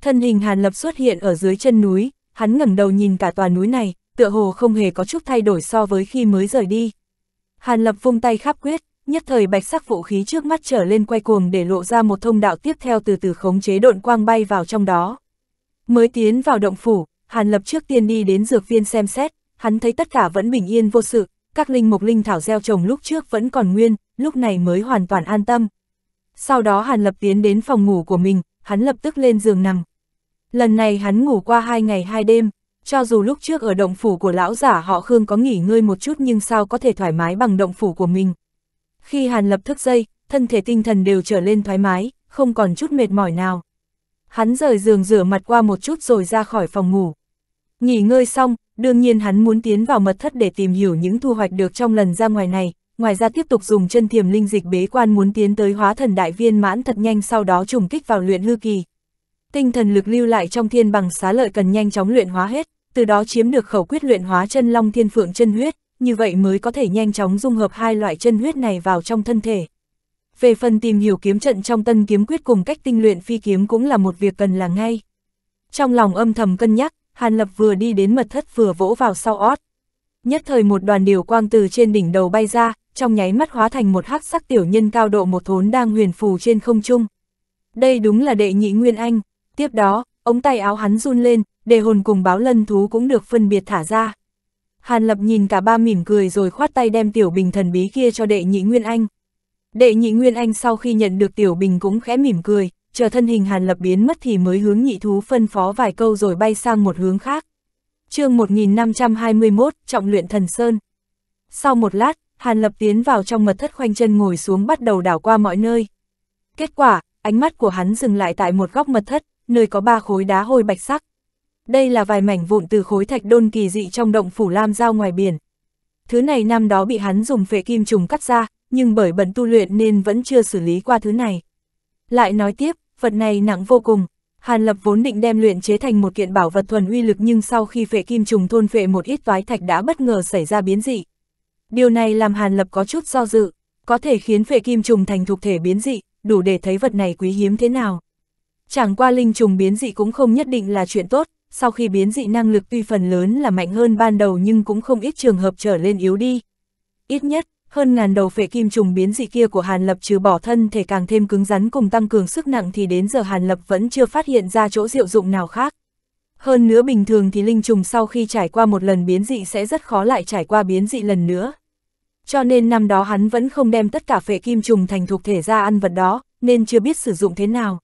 Thân hình Hàn Lập xuất hiện ở dưới chân núi, hắn ngẩng đầu nhìn cả tòa núi này, tựa hồ không hề có chút thay đổi so với khi mới rời đi. Hàn Lập vung tay khắp quyết, nhất thời bạch sắc vũ khí trước mắt trở lên quay cuồng để lộ ra một thông đạo tiếp theo từ từ khống chế độn quang bay vào trong đó. Mới tiến vào động phủ, Hàn Lập trước tiên đi đến dược viên xem xét, hắn thấy tất cả vẫn bình yên vô sự, các linh mục linh thảo gieo trồng lúc trước vẫn còn nguyên, lúc này mới hoàn toàn an tâm. Sau đó Hàn Lập tiến đến phòng ngủ của mình, hắn lập tức lên giường nằm. Lần này hắn ngủ qua hai ngày hai đêm, cho dù lúc trước ở động phủ của lão giả họ Khương có nghỉ ngơi một chút nhưng sao có thể thoải mái bằng động phủ của mình. Khi Hàn Lập thức dây, thân thể tinh thần đều trở lên thoải mái, không còn chút mệt mỏi nào. Hắn rời giường rửa mặt qua một chút rồi ra khỏi phòng ngủ. Nghỉ ngơi xong, đương nhiên hắn muốn tiến vào mật thất để tìm hiểu những thu hoạch được trong lần ra ngoài này, ngoài ra tiếp tục dùng chân thiềm linh dịch bế quan muốn tiến tới hóa thần đại viên mãn thật nhanh sau đó trùng kích vào luyện hư kỳ. Tinh thần lực lưu lại trong thiên bằng xá lợi cần nhanh chóng luyện hóa hết, từ đó chiếm được khẩu quyết luyện hóa chân long thiên phượng chân huyết, như vậy mới có thể nhanh chóng dung hợp hai loại chân huyết này vào trong thân thể. Về phần tìm hiểu kiếm trận trong tân kiếm quyết cùng cách tinh luyện phi kiếm cũng là một việc cần là ngay. Trong lòng âm thầm cân nhắc, Hàn Lập vừa đi đến mật thất vừa vỗ vào sau ót. Nhất thời một đoàn điều quang từ trên đỉnh đầu bay ra, trong nháy mắt hóa thành một hắc sắc tiểu nhân cao độ một thốn đang huyền phù trên không trung. Đây đúng là đệ nhị Nguyên Anh, tiếp đó, ống tay áo hắn run lên, đề hồn cùng báo lân thú cũng được phân biệt thả ra. Hàn Lập nhìn cả ba mỉm cười rồi khoát tay đem tiểu bình thần bí kia cho đệ nhị Nguyên Anh. Đệ nhị Nguyên Anh sau khi nhận được tiểu bình cũng khẽ mỉm cười, chờ thân hình Hàn Lập biến mất thì mới hướng nhị thú phân phó vài câu rồi bay sang một hướng khác. chương 1521, Trọng luyện thần Sơn. Sau một lát, Hàn Lập tiến vào trong mật thất khoanh chân ngồi xuống bắt đầu đảo qua mọi nơi. Kết quả, ánh mắt của hắn dừng lại tại một góc mật thất, nơi có ba khối đá hôi bạch sắc. Đây là vài mảnh vụn từ khối thạch đôn kỳ dị trong động phủ lam giao ngoài biển. Thứ này năm đó bị hắn dùng phệ kim trùng cắt ra, nhưng bởi bận tu luyện nên vẫn chưa xử lý qua thứ này. Lại nói tiếp, vật này nặng vô cùng. Hàn Lập vốn định đem luyện chế thành một kiện bảo vật thuần uy lực nhưng sau khi phệ kim trùng thôn phệ một ít toái thạch đã bất ngờ xảy ra biến dị. Điều này làm Hàn Lập có chút do dự, có thể khiến phệ kim trùng thành thuộc thể biến dị, đủ để thấy vật này quý hiếm thế nào. Chẳng qua linh trùng biến dị cũng không nhất định là chuyện tốt, sau khi biến dị năng lực tuy phần lớn là mạnh hơn ban đầu nhưng cũng không ít trường hợp trở lên yếu đi. Ít nhất, hơn ngàn đầu phệ kim trùng biến dị kia của Hàn Lập trừ bỏ thân thể càng thêm cứng rắn cùng tăng cường sức nặng thì đến giờ Hàn Lập vẫn chưa phát hiện ra chỗ diệu dụng nào khác. Hơn nữa bình thường thì linh trùng sau khi trải qua một lần biến dị sẽ rất khó lại trải qua biến dị lần nữa. Cho nên năm đó hắn vẫn không đem tất cả phệ kim trùng thành thuộc thể ra ăn vật đó, nên chưa biết sử dụng thế nào.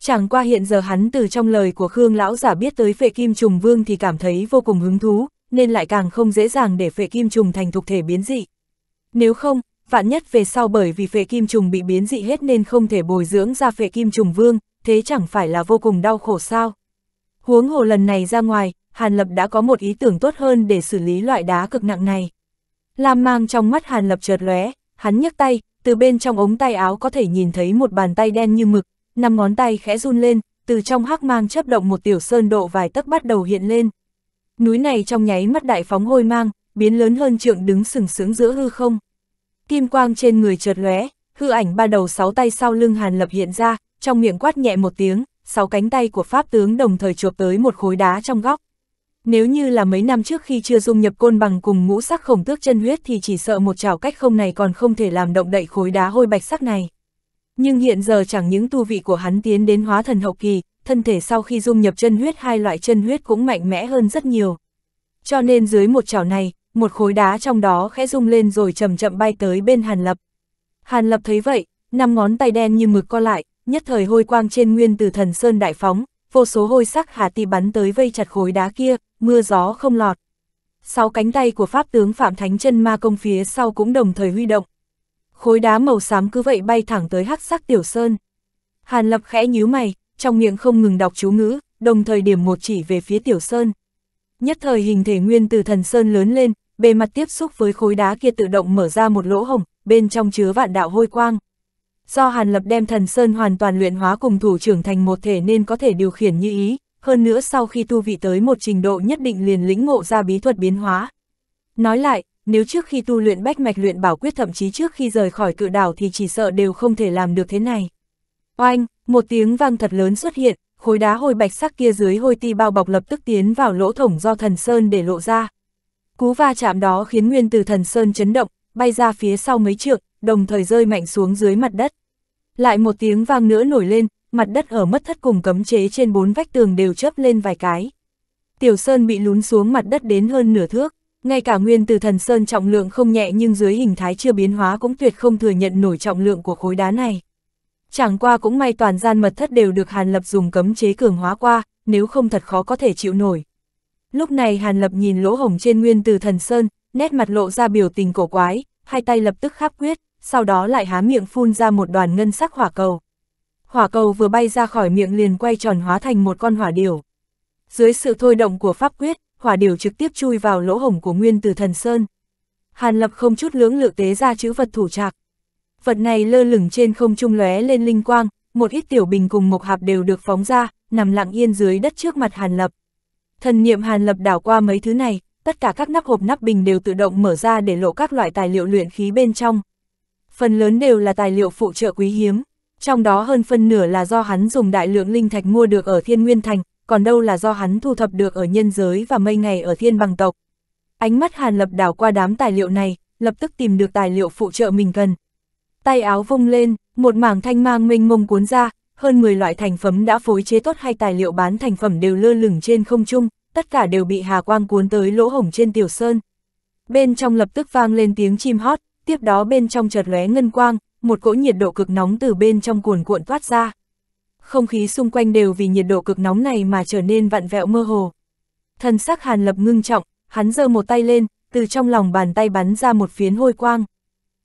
Chẳng qua hiện giờ hắn từ trong lời của Khương lão giả biết tới phệ kim trùng vương thì cảm thấy vô cùng hứng thú, nên lại càng không dễ dàng để phệ kim trùng thành thuộc thể biến dị. Nếu không, vạn nhất về sau bởi vì phệ kim trùng bị biến dị hết nên không thể bồi dưỡng ra phệ kim trùng vương, thế chẳng phải là vô cùng đau khổ sao. Huống hồ lần này ra ngoài, Hàn Lập đã có một ý tưởng tốt hơn để xử lý loại đá cực nặng này. Lam mang trong mắt Hàn Lập chợt lóe, hắn nhấc tay, từ bên trong ống tay áo có thể nhìn thấy một bàn tay đen như mực, năm ngón tay khẽ run lên, từ trong hắc mang chấp động một tiểu sơn độ vài tấc bắt đầu hiện lên. Núi này trong nháy mắt đại phóng hôi mang, biến lớn hơn trượng đứng sừng sững giữa hư không. Kim quang trên người chợt lóe, hư ảnh ba đầu sáu tay sau lưng Hàn Lập hiện ra, trong miệng quát nhẹ một tiếng, sáu cánh tay của pháp tướng đồng thời chụp tới một khối đá trong góc. Nếu như là mấy năm trước khi chưa dung nhập côn bằng cùng ngũ sắc khổng tước chân huyết thì chỉ sợ một chảo cách không này còn không thể làm động đậy khối đá hôi bạch sắc này. Nhưng hiện giờ chẳng những tu vị của hắn tiến đến hóa thần hậu kỳ, thân thể sau khi dung nhập chân huyết hai loại chân huyết cũng mạnh mẽ hơn rất nhiều. Cho nên dưới một chảo này, một khối đá trong đó khẽ rung lên rồi chậm chậm bay tới bên Hàn Lập. Hàn Lập thấy vậy, năm ngón tay đen như mực co lại, nhất thời hôi quang trên nguyên từ thần sơn đại phóng, vô số hôi sắc hà ti bắn tới vây chặt khối đá kia, mưa gió không lọt. Sáu cánh tay của Pháp tướng Phạm Thánh chân ma công phía sau cũng đồng thời huy động. Khối đá màu xám cứ vậy bay thẳng tới hắc sắc tiểu sơn. Hàn Lập khẽ nhíu mày, trong miệng không ngừng đọc chú ngữ, đồng thời điểm một chỉ về phía tiểu sơn. Nhất thời hình thể nguyên từ thần sơn lớn lên, bề mặt tiếp xúc với khối đá kia tự động mở ra một lỗ hồng, bên trong chứa vạn đạo hôi quang. Do Hàn Lập đem thần sơn hoàn toàn luyện hóa cùng thủ trưởng thành một thể nên có thể điều khiển như ý, hơn nữa sau khi tu vị tới một trình độ nhất định liền lĩnh ngộ ra bí thuật biến hóa. Nói lại, nếu trước khi tu luyện bách mạch luyện bảo quyết thậm chí trước khi rời khỏi cự đảo thì chỉ sợ đều không thể làm được thế này. Oanh, một tiếng vang thật lớn xuất hiện, khối đá hôi bạch sắc kia dưới hôi ti bao bọc lập tức tiến vào lỗ thủng do thần sơn để lộ ra. Cú va chạm đó khiến nguyên từ thần sơn chấn động, bay ra phía sau mấy trượng, đồng thời rơi mạnh xuống dưới mặt đất. Lại một tiếng vang nữa nổi lên, mặt đất ở mất thất cùng cấm chế trên bốn vách tường đều chớp lên vài cái. Tiểu Sơn bị lún xuống mặt đất đến hơn nửa thước, ngay cả nguyên từ thần Sơn trọng lượng không nhẹ nhưng dưới hình thái chưa biến hóa cũng tuyệt không thừa nhận nổi trọng lượng của khối đá này. Chẳng qua cũng may toàn gian mật thất đều được Hàn Lập dùng cấm chế cường hóa qua, nếu không thật khó có thể chịu nổi. Lúc này Hàn Lập nhìn lỗ hổng trên nguyên từ thần Sơn, nét mặt lộ ra biểu tình cổ quái, hai tay lập tức khắp quyết, sau đó lại há miệng phun ra một đoàn ngân sắc hỏa cầu. Hỏa cầu vừa bay ra khỏi miệng liền quay tròn hóa thành một con hỏa điểu. Dưới sự thôi động của pháp quyết, hỏa điểu trực tiếp chui vào lỗ hổng của nguyên từ thần Sơn. Hàn Lập không chút lưỡng lự tế ra chữ vật thủ trạc. Vật này lơ lửng trên không trung lóe lên linh quang, một ít tiểu bình cùng mộc hạp đều được phóng ra, nằm lặng yên dưới đất trước mặt Hàn Lập. Thần niệm Hàn Lập đảo qua mấy thứ này, tất cả các nắp hộp nắp bình đều tự động mở ra để lộ các loại tài liệu luyện khí bên trong. Phần lớn đều là tài liệu phụ trợ quý hiếm, trong đó hơn phân nửa là do hắn dùng đại lượng linh thạch mua được ở Thiên Nguyên Thành, còn đâu là do hắn thu thập được ở nhân giới và mây ngày ở Thiên Bằng Tộc. Ánh mắt Hàn Lập đảo qua đám tài liệu này, lập tức tìm được tài liệu phụ trợ mình cần. Tay áo vung lên, một mảng thanh mang mênh mông cuốn ra, hơn 10 loại thành phẩm đã phối chế tốt hay tài liệu bán thành phẩm đều lơ lửng trên không trung, tất cả đều bị hà quang cuốn tới lỗ hổng trên tiểu sơn, Bên trong lập tức vang lên tiếng chim hót, tiếp đó bên trong chợt lóe ngân quang, một cỗ nhiệt độ cực nóng từ bên trong cuồn cuộn thoát ra. Không khí xung quanh đều vì nhiệt độ cực nóng này mà trở nên vặn vẹo mơ hồ. Thần sắc Hàn Lập ngưng trọng, hắn giơ một tay lên, từ trong lòng bàn tay bắn ra một phiến hôi quang.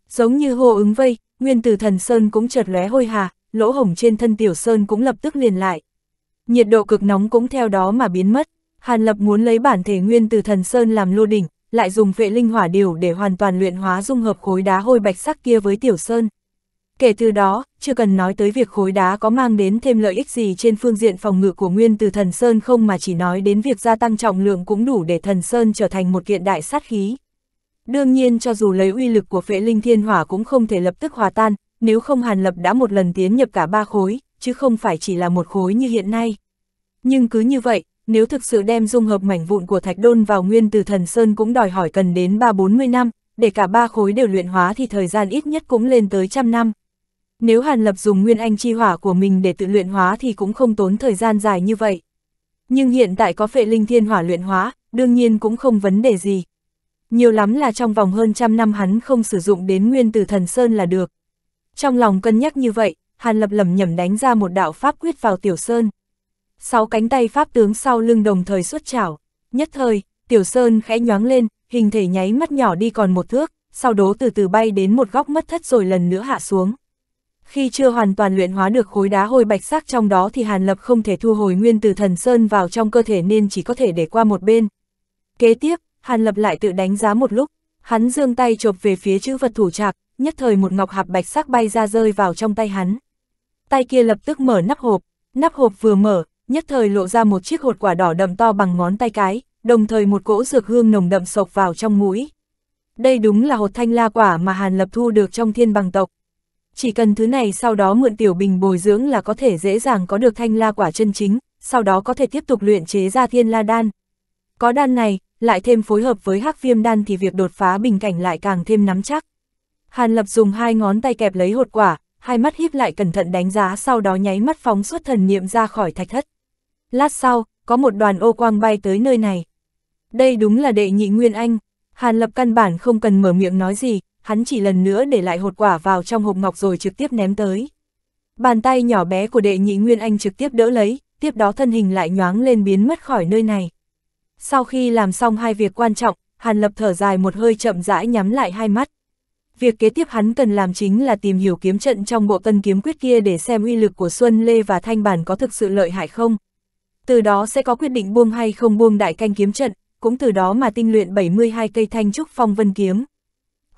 Giống như hồ ứng vây, nguyên tử thần sơn cũng chợt lóe hôi hà, lỗ hổng trên thân tiểu sơn cũng lập tức liền lại. Nhiệt độ cực nóng cũng theo đó mà biến mất, Hàn Lập muốn lấy bản thể nguyên tử thần sơn làm lô đỉnh, lại dùng vệ linh hỏa điều để hoàn toàn luyện hóa dung hợp khối đá hôi bạch sắc kia với tiểu sơn. Kể từ đó, chưa cần nói tới việc khối đá có mang đến thêm lợi ích gì trên phương diện phòng ngự của nguyên từ thần Sơn không mà chỉ nói đến việc gia tăng trọng lượng cũng đủ để thần Sơn trở thành một kiện đại sát khí. Đương nhiên cho dù lấy uy lực của phệ linh thiên hỏa cũng không thể lập tức hòa tan, nếu không Hàn Lập đã một lần tiến nhập cả ba khối, chứ không phải chỉ là một khối như hiện nay. Nhưng cứ như vậy, nếu thực sự đem dung hợp mảnh vụn của thạch đôn vào nguyên từ thần Sơn cũng đòi hỏi cần đến 3-40 năm, để cả ba khối đều luyện hóa thì thời gian ít nhất cũng lên tới trăm năm. Nếu Hàn Lập dùng nguyên anh chi hỏa của mình để tự luyện hóa thì cũng không tốn thời gian dài như vậy. Nhưng hiện tại có phệ linh thiên hỏa luyện hóa, đương nhiên cũng không vấn đề gì. Nhiều lắm là trong vòng hơn trăm năm hắn không sử dụng đến nguyên từ thần sơn là được. Trong lòng cân nhắc như vậy, Hàn Lập lầm nhầm đánh ra một đạo pháp quyết vào tiểu sơn. Sáu cánh tay pháp tướng sau lưng đồng thời xuất chảo. Nhất thời, tiểu sơn khẽ nhoáng lên, hình thể nháy mắt nhỏ đi còn một thước, sau đó từ từ bay đến một góc mất thất rồi lần nữa hạ xuống. Khi chưa hoàn toàn luyện hóa được khối đá hồi bạch sắc trong đó thì Hàn Lập không thể thu hồi nguyên từ thần sơn vào trong cơ thể nên chỉ có thể để qua một bên. Kế tiếp, Hàn Lập lại tự đánh giá một lúc, hắn dương tay chộp về phía chữ vật thủ trạc, nhất thời một ngọc hạp bạch sắc bay ra rơi vào trong tay hắn. Tay kia lập tức mở nắp hộp, nắp hộp vừa mở, nhất thời lộ ra một chiếc hột quả đỏ đậm to bằng ngón tay cái, đồng thời một cỗ dược hương nồng đậm sộc vào trong mũi. Đây đúng là hột thanh la quả mà Hàn Lập thu được trong thiên bằng tộc. Chỉ cần thứ này sau đó mượn tiểu bình bồi dưỡng là có thể dễ dàng có được thanh la quả chân chính, sau đó có thể tiếp tục luyện chế ra thiên la đan. Có đan này, lại thêm phối hợp với hắc viêm đan thì việc đột phá bình cảnh lại càng thêm nắm chắc. Hàn Lập dùng hai ngón tay kẹp lấy hột quả, hai mắt híp lại cẩn thận đánh giá sau đó nháy mắt phóng suốt thần niệm ra khỏi thạch thất. Lát sau, có một đoàn ô quang bay tới nơi này. Đây đúng là đệ nhị Nguyên Anh, Hàn Lập căn bản không cần mở miệng nói gì, hắn chỉ lần nữa để lại hột quả vào trong hộp ngọc rồi trực tiếp ném tới. Bàn tay nhỏ bé của đệ nhị Nguyên Anh trực tiếp đỡ lấy, tiếp đó thân hình lại nhoáng lên biến mất khỏi nơi này. Sau khi làm xong hai việc quan trọng, Hàn Lập thở dài một hơi chậm rãi nhắm lại hai mắt. Việc kế tiếp hắn cần làm chính là tìm hiểu kiếm trận trong bộ tân kiếm quyết kia để xem uy lực của Xuân Lê và Thanh Bản có thực sự lợi hại không. Từ đó sẽ có quyết định buông hay không buông đại canh kiếm trận, cũng từ đó mà tinh luyện 72 cây thanh trúc phong vân kiếm.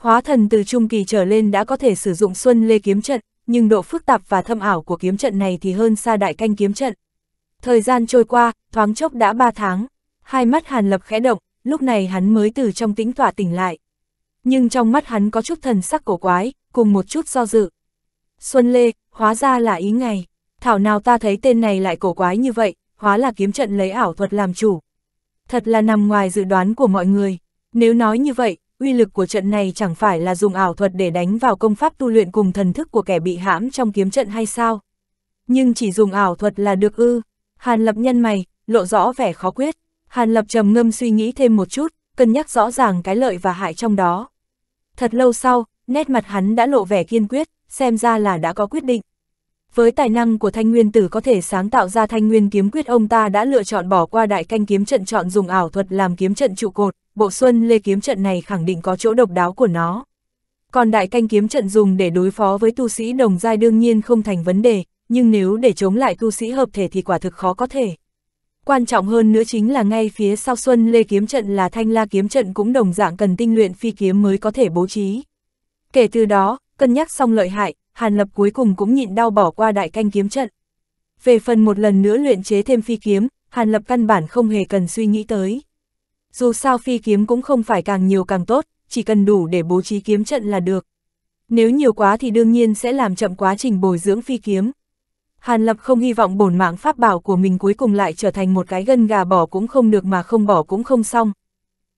Hóa thần từ trung kỳ trở lên đã có thể sử dụng Xuân Lê kiếm trận, nhưng độ phức tạp và thâm ảo của kiếm trận này thì hơn xa đại canh kiếm trận. Thời gian trôi qua, thoáng chốc đã 3 tháng, hai mắt Hàn Lập khẽ động, lúc này hắn mới từ trong tĩnh tỏa tỉnh lại. Nhưng trong mắt hắn có chút thần sắc cổ quái, cùng một chút do dự. Xuân Lê, hóa ra là ý ngày. Thảo nào ta thấy tên này lại cổ quái như vậy, hóa là kiếm trận lấy ảo thuật làm chủ. Thật là nằm ngoài dự đoán của mọi người. Nếu nói như vậy, uy lực của trận này chẳng phải là dùng ảo thuật để đánh vào công pháp tu luyện cùng thần thức của kẻ bị hãm trong kiếm trận hay sao? Nhưng chỉ dùng ảo thuật là được ư. Hàn lập nhân mày, lộ rõ vẻ khó quyết. Hàn lập trầm ngâm suy nghĩ thêm một chút, cân nhắc rõ ràng cái lợi và hại trong đó. Thật lâu sau, nét mặt hắn đã lộ vẻ kiên quyết, xem ra là đã có quyết định. Với tài năng của thanh nguyên tử có thể sáng tạo ra thanh nguyên kiếm quyết ông ta đã lựa chọn bỏ qua đại canh kiếm trận chọn dùng ảo thuật làm kiếm trận trụ cột, bộ xuân lê kiếm trận này khẳng định có chỗ độc đáo của nó. Còn đại canh kiếm trận dùng để đối phó với tu sĩ đồng giai đương nhiên không thành vấn đề, nhưng nếu để chống lại tu sĩ hợp thể thì quả thực khó có thể. Quan trọng hơn nữa chính là ngay phía sau xuân lê kiếm trận là thanh la kiếm trận cũng đồng dạng cần tinh luyện phi kiếm mới có thể bố trí. Kể từ đó, cân nhắc xong lợi hại, Hàn Lập cuối cùng cũng nhịn đau bỏ qua đại canh kiếm trận. Về phần một lần nữa luyện chế thêm phi kiếm, Hàn Lập căn bản không hề cần suy nghĩ tới. Dù sao phi kiếm cũng không phải càng nhiều càng tốt, chỉ cần đủ để bố trí kiếm trận là được. Nếu nhiều quá thì đương nhiên sẽ làm chậm quá trình bồi dưỡng phi kiếm. Hàn Lập không hy vọng bổn mạng pháp bảo của mình cuối cùng lại trở thành một cái gân gà bỏ cũng không được mà không bỏ cũng không xong.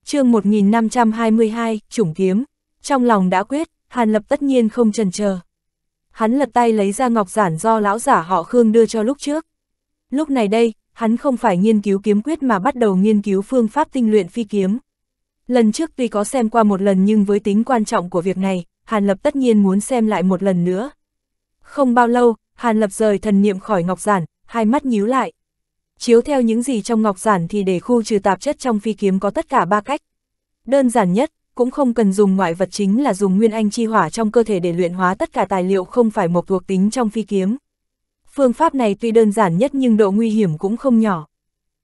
chương 1522, Chủng Kiếm. Trong lòng đã quyết, Hàn Lập tất nhiên không chần chờ hắn lật tay lấy ra ngọc giản do lão giả họ Khương đưa cho lúc trước. Lúc này đây, hắn không phải nghiên cứu kiếm quyết mà bắt đầu nghiên cứu phương pháp tinh luyện phi kiếm. Lần trước tuy có xem qua một lần nhưng với tính quan trọng của việc này, Hàn Lập tất nhiên muốn xem lại một lần nữa. Không bao lâu, Hàn Lập rời thần niệm khỏi ngọc giản, hai mắt nhíu lại. Chiếu theo những gì trong ngọc giản thì để khu trừ tạp chất trong phi kiếm có tất cả ba cách. Đơn giản nhất, cũng không cần dùng ngoại vật chính là dùng nguyên anh chi hỏa trong cơ thể để luyện hóa tất cả tài liệu không phải một thuộc tính trong phi kiếm. Phương pháp này tuy đơn giản nhất nhưng độ nguy hiểm cũng không nhỏ.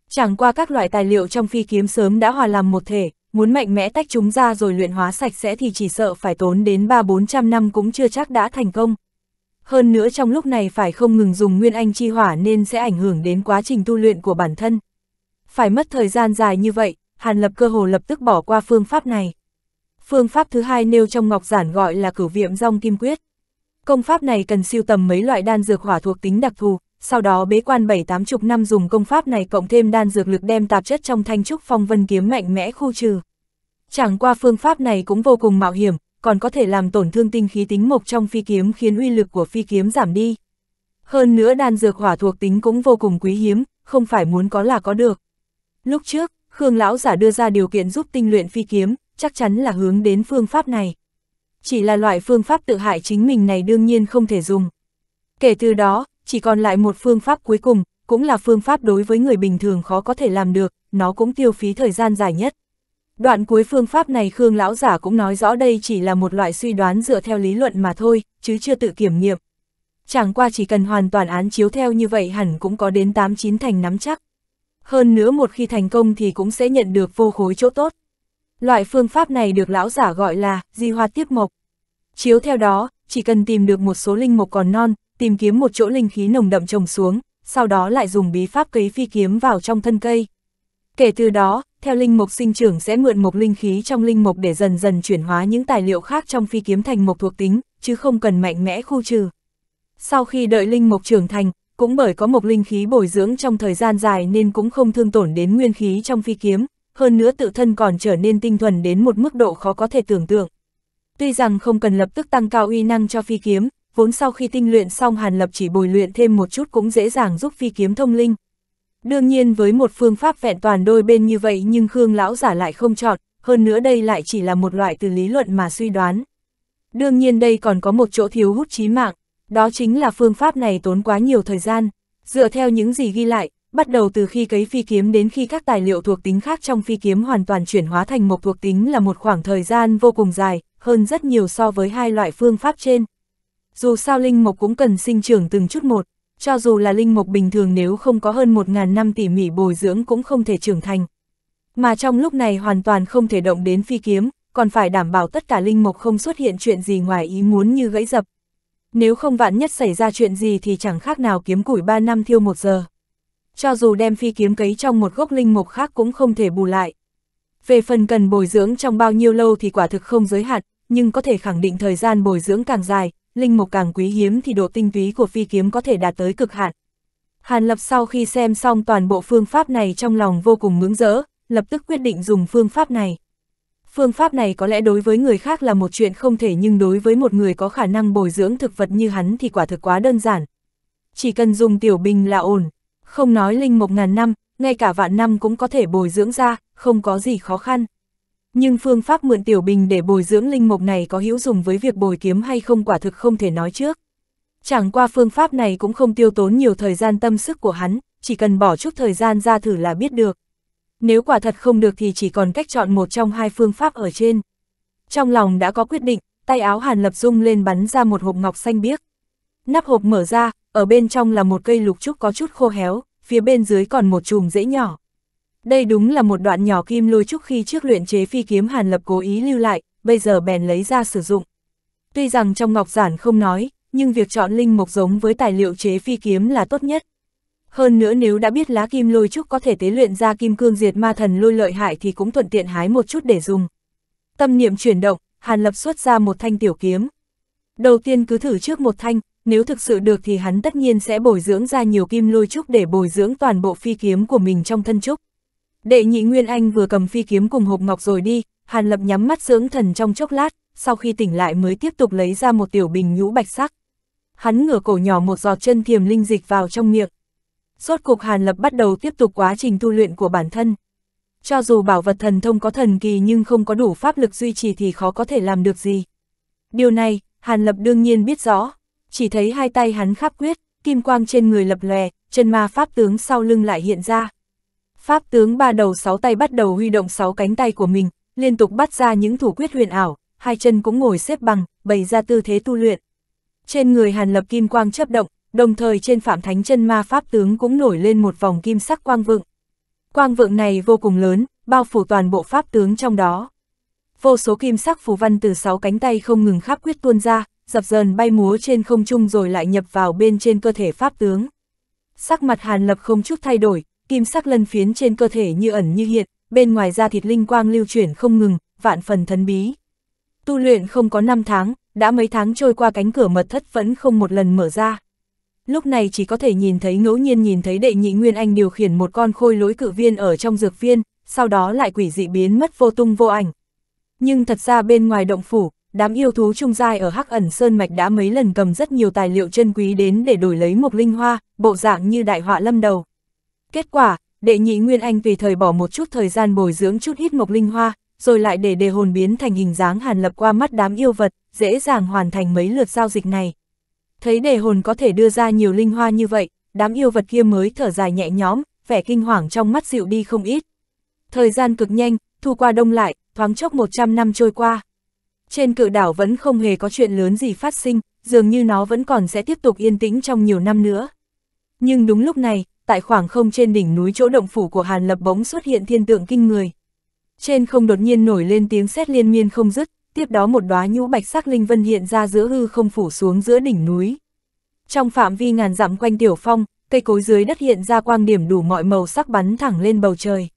Chẳng qua các loại tài liệu trong phi kiếm sớm đã hòa làm một thể, muốn mạnh mẽ tách chúng ra rồi luyện hóa sạch sẽ thì chỉ sợ phải tốn đến 3-400 năm cũng chưa chắc đã thành công. Hơn nữa trong lúc này phải không ngừng dùng nguyên anh chi hỏa nên sẽ ảnh hưởng đến quá trình tu luyện của bản thân. Phải mất thời gian dài như vậy, Hàn Lập cơ hồ lập tức bỏ qua phương pháp này. Phương pháp thứ hai nêu trong ngọc giản gọi là cửu việm rong kim quyết. Công pháp này cần siêu tầm mấy loại đan dược hỏa thuộc tính đặc thù, sau đó bế quan 7-8 chục năm dùng công pháp này cộng thêm đan dược lực đem tạp chất trong thanh trúc phong vân kiếm mạnh mẽ khu trừ. Chẳng qua phương pháp này cũng vô cùng mạo hiểm, còn có thể làm tổn thương tinh khí tính mộc trong phi kiếm khiến uy lực của phi kiếm giảm đi. Hơn nữa đan dược hỏa thuộc tính cũng vô cùng quý hiếm, không phải muốn có là có được. Lúc trước, Khương Lão giả đưa ra điều kiện giúp tinh luyện phi kiếm, chắc chắn là hướng đến phương pháp này. Chỉ là loại phương pháp tự hại chính mình này đương nhiên không thể dùng. Kể từ đó, chỉ còn lại một phương pháp cuối cùng, cũng là phương pháp đối với người bình thường khó có thể làm được, nó cũng tiêu phí thời gian dài nhất. Đoạn cuối phương pháp này Khương Lão Giả cũng nói rõ đây chỉ là một loại suy đoán dựa theo lý luận mà thôi, chứ chưa tự kiểm nghiệm. Chẳng qua chỉ cần hoàn toàn án chiếu theo như vậy hẳn cũng có đến 8-9 thành nắm chắc. Hơn nữa một khi thành công thì cũng sẽ nhận được vô khối chỗ tốt. Loại phương pháp này được lão giả gọi là di hoa tiếp mộc. Chiếu theo đó, chỉ cần tìm được một số linh mộc còn non, tìm kiếm một chỗ linh khí nồng đậm trồng xuống, sau đó lại dùng bí pháp cấy phi kiếm vào trong thân cây. Kể từ đó, theo linh mộc sinh trưởng sẽ mượn một linh khí trong linh mộc để dần dần chuyển hóa những tài liệu khác trong phi kiếm thành mộc thuộc tính, chứ không cần mạnh mẽ khu trừ. Sau khi đợi linh mộc trưởng thành, cũng bởi có một linh khí bồi dưỡng trong thời gian dài nên cũng không thương tổn đến nguyên khí trong phi kiếm, hơn nữa tự thân còn trở nên tinh thuần đến một mức độ khó có thể tưởng tượng. Tuy rằng không cần lập tức tăng cao uy năng cho phi kiếm, vốn sau khi tinh luyện xong Hàn Lập chỉ bồi luyện thêm một chút cũng dễ dàng giúp phi kiếm thông linh. Đương nhiên với một phương pháp vẹn toàn đôi bên như vậy nhưng Khương Lão giả lại không chọn, hơn nữa đây lại chỉ là một loại từ lý luận mà suy đoán. Đương nhiên đây còn có một chỗ thiếu hút chí mạng, đó chính là phương pháp này tốn quá nhiều thời gian. Dựa theo những gì ghi lại, bắt đầu từ khi cấy phi kiếm đến khi các tài liệu thuộc tính khác trong phi kiếm hoàn toàn chuyển hóa thành một thuộc tính là một khoảng thời gian vô cùng dài, hơn rất nhiều so với hai loại phương pháp trên. Dù sao linh mộc cũng cần sinh trưởng từng chút một, cho dù là linh mộc bình thường nếu không có hơn 1.000 năm tỉ mỉ bồi dưỡng cũng không thể trưởng thành. Mà trong lúc này hoàn toàn không thể động đến phi kiếm, còn phải đảm bảo tất cả linh mộc không xuất hiện chuyện gì ngoài ý muốn như gãy dập. Nếu không vạn nhất xảy ra chuyện gì thì chẳng khác nào kiếm củi 3 năm thiêu một giờ. Cho dù đem phi kiếm cấy trong một gốc linh mục khác cũng không thể bù lại. Về phần cần bồi dưỡng trong bao nhiêu lâu thì quả thực không giới hạn, nhưng có thể khẳng định thời gian bồi dưỡng càng dài, linh mục càng quý hiếm thì độ tinh túy của phi kiếm có thể đạt tới cực hạn. Hàn Lập sau khi xem xong toàn bộ phương pháp này trong lòng vô cùng mướng rỡ, lập tức quyết định dùng phương pháp này. Phương pháp này có lẽ đối với người khác là một chuyện không thể nhưng đối với một người có khả năng bồi dưỡng thực vật như hắn thì quả thực quá đơn giản. Chỉ cần dùng tiểu bình là ổn, không nói linh mộc ngàn năm, ngay cả vạn năm cũng có thể bồi dưỡng ra, không có gì khó khăn. Nhưng phương pháp mượn tiểu bình để bồi dưỡng linh mộc này có hữu dùng với việc bồi kiếm hay không quả thực không thể nói trước. Chẳng qua phương pháp này cũng không tiêu tốn nhiều thời gian tâm sức của hắn, chỉ cần bỏ chút thời gian ra thử là biết được. Nếu quả thật không được thì chỉ còn cách chọn một trong hai phương pháp ở trên. Trong lòng đã có quyết định, tay áo Hàn Lập Dung lên bắn ra một hộp ngọc xanh biếc. Nắp hộp mở ra, ở bên trong là một cây lục trúc có chút khô héo, phía bên dưới còn một chùm rễ nhỏ. Đây đúng là một đoạn nhỏ kim lôi trúc khi trước luyện chế phi kiếm Hàn Lập cố ý lưu lại, bây giờ bèn lấy ra sử dụng. Tuy rằng trong ngọc giản không nói, nhưng việc chọn linh mộc giống với tài liệu chế phi kiếm là tốt nhất. Hơn nữa nếu đã biết lá kim lôi trúc có thể tế luyện ra kim cương diệt ma thần lôi lợi hại thì cũng thuận tiện hái một chút để dùng. Tâm niệm chuyển động, Hàn Lập xuất ra một thanh tiểu kiếm. Đầu tiên cứ thử trước một thanh, nếu thực sự được thì hắn tất nhiên sẽ bồi dưỡng ra nhiều kim lôi trúc để bồi dưỡng toàn bộ phi kiếm của mình trong thân trúc. Đệ nhị Nguyên Anh vừa cầm phi kiếm cùng hộp ngọc rồi đi, Hàn Lập nhắm mắt dưỡng thần trong chốc lát, sau khi tỉnh lại mới tiếp tục lấy ra một tiểu bình nhũ bạch sắc. Hắn ngửa cổ nhỏ một giọt chân thiềm linh dịch vào trong miệng. Rốt cục Hàn Lập bắt đầu tiếp tục quá trình tu luyện của bản thân. cho dù bảo vật thần thông có thần kỳ nhưng không có đủ pháp lực duy trì thì khó có thể làm được gì. Điều này, Hàn Lập đương nhiên biết rõ, chỉ thấy hai tay hắn khắp quyết, kim quang trên người lập lòe, chân ma pháp tướng sau lưng lại hiện ra. Pháp tướng ba đầu sáu tay bắt đầu huy động sáu cánh tay của mình, liên tục bắt ra những thủ quyết huyền ảo, hai chân cũng ngồi xếp bằng, bày ra tư thế tu luyện. Trên người Hàn Lập kim quang chấp động, đồng thời trên phạm thánh chân ma pháp tướng cũng nổi lên một vòng kim sắc quang vượng. Quang vượng này vô cùng lớn, bao phủ toàn bộ pháp tướng trong đó. Vô số kim sắc phù văn từ sáu cánh tay không ngừng khắp quyết tuôn ra, dập dờn bay múa trên không trung rồi lại nhập vào bên trên cơ thể pháp tướng. Sắc mặt Hàn Lập không chút thay đổi, kim sắc lân phiến trên cơ thể như ẩn như hiện, bên ngoài da thịt linh quang lưu chuyển không ngừng, vạn phần thần bí. Tu luyện không có 5 tháng, đã mấy tháng trôi qua cánh cửa mật thất vẫn không một lần mở ra. Lúc này chỉ có thể nhìn thấy ngẫu nhiên nhìn thấy đệ nhị Nguyên Anh điều khiển một con khôi lỗi cự viên ở trong dược viên, sau đó lại quỷ dị biến mất vô tung vô ảnh. Nhưng thật ra bên ngoài động phủ, đám yêu thú trung giai ở Hắc ẩn Sơn Mạch đã mấy lần cầm rất nhiều tài liệu chân quý đến để đổi lấy một linh hoa, bộ dạng như đại họa lâm đầu. Kết quả, đệ nhị Nguyên Anh tùy thời bỏ một chút thời gian bồi dưỡng chút hít mộc linh hoa, rồi lại để đề hồn biến thành hình dáng hàn lập qua mắt đám yêu vật, dễ dàng hoàn thành mấy lượt giao dịch này. Thấy đề hồn có thể đưa ra nhiều linh hoa như vậy, đám yêu vật kia mới thở dài nhẹ nhõm, vẻ kinh hoàng trong mắt dịu đi không ít. Thời gian cực nhanh, thu qua đông lại, thoáng chốc 100 năm trôi qua. Trên cự đảo vẫn không hề có chuyện lớn gì phát sinh, dường như nó vẫn còn sẽ tiếp tục yên tĩnh trong nhiều năm nữa. Nhưng đúng lúc này, tại khoảng không trên đỉnh núi chỗ động phủ của Hàn Lập bỗng xuất hiện thiên tượng kinh người. Trên không đột nhiên nổi lên tiếng sét liên miên không dứt, tiếp đó một đóa nhũ bạch sắc linh vân hiện ra giữa hư không phủ xuống giữa đỉnh núi. Trong phạm vi ngàn dặm quanh tiểu phong, cây cối dưới đất hiện ra quang điểm đủ mọi màu sắc bắn thẳng lên bầu trời.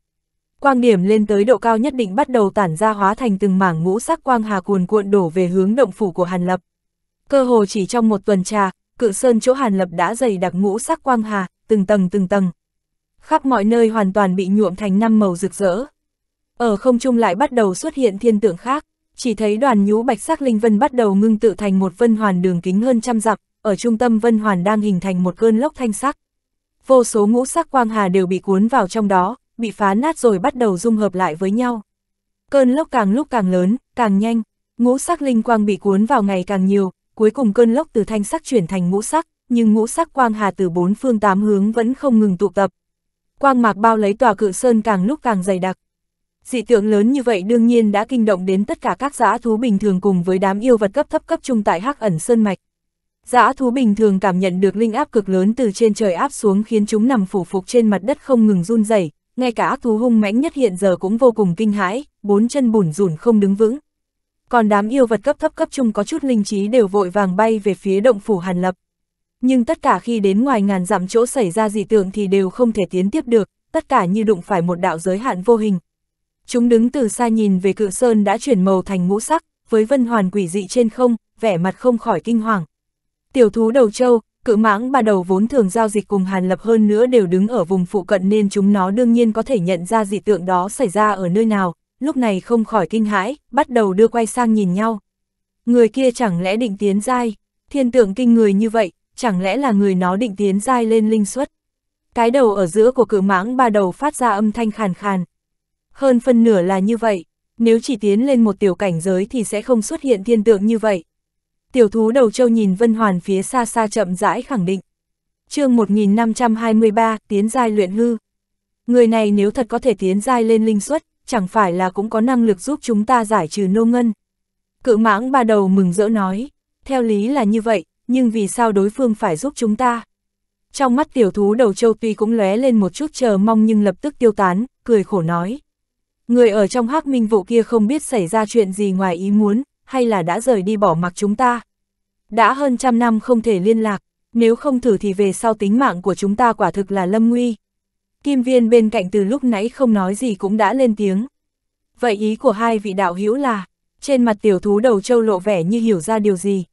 Quang điểm lên tới độ cao nhất định bắt đầu tản ra hóa thành từng mảng ngũ sắc quang hà cuồn cuộn đổ về hướng động phủ của Hàn Lập. Cơ hồ chỉ trong một tuần trà, cự sơn chỗ Hàn Lập đã dày đặc ngũ sắc quang hà, từng tầng từng tầng. Khắp mọi nơi hoàn toàn bị nhuộm thành năm màu rực rỡ. Ở không trung lại bắt đầu xuất hiện thiên tượng khác, chỉ thấy đoàn nhũ bạch sắc linh vân bắt đầu ngưng tự thành một vân hoàn đường kính hơn trăm dặm, ở trung tâm vân hoàn đang hình thành một cơn lốc thanh sắc. Vô số ngũ sắc quang hà đều bị cuốn vào trong đó, bị phá nát rồi bắt đầu dung hợp lại với nhau. Cơn lốc càng lúc càng lớn, càng nhanh, ngũ sắc linh quang bị cuốn vào ngày càng nhiều, cuối cùng cơn lốc từ thanh sắc chuyển thành ngũ sắc, nhưng ngũ sắc quang hà từ bốn phương tám hướng vẫn không ngừng tụ tập. Quang mạc bao lấy tòa cự sơn càng lúc càng dày đặc. Dị tượng lớn như vậy đương nhiên đã kinh động đến tất cả các dã thú bình thường cùng với đám yêu vật cấp thấp cấp trung tại Hắc ẩn sơn mạch. Dã thú bình thường cảm nhận được linh áp cực lớn từ trên trời áp xuống khiến chúng nằm phủ phục trên mặt đất không ngừng run rẩy, ngay cả ác thú hung mãnh nhất hiện giờ cũng vô cùng kinh hãi, bốn chân bùn rủn không đứng vững. Còn đám yêu vật cấp thấp cấp trung có chút linh trí đều vội vàng bay về phía động phủ Hàn Lập. Nhưng tất cả khi đến ngoài ngàn dặm chỗ xảy ra dị tượng thì đều không thể tiến tiếp được, tất cả như đụng phải một đạo giới hạn vô hình. Chúng đứng từ xa nhìn về cự sơn đã chuyển màu thành ngũ sắc, với vân hoàn quỷ dị trên không, vẻ mặt không khỏi kinh hoàng. Tiểu thú đầu châu, cự mãng ba đầu vốn thường giao dịch cùng Hàn Lập hơn nữa đều đứng ở vùng phụ cận nên chúng nó đương nhiên có thể nhận ra dị tượng đó xảy ra ở nơi nào, lúc này không khỏi kinh hãi, bắt đầu đưa quay sang nhìn nhau. Người kia chẳng lẽ định tiến giai, thiên tượng kinh người như vậy, chẳng lẽ là người nó định tiến giai lên linh suất. Cái đầu ở giữa của cự mãng ba đầu phát ra âm thanh khàn khàn. Hơn phân nửa là như vậy, nếu chỉ tiến lên một tiểu cảnh giới thì sẽ không xuất hiện thiên tượng như vậy. Tiểu thú đầu châu nhìn Vân Hoàn phía xa xa chậm rãi khẳng định. chương 1523, tiến giai luyện hư. Người này nếu thật có thể tiến giai lên linh suất, chẳng phải là cũng có năng lực giúp chúng ta giải trừ nô ngân. Cự mãng ba đầu mừng rỡ nói, theo lý là như vậy, nhưng vì sao đối phương phải giúp chúng ta? Trong mắt tiểu thú đầu châu tuy cũng lóe lên một chút chờ mong nhưng lập tức tiêu tán, cười khổ nói. Người ở trong hắc minh vụ kia không biết xảy ra chuyện gì ngoài ý muốn, hay là đã rời đi bỏ mặc chúng ta. Đã hơn trăm năm không thể liên lạc, nếu không thử thì về sau tính mạng của chúng ta quả thực là lâm nguy. Kim viên bên cạnh từ lúc nãy không nói gì cũng đã lên tiếng. Vậy ý của hai vị đạo hữu là, trên mặt tiểu thú đầu châu lộ vẻ như hiểu ra điều gì.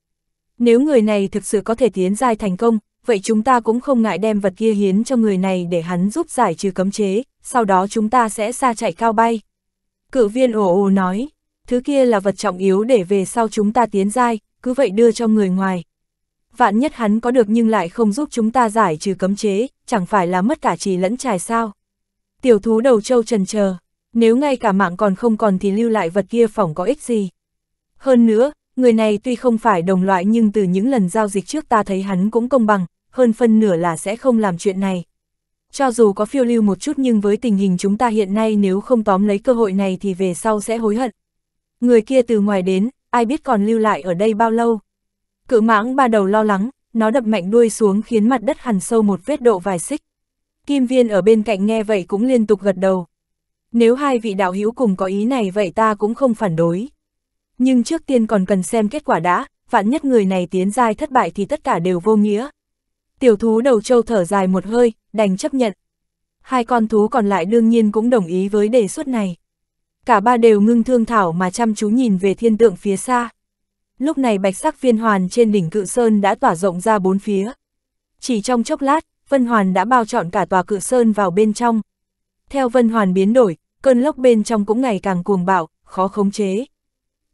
Nếu người này thực sự có thể tiến giai thành công, vậy chúng ta cũng không ngại đem vật kia hiến cho người này để hắn giúp giải trừ cấm chế, sau đó chúng ta sẽ xa chạy cao bay. Cự viên ồ ồ nói, thứ kia là vật trọng yếu để về sau chúng ta tiến giai, cứ vậy đưa cho người ngoài. Vạn nhất hắn có được nhưng lại không giúp chúng ta giải trừ cấm chế, chẳng phải là mất cả trì lẫn trài sao. Tiểu thú đầu châu trần chờ Nếu ngay cả mạng còn không còn thì lưu lại vật kia phỏng có ích gì. Hơn nữa, người này tuy không phải đồng loại nhưng từ những lần giao dịch trước ta thấy hắn cũng công bằng, hơn phân nửa là sẽ không làm chuyện này. Cho dù có phiêu lưu một chút nhưng với tình hình chúng ta hiện nay nếu không tóm lấy cơ hội này thì về sau sẽ hối hận. Người kia từ ngoài đến, ai biết còn lưu lại ở đây bao lâu. Cự mãng ba đầu lo lắng, nó đập mạnh đuôi xuống khiến mặt đất hằn sâu một vết độ vài xích. Kim viên ở bên cạnh nghe vậy cũng liên tục gật đầu. Nếu hai vị đạo hữu cùng có ý này vậy ta cũng không phản đối. Nhưng trước tiên còn cần xem kết quả đã, vạn nhất người này tiến giai thất bại thì tất cả đều vô nghĩa. Tiểu thú đầu châu thở dài một hơi, đành chấp nhận. Hai con thú còn lại đương nhiên cũng đồng ý với đề xuất này. Cả ba đều ngưng thương thảo mà chăm chú nhìn về thiên tượng phía xa. Lúc này bạch sắc viên hoàn trên đỉnh cự sơn đã tỏa rộng ra bốn phía. Chỉ trong chốc lát, Vân Hoàn đã bao trọn cả tòa cự sơn vào bên trong. Theo Vân Hoàn biến đổi, cơn lốc bên trong cũng ngày càng cuồng bạo, khó khống chế.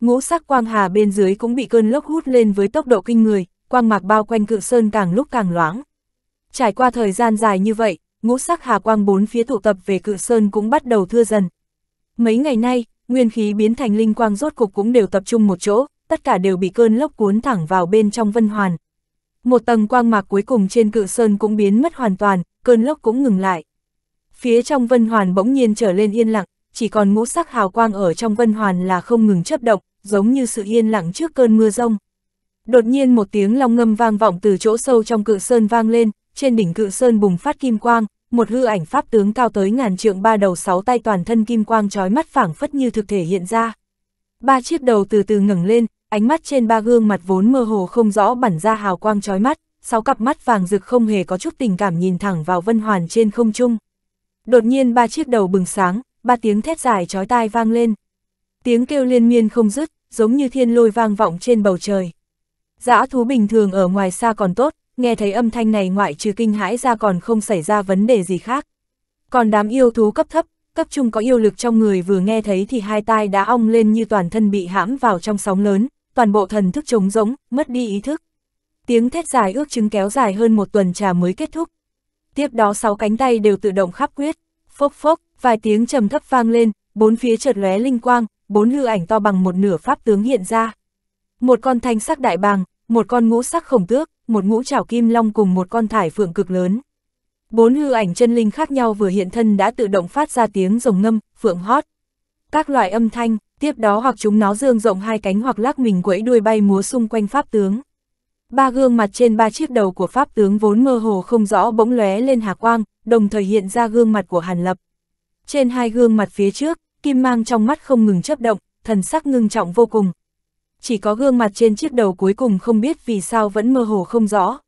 Ngũ sắc quang hà bên dưới cũng bị cơn lốc hút lên với tốc độ kinh người, quang mạc bao quanh cự sơn càng lúc càng loãng. Trải qua thời gian dài như vậy, ngũ sắc hà quang bốn phía tụ tập về cự sơn cũng bắt đầu thưa dần. Mấy ngày nay, nguyên khí biến thành linh quang rốt cục cũng đều tập trung một chỗ, tất cả đều bị cơn lốc cuốn thẳng vào bên trong vân hoàn. Một tầng quang mạc cuối cùng trên cự sơn cũng biến mất hoàn toàn, cơn lốc cũng ngừng lại. Phía trong vân hoàn bỗng nhiên trở lên yên lặng, chỉ còn ngũ sắc hào quang ở trong vân hoàn là không ngừng chấp động, giống như sự yên lặng trước cơn mưa rông. Đột nhiên một tiếng long ngâm vang vọng từ chỗ sâu trong cự sơn vang lên, trên đỉnh cự sơn bùng phát kim quang, một hư ảnh pháp tướng cao tới ngàn trượng ba đầu sáu tay toàn thân kim quang trói mắt phảng phất như thực thể hiện ra. Ba chiếc đầu từ từ ngẩng lên, ánh mắt trên ba gương mặt vốn mơ hồ không rõ bẩn ra hào quang trói mắt, sáu cặp mắt vàng rực không hề có chút tình cảm nhìn thẳng vào vân hoàn trên không trung. Đột nhiên ba chiếc đầu bừng sáng, ba tiếng thét dài chói tai vang lên. Tiếng kêu liên miên không dứt, giống như thiên lôi vang vọng trên bầu trời. Dã thú bình thường ở ngoài xa còn tốt, nghe thấy âm thanh này ngoại trừ kinh hãi ra còn không xảy ra vấn đề gì khác. Còn đám yêu thú cấp thấp, cấp trung có yêu lực trong người vừa nghe thấy thì hai tai đã ong lên như toàn thân bị hãm vào trong sóng lớn, toàn bộ thần thức trống rỗng, mất đi ý thức. Tiếng thét dài ước chứng kéo dài hơn một tuần trà mới kết thúc. Tiếp đó sáu cánh tay đều tự động khắp quyết, phốc phốc, vài tiếng trầm thấp vang lên, bốn phía chợt lóe linh quang, bốn hư ảnh to bằng một nửa pháp tướng hiện ra. Một con thanh sắc đại bàng, một con ngũ sắc khổng tước, một ngũ trảo kim long cùng một con thải phượng cực lớn. Bốn hư ảnh chân linh khác nhau vừa hiện thân đã tự động phát ra tiếng rồng ngâm, phượng hót. Các loại âm thanh, tiếp đó hoặc chúng nó dương rộng hai cánh hoặc lắc mình quẫy đuôi bay múa xung quanh pháp tướng. Ba gương mặt trên ba chiếc đầu của pháp tướng vốn mơ hồ không rõ bỗng lóe lên hà quang, đồng thời hiện ra gương mặt của Hàn Lập. Trên hai gương mặt phía trước, kim mang trong mắt không ngừng chấp động, thần sắc ngưng trọng vô cùng. Chỉ có gương mặt trên chiếc đầu cuối cùng không biết vì sao vẫn mơ hồ không rõ.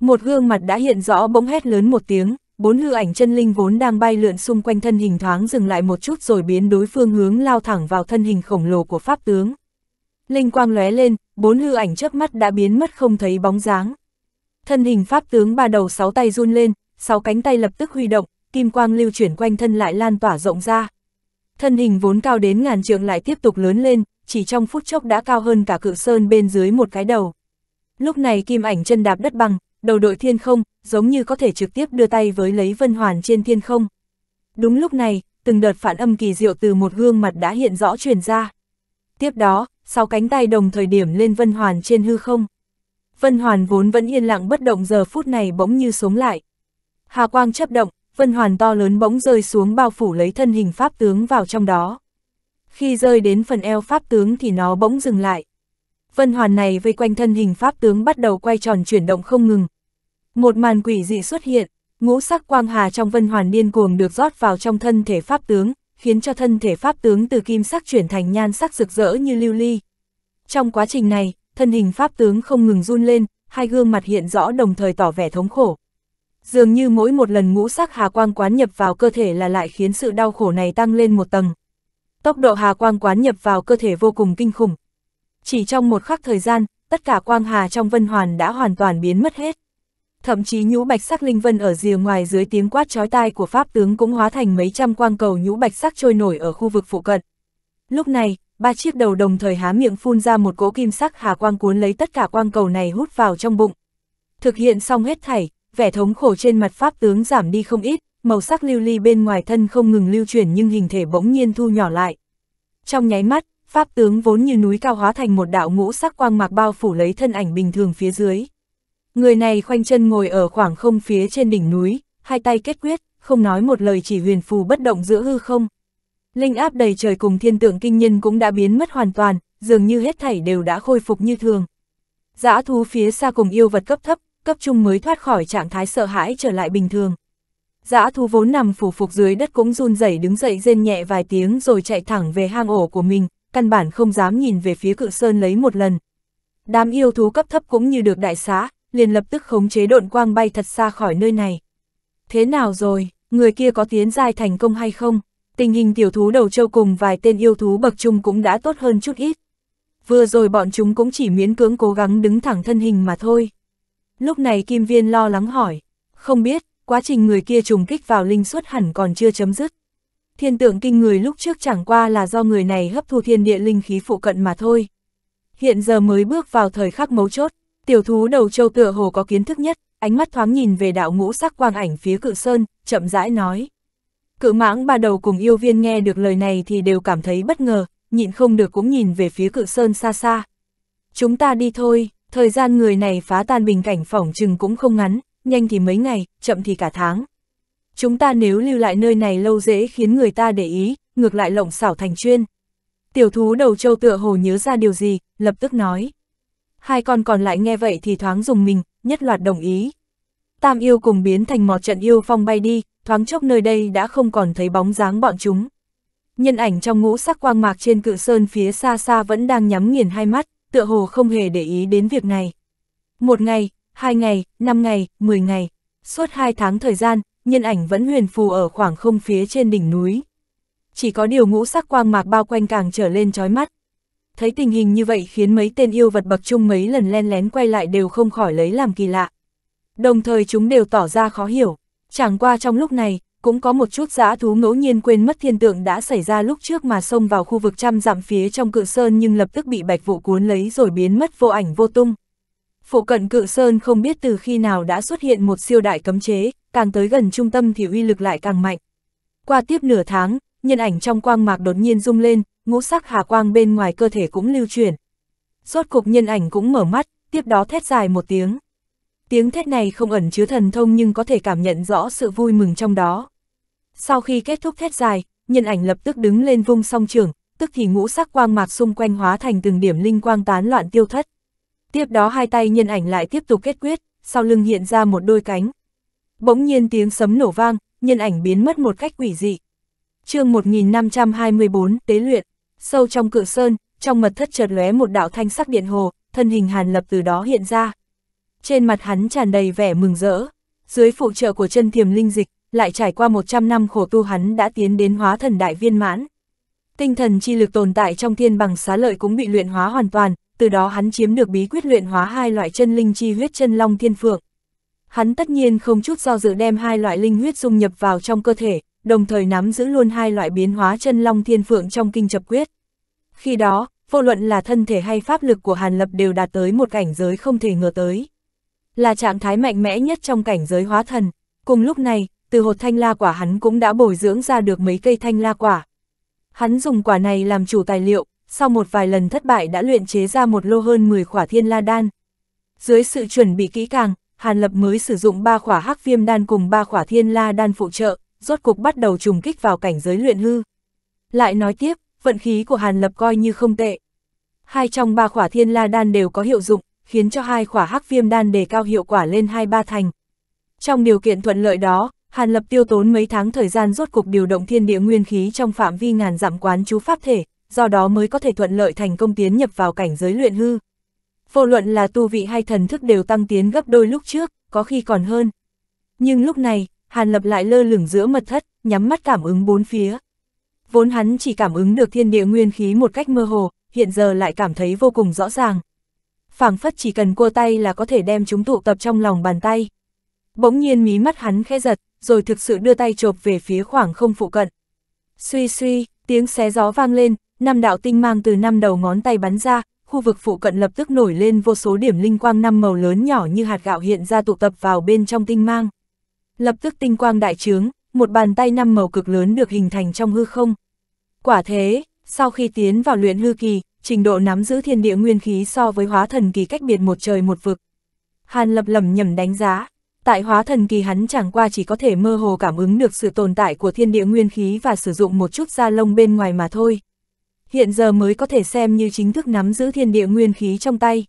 Một gương mặt đã hiện rõ bỗng hét lớn một tiếng, bốn hư ảnh chân linh vốn đang bay lượn xung quanh thân hình thoáng dừng lại một chút rồi biến đối phương hướng lao thẳng vào thân hình khổng lồ của pháp tướng. Linh quang lóe lên, bốn hư ảnh chớp mắt đã biến mất không thấy bóng dáng. Thân hình pháp tướng ba đầu sáu tay run lên, sáu cánh tay lập tức huy động, kim quang lưu chuyển quanh thân lại lan tỏa rộng ra. Thân hình vốn cao đến ngàn trượng lại tiếp tục lớn lên, chỉ trong phút chốc đã cao hơn cả cự sơn bên dưới một cái đầu. Lúc này kim ảnh chân đạp đất bằng, đầu đội thiên không, giống như có thể trực tiếp đưa tay với lấy vân hoàn trên thiên không. Đúng lúc này, từng đợt phản âm kỳ diệu từ một gương mặt đã hiện rõ truyền ra. Tiếp đó, sáu cánh tay đồng thời điểm lên vân hoàn trên hư không. Vân hoàn vốn vẫn yên lặng bất động giờ phút này bỗng như sống lại. Hà quang chấp động, vân hoàn to lớn bỗng rơi xuống bao phủ lấy thân hình pháp tướng vào trong đó. Khi rơi đến phần eo pháp tướng thì nó bỗng dừng lại. Vân hoàn này vây quanh thân hình pháp tướng bắt đầu quay tròn chuyển động không ngừng. Một màn quỷ dị xuất hiện, ngũ sắc quang hà trong vân hoàn điên cuồng được rót vào trong thân thể pháp tướng, khiến cho thân thể pháp tướng từ kim sắc chuyển thành nhan sắc rực rỡ như lưu ly. Trong quá trình này, thân hình pháp tướng không ngừng run lên, hai gương mặt hiện rõ đồng thời tỏ vẻ thống khổ. Dường như mỗi một lần ngũ sắc hà quang quán nhập vào cơ thể là lại khiến sự đau khổ này tăng lên một tầng. Tốc độ hà quang quán nhập vào cơ thể vô cùng kinh khủng. Chỉ trong một khắc thời gian, tất cả quang hà trong vân hoàn đã hoàn toàn biến mất hết. Thậm chí nhũ bạch sắc linh vân ở rìa ngoài dưới tiếng quát chói tai của pháp tướng cũng hóa thành mấy trăm quang cầu nhũ bạch sắc trôi nổi ở khu vực phụ cận. Lúc này, ba chiếc đầu đồng thời há miệng phun ra một cỗ kim sắc hà quang cuốn lấy tất cả quang cầu này hút vào trong bụng. Thực hiện xong hết thảy, vẻ thống khổ trên mặt pháp tướng giảm đi không ít, màu sắc lưu ly bên ngoài thân không ngừng lưu chuyển nhưng hình thể bỗng nhiên thu nhỏ lại. Trong nháy mắt, pháp tướng vốn như núi cao hóa thành một đạo ngũ sắc quang mạc bao phủ lấy thân ảnh bình thường phía dưới. Người này khoanh chân ngồi ở khoảng không phía trên đỉnh núi, hai tay kết quyết, không nói một lời chỉ huyền phù bất động giữa hư không. Linh áp đầy trời cùng thiên tượng kinh nhân cũng đã biến mất hoàn toàn, dường như hết thảy đều đã khôi phục như thường. giã thú phía xa cùng yêu vật cấp thấp, cấp trung mới thoát khỏi trạng thái sợ hãi trở lại bình thường. Dã thú vốn nằm phủ phục dưới đất cũng run rẩy đứng dậy rên nhẹ vài tiếng rồi chạy thẳng về hang ổ của mình, căn bản không dám nhìn về phía cự sơn lấy một lần. Đám yêu thú cấp thấp cũng như được đại xá, liền lập tức khống chế độn quang bay thật xa khỏi nơi này. Thế nào rồi, người kia có tiến giai thành công hay không? Tình hình tiểu thú đầu châu cùng vài tên yêu thú bậc trung cũng đã tốt hơn chút ít. Vừa rồi bọn chúng cũng chỉ miễn cưỡng cố gắng đứng thẳng thân hình mà thôi. Lúc này Kim Viên lo lắng hỏi, không biết, quá trình người kia trùng kích vào linh suất hẳn còn chưa chấm dứt. Thiên tượng kinh người lúc trước chẳng qua là do người này hấp thu thiên địa linh khí phụ cận mà thôi. Hiện giờ mới bước vào thời khắc mấu chốt, tiểu thú đầu châu tựa hồ có kiến thức nhất, ánh mắt thoáng nhìn về đạo ngũ sắc quang ảnh phía cự sơn, chậm rãi nói. Cự mãng ba đầu cùng yêu viên nghe được lời này thì đều cảm thấy bất ngờ, nhịn không được cũng nhìn về phía cự sơn xa xa. Chúng ta đi thôi, thời gian người này phá tan bình cảnh phỏng chừng cũng không ngắn, nhanh thì mấy ngày, chậm thì cả tháng. Chúng ta nếu lưu lại nơi này lâu dễ khiến người ta để ý, ngược lại lộng xảo thành chuyên. Tiểu thú đầu châu tựa hồ nhớ ra điều gì, lập tức nói. Hai con còn lại nghe vậy thì thoáng dùng mình, nhất loạt đồng ý. Tam yêu cùng biến thành một trận yêu phong bay đi, thoáng chốc nơi đây đã không còn thấy bóng dáng bọn chúng. Nhân ảnh trong ngũ sắc quang mạc trên cự sơn phía xa xa vẫn đang nhắm nghiền hai mắt, tựa hồ không hề để ý đến việc này. Một ngày, hai ngày, năm ngày, mười ngày, suốt hai tháng thời gian, nhân ảnh vẫn huyền phù ở khoảng không phía trên đỉnh núi. Chỉ có điều ngũ sắc quang mạc bao quanh càng trở lên chói mắt. Thấy tình hình như vậy khiến mấy tên yêu vật bậc chung mấy lần len lén quay lại đều không khỏi lấy làm kỳ lạ. Đồng thời chúng đều tỏ ra khó hiểu. Chẳng qua trong lúc này, cũng có một chút giã thú ngẫu nhiên quên mất thiên tượng đã xảy ra lúc trước mà xông vào khu vực trăm dặm phía trong cự sơn nhưng lập tức bị bạch vụ cuốn lấy rồi biến mất vô ảnh vô tung. Phụ cận cự sơn không biết từ khi nào đã xuất hiện một siêu đại cấm chế, càng tới gần trung tâm thì uy lực lại càng mạnh. Qua tiếp nửa tháng, nhân ảnh trong quang mạc đột nhiên rung lên, ngũ sắc hà quang bên ngoài cơ thể cũng lưu chuyển. Rốt cục nhân ảnh cũng mở mắt, tiếp đó thét dài một tiếng. Tiếng thét này không ẩn chứa thần thông nhưng có thể cảm nhận rõ sự vui mừng trong đó. Sau khi kết thúc thét dài, nhân ảnh lập tức đứng lên vung song trường, tức thì ngũ sắc quang mạc xung quanh hóa thành từng điểm linh quang tán loạn tiêu thất. Tiếp đó hai tay nhân ảnh lại tiếp tục kết quyết, sau lưng hiện ra một đôi cánh. Bỗng nhiên tiếng sấm nổ vang, nhân ảnh biến mất một cách quỷ dị. chương 1524, tế luyện, sâu trong cự sơn, trong mật thất chợt lóe một đạo thanh sắc điện hồ, thân hình hàn lập từ đó hiện ra. Trên mặt hắn tràn đầy vẻ mừng rỡ, dưới phụ trợ của chân thiềm linh dịch, lại trải qua 100 năm khổ tu hắn đã tiến đến hóa thần đại viên mãn. Tinh thần chi lực tồn tại trong thiên bằng xá lợi cũng bị luyện hóa hoàn toàn, từ đó hắn chiếm được bí quyết luyện hóa hai loại chân linh chi huyết chân long thiên phượng. Hắn tất nhiên không chút do dự đem hai loại linh huyết dung nhập vào trong cơ thể, đồng thời nắm giữ luôn hai loại biến hóa chân long thiên phượng trong kinh chập quyết. Khi đó, vô luận là thân thể hay pháp lực của Hàn Lập đều đạt tới một cảnh giới không thể ngờ tới. Là trạng thái mạnh mẽ nhất trong cảnh giới hóa thần. Cùng lúc này, từ hột thanh la quả hắn cũng đã bồi dưỡng ra được mấy cây thanh la quả. Hắn dùng quả này làm chủ tài liệu, sau một vài lần thất bại đã luyện chế ra một lô hơn 10 khỏa thiên la đan. Dưới sự chuẩn bị kỹ càng, Hàn Lập mới sử dụng 3 khỏa hắc viêm đan cùng 3 khỏa thiên la đan phụ trợ, rốt cục bắt đầu trùng kích vào cảnh giới luyện hư. Lại nói tiếp, vận khí của Hàn Lập coi như không tệ. Hai trong ba khỏa thiên la đan đều có hiệu dụng, khiến cho hai khỏa hắc viêm đan đề cao hiệu quả lên hai ba thành. Trong điều kiện thuận lợi đó, Hàn Lập tiêu tốn mấy tháng thời gian rốt cục điều động thiên địa nguyên khí trong phạm vi ngàn dặm quán chú pháp thể, do đó mới có thể thuận lợi thành công tiến nhập vào cảnh giới luyện hư. Vô luận là tu vị hay thần thức đều tăng tiến gấp đôi lúc trước, có khi còn hơn. Nhưng lúc này, Hàn Lập lại lơ lửng giữa mật thất, nhắm mắt cảm ứng bốn phía. Vốn hắn chỉ cảm ứng được thiên địa nguyên khí một cách mơ hồ, hiện giờ lại cảm thấy vô cùng rõ ràng phảng phất chỉ cần cua tay là có thể đem chúng tụ tập trong lòng bàn tay. Bỗng nhiên mí mắt hắn khẽ giật, rồi thực sự đưa tay chộp về phía khoảng không phụ cận. Suy suy, tiếng xé gió vang lên, năm đạo tinh mang từ năm đầu ngón tay bắn ra, khu vực phụ cận lập tức nổi lên vô số điểm linh quang năm màu lớn nhỏ như hạt gạo hiện ra tụ tập vào bên trong tinh mang. Lập tức tinh quang đại trướng, một bàn tay năm màu cực lớn được hình thành trong hư không. Quả thế, sau khi tiến vào luyện hư kỳ, trình độ nắm giữ thiên địa nguyên khí so với hóa thần kỳ cách biệt một trời một vực. Hàn lập lầm nhầm đánh giá, tại hóa thần kỳ hắn chẳng qua chỉ có thể mơ hồ cảm ứng được sự tồn tại của thiên địa nguyên khí và sử dụng một chút da lông bên ngoài mà thôi. Hiện giờ mới có thể xem như chính thức nắm giữ thiên địa nguyên khí trong tay.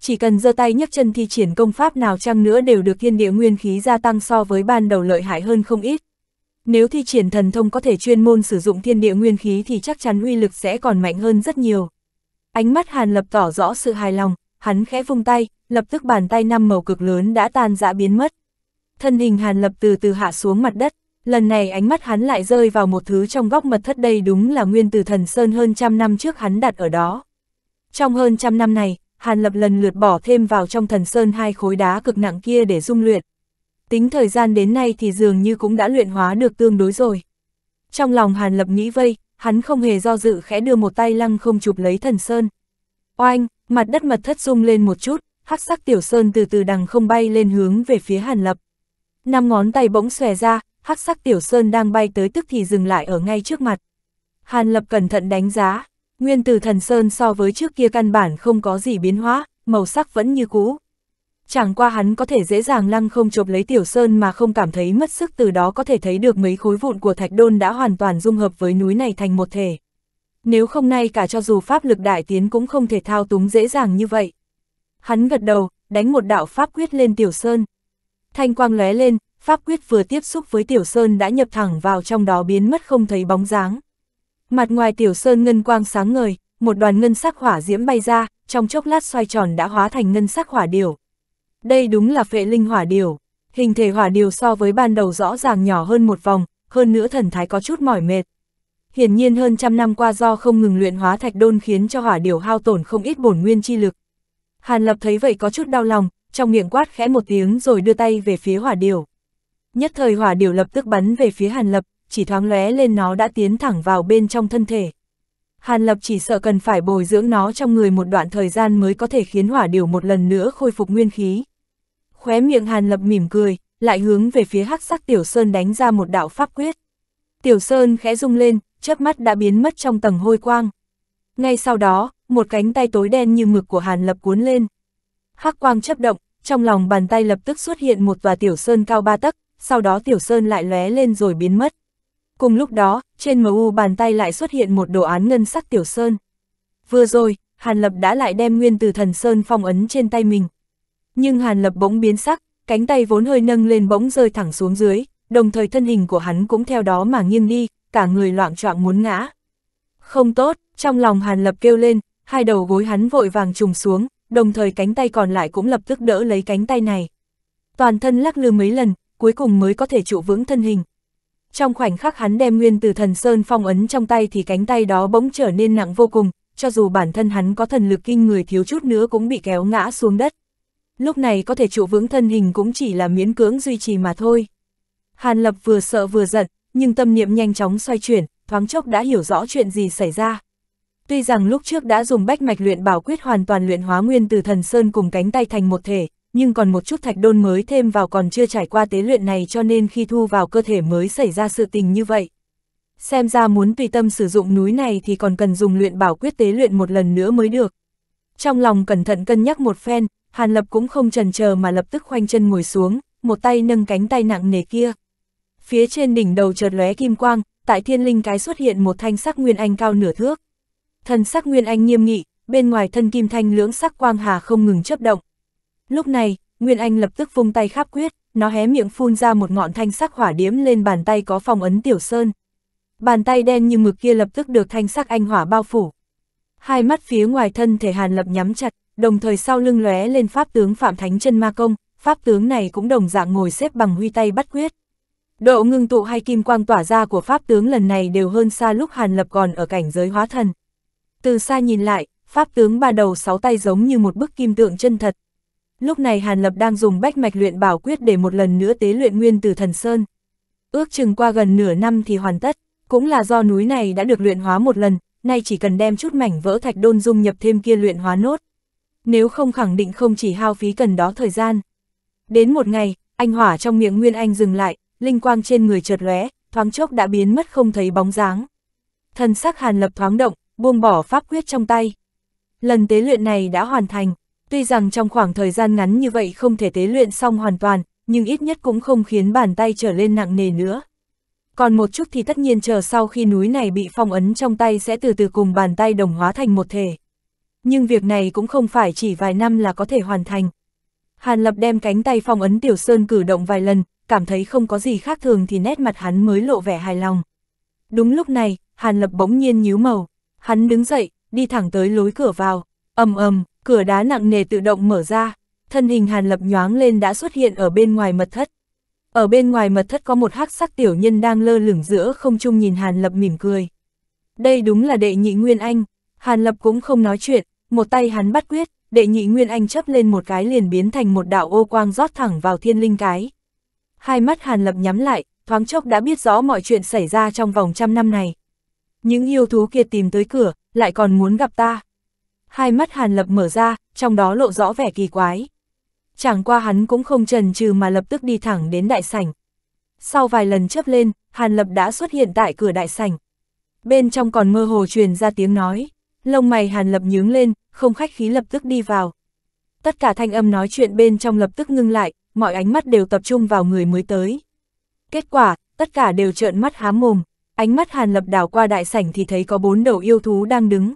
Chỉ cần giơ tay nhấc chân thi triển công pháp nào chăng nữa đều được thiên địa nguyên khí gia tăng so với ban đầu lợi hại hơn không ít. Nếu thi triển thần thông có thể chuyên môn sử dụng thiên địa nguyên khí thì chắc chắn uy lực sẽ còn mạnh hơn rất nhiều. Ánh mắt Hàn Lập tỏ rõ sự hài lòng, hắn khẽ vung tay, lập tức bàn tay năm màu cực lớn đã tan dã biến mất. Thân hình Hàn Lập từ từ hạ xuống mặt đất, lần này ánh mắt hắn lại rơi vào một thứ trong góc mật thất đây đúng là nguyên từ thần sơn hơn trăm năm trước hắn đặt ở đó. Trong hơn trăm năm này, Hàn Lập lần lượt bỏ thêm vào trong thần sơn hai khối đá cực nặng kia để dung luyện. Tính thời gian đến nay thì dường như cũng đã luyện hóa được tương đối rồi. Trong lòng Hàn Lập nghĩ vây, hắn không hề do dự khẽ đưa một tay lăng không chụp lấy thần sơn. Oanh, mặt đất mật thất rung lên một chút, hắc sắc tiểu sơn từ từ đằng không bay lên hướng về phía Hàn Lập. Năm ngón tay bỗng xòe ra, hắc sắc tiểu sơn đang bay tới tức thì dừng lại ở ngay trước mặt. Hàn Lập cẩn thận đánh giá, nguyên từ thần sơn so với trước kia căn bản không có gì biến hóa, màu sắc vẫn như cũ. Chẳng qua hắn có thể dễ dàng lăng không chộp lấy tiểu sơn mà không cảm thấy mất sức từ đó có thể thấy được mấy khối vụn của thạch đôn đã hoàn toàn dung hợp với núi này thành một thể. Nếu không nay cả cho dù pháp lực đại tiến cũng không thể thao túng dễ dàng như vậy. Hắn gật đầu, đánh một đạo pháp quyết lên tiểu sơn. Thanh quang lóe lên, pháp quyết vừa tiếp xúc với tiểu sơn đã nhập thẳng vào trong đó biến mất không thấy bóng dáng. Mặt ngoài tiểu sơn ngân quang sáng ngời, một đoàn ngân sắc hỏa diễm bay ra, trong chốc lát xoay tròn đã hóa thành ngân sắc hỏa điều. Đây đúng là phệ linh hỏa điều. Hình thể hỏa điều so với ban đầu rõ ràng nhỏ hơn một vòng, hơn nữa thần thái có chút mỏi mệt. Hiển nhiên hơn trăm năm qua do không ngừng luyện hóa thạch đôn khiến cho hỏa điều hao tổn không ít bổn nguyên chi lực. Hàn Lập thấy vậy có chút đau lòng, trong miệng quát khẽ một tiếng rồi đưa tay về phía hỏa điều. Nhất thời hỏa điều lập tức bắn về phía Hàn Lập, chỉ thoáng lóe lên nó đã tiến thẳng vào bên trong thân thể. Hàn Lập chỉ sợ cần phải bồi dưỡng nó trong người một đoạn thời gian mới có thể khiến hỏa điều một lần nữa khôi phục nguyên khí. Khóe miệng Hàn Lập mỉm cười, lại hướng về phía hắc sắc Tiểu Sơn đánh ra một đạo pháp quyết. Tiểu Sơn khẽ rung lên, chớp mắt đã biến mất trong tầng hôi quang. Ngay sau đó, một cánh tay tối đen như mực của Hàn Lập cuốn lên. Hắc quang chấp động, trong lòng bàn tay lập tức xuất hiện một tòa Tiểu Sơn cao ba tấc, sau đó Tiểu Sơn lại lóe lên rồi biến mất. Cùng lúc đó, trên MU bàn tay lại xuất hiện một đồ án ngân sắc Tiểu Sơn. Vừa rồi, Hàn Lập đã lại đem nguyên từ thần Sơn phong ấn trên tay mình. Nhưng Hàn Lập bỗng biến sắc, cánh tay vốn hơi nâng lên bỗng rơi thẳng xuống dưới, đồng thời thân hình của hắn cũng theo đó mà nghiêng đi, cả người loạn trọng muốn ngã. Không tốt, trong lòng Hàn Lập kêu lên, hai đầu gối hắn vội vàng trùng xuống, đồng thời cánh tay còn lại cũng lập tức đỡ lấy cánh tay này. Toàn thân lắc lư mấy lần, cuối cùng mới có thể trụ vững thân hình. Trong khoảnh khắc hắn đem nguyên từ thần Sơn phong ấn trong tay thì cánh tay đó bỗng trở nên nặng vô cùng, cho dù bản thân hắn có thần lực kinh người thiếu chút nữa cũng bị kéo ngã xuống đất lúc này có thể trụ vững thân hình cũng chỉ là miễn cưỡng duy trì mà thôi. Hàn Lập vừa sợ vừa giận, nhưng tâm niệm nhanh chóng xoay chuyển, thoáng chốc đã hiểu rõ chuyện gì xảy ra. Tuy rằng lúc trước đã dùng bách mạch luyện bảo quyết hoàn toàn luyện hóa nguyên từ thần sơn cùng cánh tay thành một thể, nhưng còn một chút thạch đôn mới thêm vào còn chưa trải qua tế luyện này cho nên khi thu vào cơ thể mới xảy ra sự tình như vậy. Xem ra muốn tùy tâm sử dụng núi này thì còn cần dùng luyện bảo quyết tế luyện một lần nữa mới được. Trong lòng cẩn thận cân nhắc một phen, Hàn Lập cũng không chần chờ mà lập tức khoanh chân ngồi xuống, một tay nâng cánh tay nặng nề kia. Phía trên đỉnh đầu chợt lóe kim quang, tại thiên linh cái xuất hiện một thanh sắc nguyên anh cao nửa thước. Thân sắc nguyên anh nghiêm nghị, bên ngoài thân kim thanh lưỡng sắc quang hà không ngừng chấp động. Lúc này, Nguyên Anh lập tức vung tay khắp quyết, nó hé miệng phun ra một ngọn thanh sắc hỏa điếm lên bàn tay có phòng ấn tiểu sơn. Bàn tay đen như mực kia lập tức được thanh sắc anh hỏa bao phủ. Hai mắt phía ngoài thân thể Hàn Lập nhắm chặt, đồng thời sau lưng lóe lên pháp tướng Phạm Thánh chân ma công, pháp tướng này cũng đồng dạng ngồi xếp bằng huy tay bắt quyết. Độ ngưng tụ hay kim quang tỏa ra của pháp tướng lần này đều hơn xa lúc Hàn Lập còn ở cảnh giới hóa thần. Từ xa nhìn lại, pháp tướng ba đầu sáu tay giống như một bức kim tượng chân thật. Lúc này Hàn Lập đang dùng bách mạch luyện bảo quyết để một lần nữa tế luyện nguyên từ thần sơn. Ước chừng qua gần nửa năm thì hoàn tất, cũng là do núi này đã được luyện hóa một lần, nay chỉ cần đem chút mảnh vỡ thạch đôn dung nhập thêm kia luyện hóa nốt nếu không khẳng định không chỉ hao phí cần đó thời gian. Đến một ngày, anh hỏa trong miệng Nguyên Anh dừng lại, linh quang trên người chợt lóe, thoáng chốc đã biến mất không thấy bóng dáng. Thần sắc Hàn Lập thoáng động, buông bỏ pháp quyết trong tay. Lần tế luyện này đã hoàn thành, tuy rằng trong khoảng thời gian ngắn như vậy không thể tế luyện xong hoàn toàn, nhưng ít nhất cũng không khiến bàn tay trở lên nặng nề nữa. Còn một chút thì tất nhiên chờ sau khi núi này bị phong ấn trong tay sẽ từ từ cùng bàn tay đồng hóa thành một thể. Nhưng việc này cũng không phải chỉ vài năm là có thể hoàn thành. Hàn Lập đem cánh tay phong ấn Tiểu Sơn cử động vài lần, cảm thấy không có gì khác thường thì nét mặt hắn mới lộ vẻ hài lòng. Đúng lúc này, Hàn Lập bỗng nhiên nhíu màu, hắn đứng dậy, đi thẳng tới lối cửa vào, ầm ầm, cửa đá nặng nề tự động mở ra, thân hình Hàn Lập nhoáng lên đã xuất hiện ở bên ngoài mật thất. Ở bên ngoài mật thất có một hắc sắc tiểu nhân đang lơ lửng giữa không trung nhìn Hàn Lập mỉm cười. Đây đúng là đệ nhị Nguyên Anh, Hàn Lập cũng không nói chuyện, một tay hắn bắt quyết, đệ nhị Nguyên Anh chấp lên một cái liền biến thành một đạo ô quang rót thẳng vào thiên linh cái. Hai mắt Hàn Lập nhắm lại, thoáng chốc đã biết rõ mọi chuyện xảy ra trong vòng trăm năm này. Những yêu thú kia tìm tới cửa, lại còn muốn gặp ta. Hai mắt Hàn Lập mở ra, trong đó lộ rõ vẻ kỳ quái. Chẳng qua hắn cũng không trần trừ mà lập tức đi thẳng đến đại sảnh. Sau vài lần chấp lên, Hàn Lập đã xuất hiện tại cửa đại sảnh. Bên trong còn mơ hồ truyền ra tiếng nói. Lông mày Hàn Lập nhướng lên, không khách khí lập tức đi vào. Tất cả thanh âm nói chuyện bên trong lập tức ngưng lại, mọi ánh mắt đều tập trung vào người mới tới. Kết quả, tất cả đều trợn mắt há mồm, ánh mắt Hàn Lập đảo qua đại sảnh thì thấy có bốn đầu yêu thú đang đứng.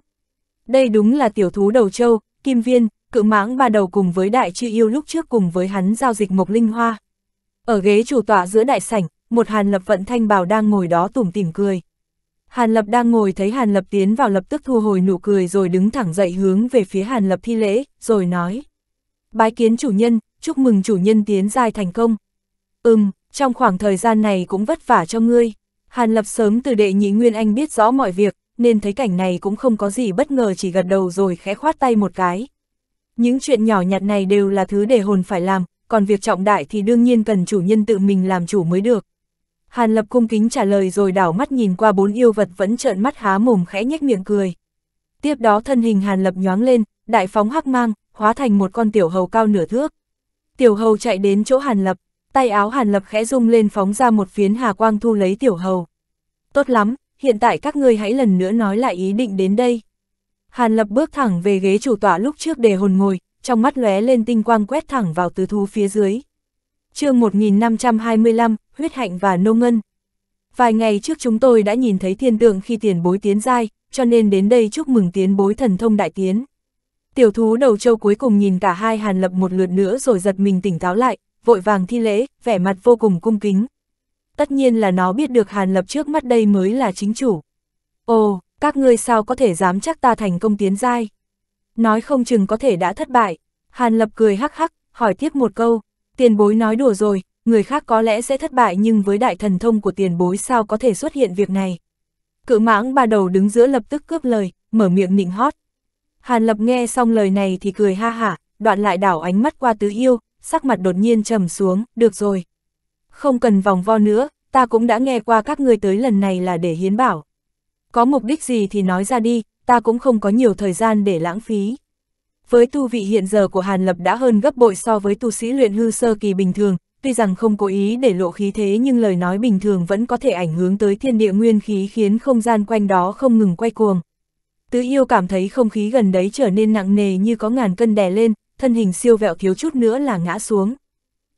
Đây đúng là tiểu thú đầu châu, kim viên, cự mãng ba đầu cùng với đại chư yêu lúc trước cùng với hắn giao dịch mộc linh hoa. Ở ghế chủ tọa giữa đại sảnh, một Hàn Lập vận thanh bào đang ngồi đó tủm tỉm cười. Hàn Lập đang ngồi thấy Hàn Lập tiến vào lập tức thu hồi nụ cười rồi đứng thẳng dậy hướng về phía Hàn Lập thi lễ, rồi nói. Bái kiến chủ nhân, chúc mừng chủ nhân tiến dài thành công. Ừm, trong khoảng thời gian này cũng vất vả cho ngươi. Hàn Lập sớm từ đệ nhị Nguyên Anh biết rõ mọi việc, nên thấy cảnh này cũng không có gì bất ngờ chỉ gật đầu rồi khẽ khoát tay một cái. Những chuyện nhỏ nhặt này đều là thứ để hồn phải làm, còn việc trọng đại thì đương nhiên cần chủ nhân tự mình làm chủ mới được. Hàn Lập cung kính trả lời rồi đảo mắt nhìn qua bốn yêu vật vẫn trợn mắt há mồm khẽ nhếch miệng cười. Tiếp đó thân hình Hàn Lập nhoáng lên, đại phóng hắc mang, hóa thành một con tiểu hầu cao nửa thước. Tiểu hầu chạy đến chỗ Hàn Lập, tay áo Hàn Lập khẽ rung lên phóng ra một phiến hà quang thu lấy tiểu hầu. Tốt lắm, hiện tại các ngươi hãy lần nữa nói lại ý định đến đây. Hàn Lập bước thẳng về ghế chủ tọa lúc trước để hồn ngồi, trong mắt lóe lên tinh quang quét thẳng vào tứ thú phía dưới chương 1525, huyết hạnh và nô ngân. Vài ngày trước chúng tôi đã nhìn thấy thiên tượng khi tiền bối tiến giai, cho nên đến đây chúc mừng tiến bối thần thông đại tiến. Tiểu thú đầu châu cuối cùng nhìn cả hai hàn lập một lượt nữa rồi giật mình tỉnh táo lại, vội vàng thi lễ, vẻ mặt vô cùng cung kính. Tất nhiên là nó biết được hàn lập trước mắt đây mới là chính chủ. Ồ, các ngươi sao có thể dám chắc ta thành công tiến giai? Nói không chừng có thể đã thất bại. Hàn lập cười hắc hắc, hỏi tiếp một câu, tiền bối nói đùa rồi, người khác có lẽ sẽ thất bại nhưng với đại thần thông của tiền bối sao có thể xuất hiện việc này. Cự mãng ba đầu đứng giữa lập tức cướp lời, mở miệng nịnh hót. Hàn Lập nghe xong lời này thì cười ha hả, đoạn lại đảo ánh mắt qua tứ yêu, sắc mặt đột nhiên trầm xuống, được rồi. Không cần vòng vo nữa, ta cũng đã nghe qua các ngươi tới lần này là để hiến bảo. Có mục đích gì thì nói ra đi, ta cũng không có nhiều thời gian để lãng phí. Với tu vị hiện giờ của Hàn Lập đã hơn gấp bội so với tu sĩ luyện hư sơ kỳ bình thường, tuy rằng không cố ý để lộ khí thế nhưng lời nói bình thường vẫn có thể ảnh hưởng tới thiên địa nguyên khí khiến không gian quanh đó không ngừng quay cuồng. Tứ yêu cảm thấy không khí gần đấy trở nên nặng nề như có ngàn cân đè lên, thân hình siêu vẹo thiếu chút nữa là ngã xuống.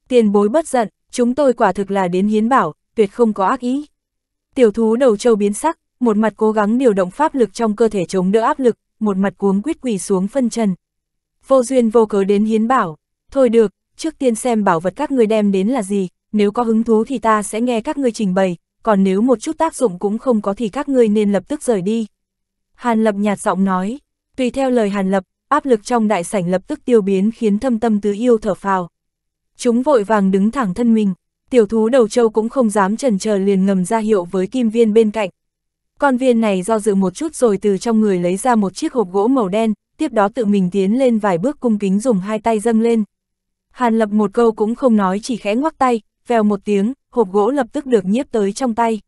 Tiền bối bất giận, chúng tôi quả thực là đến hiến bảo, tuyệt không có ác ý. Tiểu thú đầu châu biến sắc, một mặt cố gắng điều động pháp lực trong cơ thể chống đỡ áp lực, một mặt cuống quýt quỳ xuống phân trần. Vô duyên vô cớ đến hiến bảo, thôi được, trước tiên xem bảo vật các người đem đến là gì, nếu có hứng thú thì ta sẽ nghe các ngươi trình bày, còn nếu một chút tác dụng cũng không có thì các ngươi nên lập tức rời đi. Hàn Lập nhạt giọng nói, tùy theo lời Hàn Lập, áp lực trong đại sảnh lập tức tiêu biến khiến thâm tâm tứ yêu thở phào. Chúng vội vàng đứng thẳng thân mình, tiểu thú đầu châu cũng không dám chần chờ liền ngầm ra hiệu với kim viên bên cạnh. Con viên này do dự một chút rồi từ trong người lấy ra một chiếc hộp gỗ màu đen, tiếp đó tự mình tiến lên vài bước cung kính dùng hai tay dâng lên. Hàn lập một câu cũng không nói chỉ khẽ ngoắc tay, vèo một tiếng, hộp gỗ lập tức được nhiếp tới trong tay.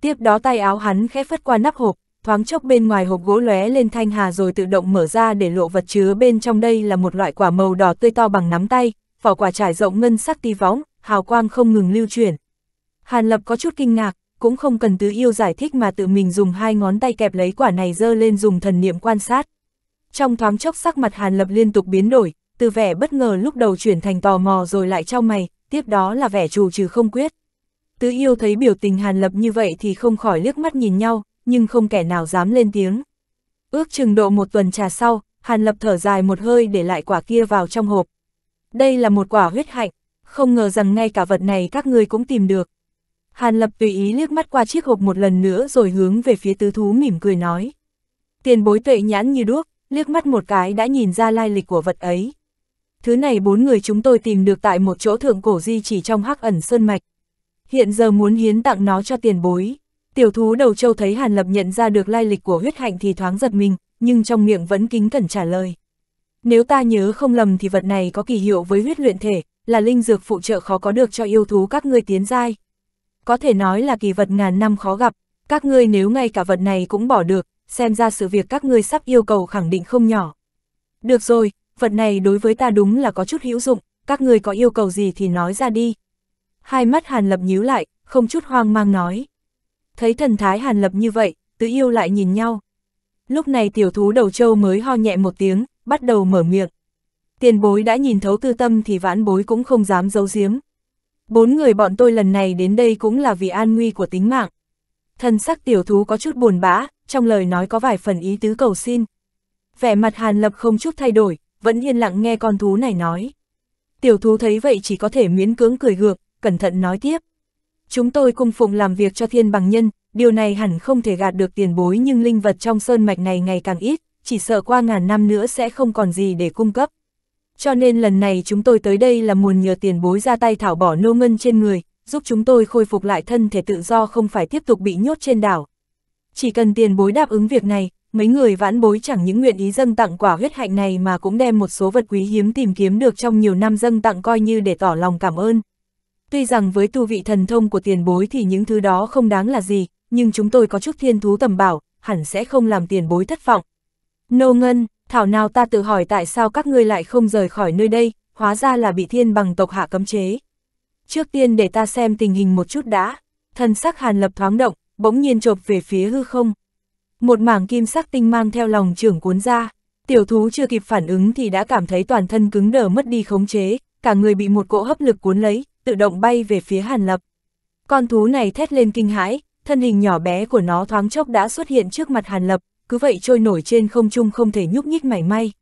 Tiếp đó tay áo hắn khẽ phất qua nắp hộp, thoáng chốc bên ngoài hộp gỗ lóe lên thanh hà rồi tự động mở ra để lộ vật chứa bên trong đây là một loại quả màu đỏ tươi to bằng nắm tay, vỏ quả trải rộng ngân sắc tí võng, hào quang không ngừng lưu chuyển. Hàn Lập có chút kinh ngạc, cũng không cần tứ yêu giải thích mà tự mình dùng hai ngón tay kẹp lấy quả này dơ lên dùng thần niệm quan sát. Trong thoáng chốc sắc mặt Hàn Lập liên tục biến đổi, từ vẻ bất ngờ lúc đầu chuyển thành tò mò rồi lại trao mày, tiếp đó là vẻ trù trừ không quyết. Tứ yêu thấy biểu tình Hàn Lập như vậy thì không khỏi liếc mắt nhìn nhau, nhưng không kẻ nào dám lên tiếng. Ước chừng độ một tuần trà sau, Hàn Lập thở dài một hơi để lại quả kia vào trong hộp. Đây là một quả huyết hạnh, không ngờ rằng ngay cả vật này các ngươi cũng tìm được. Hàn Lập tùy ý liếc mắt qua chiếc hộp một lần nữa rồi hướng về phía tứ thú mỉm cười nói. Tiền bối tuệ nhãn như đuốc, liếc mắt một cái đã nhìn ra lai lịch của vật ấy. Thứ này bốn người chúng tôi tìm được tại một chỗ thượng cổ di chỉ trong hắc ẩn sơn mạch. Hiện giờ muốn hiến tặng nó cho tiền bối. Tiểu thú đầu châu thấy Hàn Lập nhận ra được lai lịch của huyết hạnh thì thoáng giật mình, nhưng trong miệng vẫn kính cẩn trả lời. Nếu ta nhớ không lầm thì vật này có kỳ hiệu với huyết luyện thể, là linh dược phụ trợ khó có được cho yêu thú các ngươi tiến giai. Có thể nói là kỳ vật ngàn năm khó gặp, các ngươi nếu ngay cả vật này cũng bỏ được, xem ra sự việc các ngươi sắp yêu cầu khẳng định không nhỏ. Được rồi, vật này đối với ta đúng là có chút hữu dụng, các ngươi có yêu cầu gì thì nói ra đi. Hai mắt Hàn Lập nhíu lại, không chút hoang mang nói. Thấy thần thái Hàn Lập như vậy, tứ yêu lại nhìn nhau. Lúc này tiểu thú đầu châu mới ho nhẹ một tiếng, bắt đầu mở miệng. Tiền bối đã nhìn thấu tư tâm thì vãn bối cũng không dám giấu giếm. Bốn người bọn tôi lần này đến đây cũng là vì an nguy của tính mạng. Thân sắc tiểu thú có chút buồn bã, trong lời nói có vài phần ý tứ cầu xin. Vẻ mặt Hàn Lập không chút thay đổi, vẫn yên lặng nghe con thú này nói. Tiểu thú thấy vậy chỉ có thể miễn cưỡng cười gượng, cẩn thận nói tiếp. Chúng tôi cung phụng làm việc cho thiên bằng nhân, điều này hẳn không thể gạt được tiền bối nhưng linh vật trong sơn mạch này ngày càng ít, chỉ sợ qua ngàn năm nữa sẽ không còn gì để cung cấp. Cho nên lần này chúng tôi tới đây là muốn nhờ tiền bối ra tay thảo bỏ nô ngân trên người, giúp chúng tôi khôi phục lại thân thể tự do không phải tiếp tục bị nhốt trên đảo. Chỉ cần tiền bối đáp ứng việc này, mấy người vãn bối chẳng những nguyện ý dâng tặng quả huyết hạnh này mà cũng đem một số vật quý hiếm tìm kiếm được trong nhiều năm dâng tặng coi như để tỏ lòng cảm ơn. Tuy rằng với tu vị thần thông của tiền bối thì những thứ đó không đáng là gì, nhưng chúng tôi có chút thiên thú tầm bảo, hẳn sẽ không làm tiền bối thất vọng. Nô Ngân, thảo nào ta tự hỏi tại sao các ngươi lại không rời khỏi nơi đây, hóa ra là bị thiên bằng tộc hạ cấm chế. Trước tiên để ta xem tình hình một chút đã, thân sắc hàn lập thoáng động, bỗng nhiên chộp về phía hư không. Một mảng kim sắc tinh mang theo lòng trưởng cuốn ra, tiểu thú chưa kịp phản ứng thì đã cảm thấy toàn thân cứng đờ mất đi khống chế, cả người bị một cỗ hấp lực cuốn lấy, tự động bay về phía hàn lập. Con thú này thét lên kinh hãi, thân hình nhỏ bé của nó thoáng chốc đã xuất hiện trước mặt hàn lập, cứ vậy trôi nổi trên không trung không thể nhúc nhích mảy may.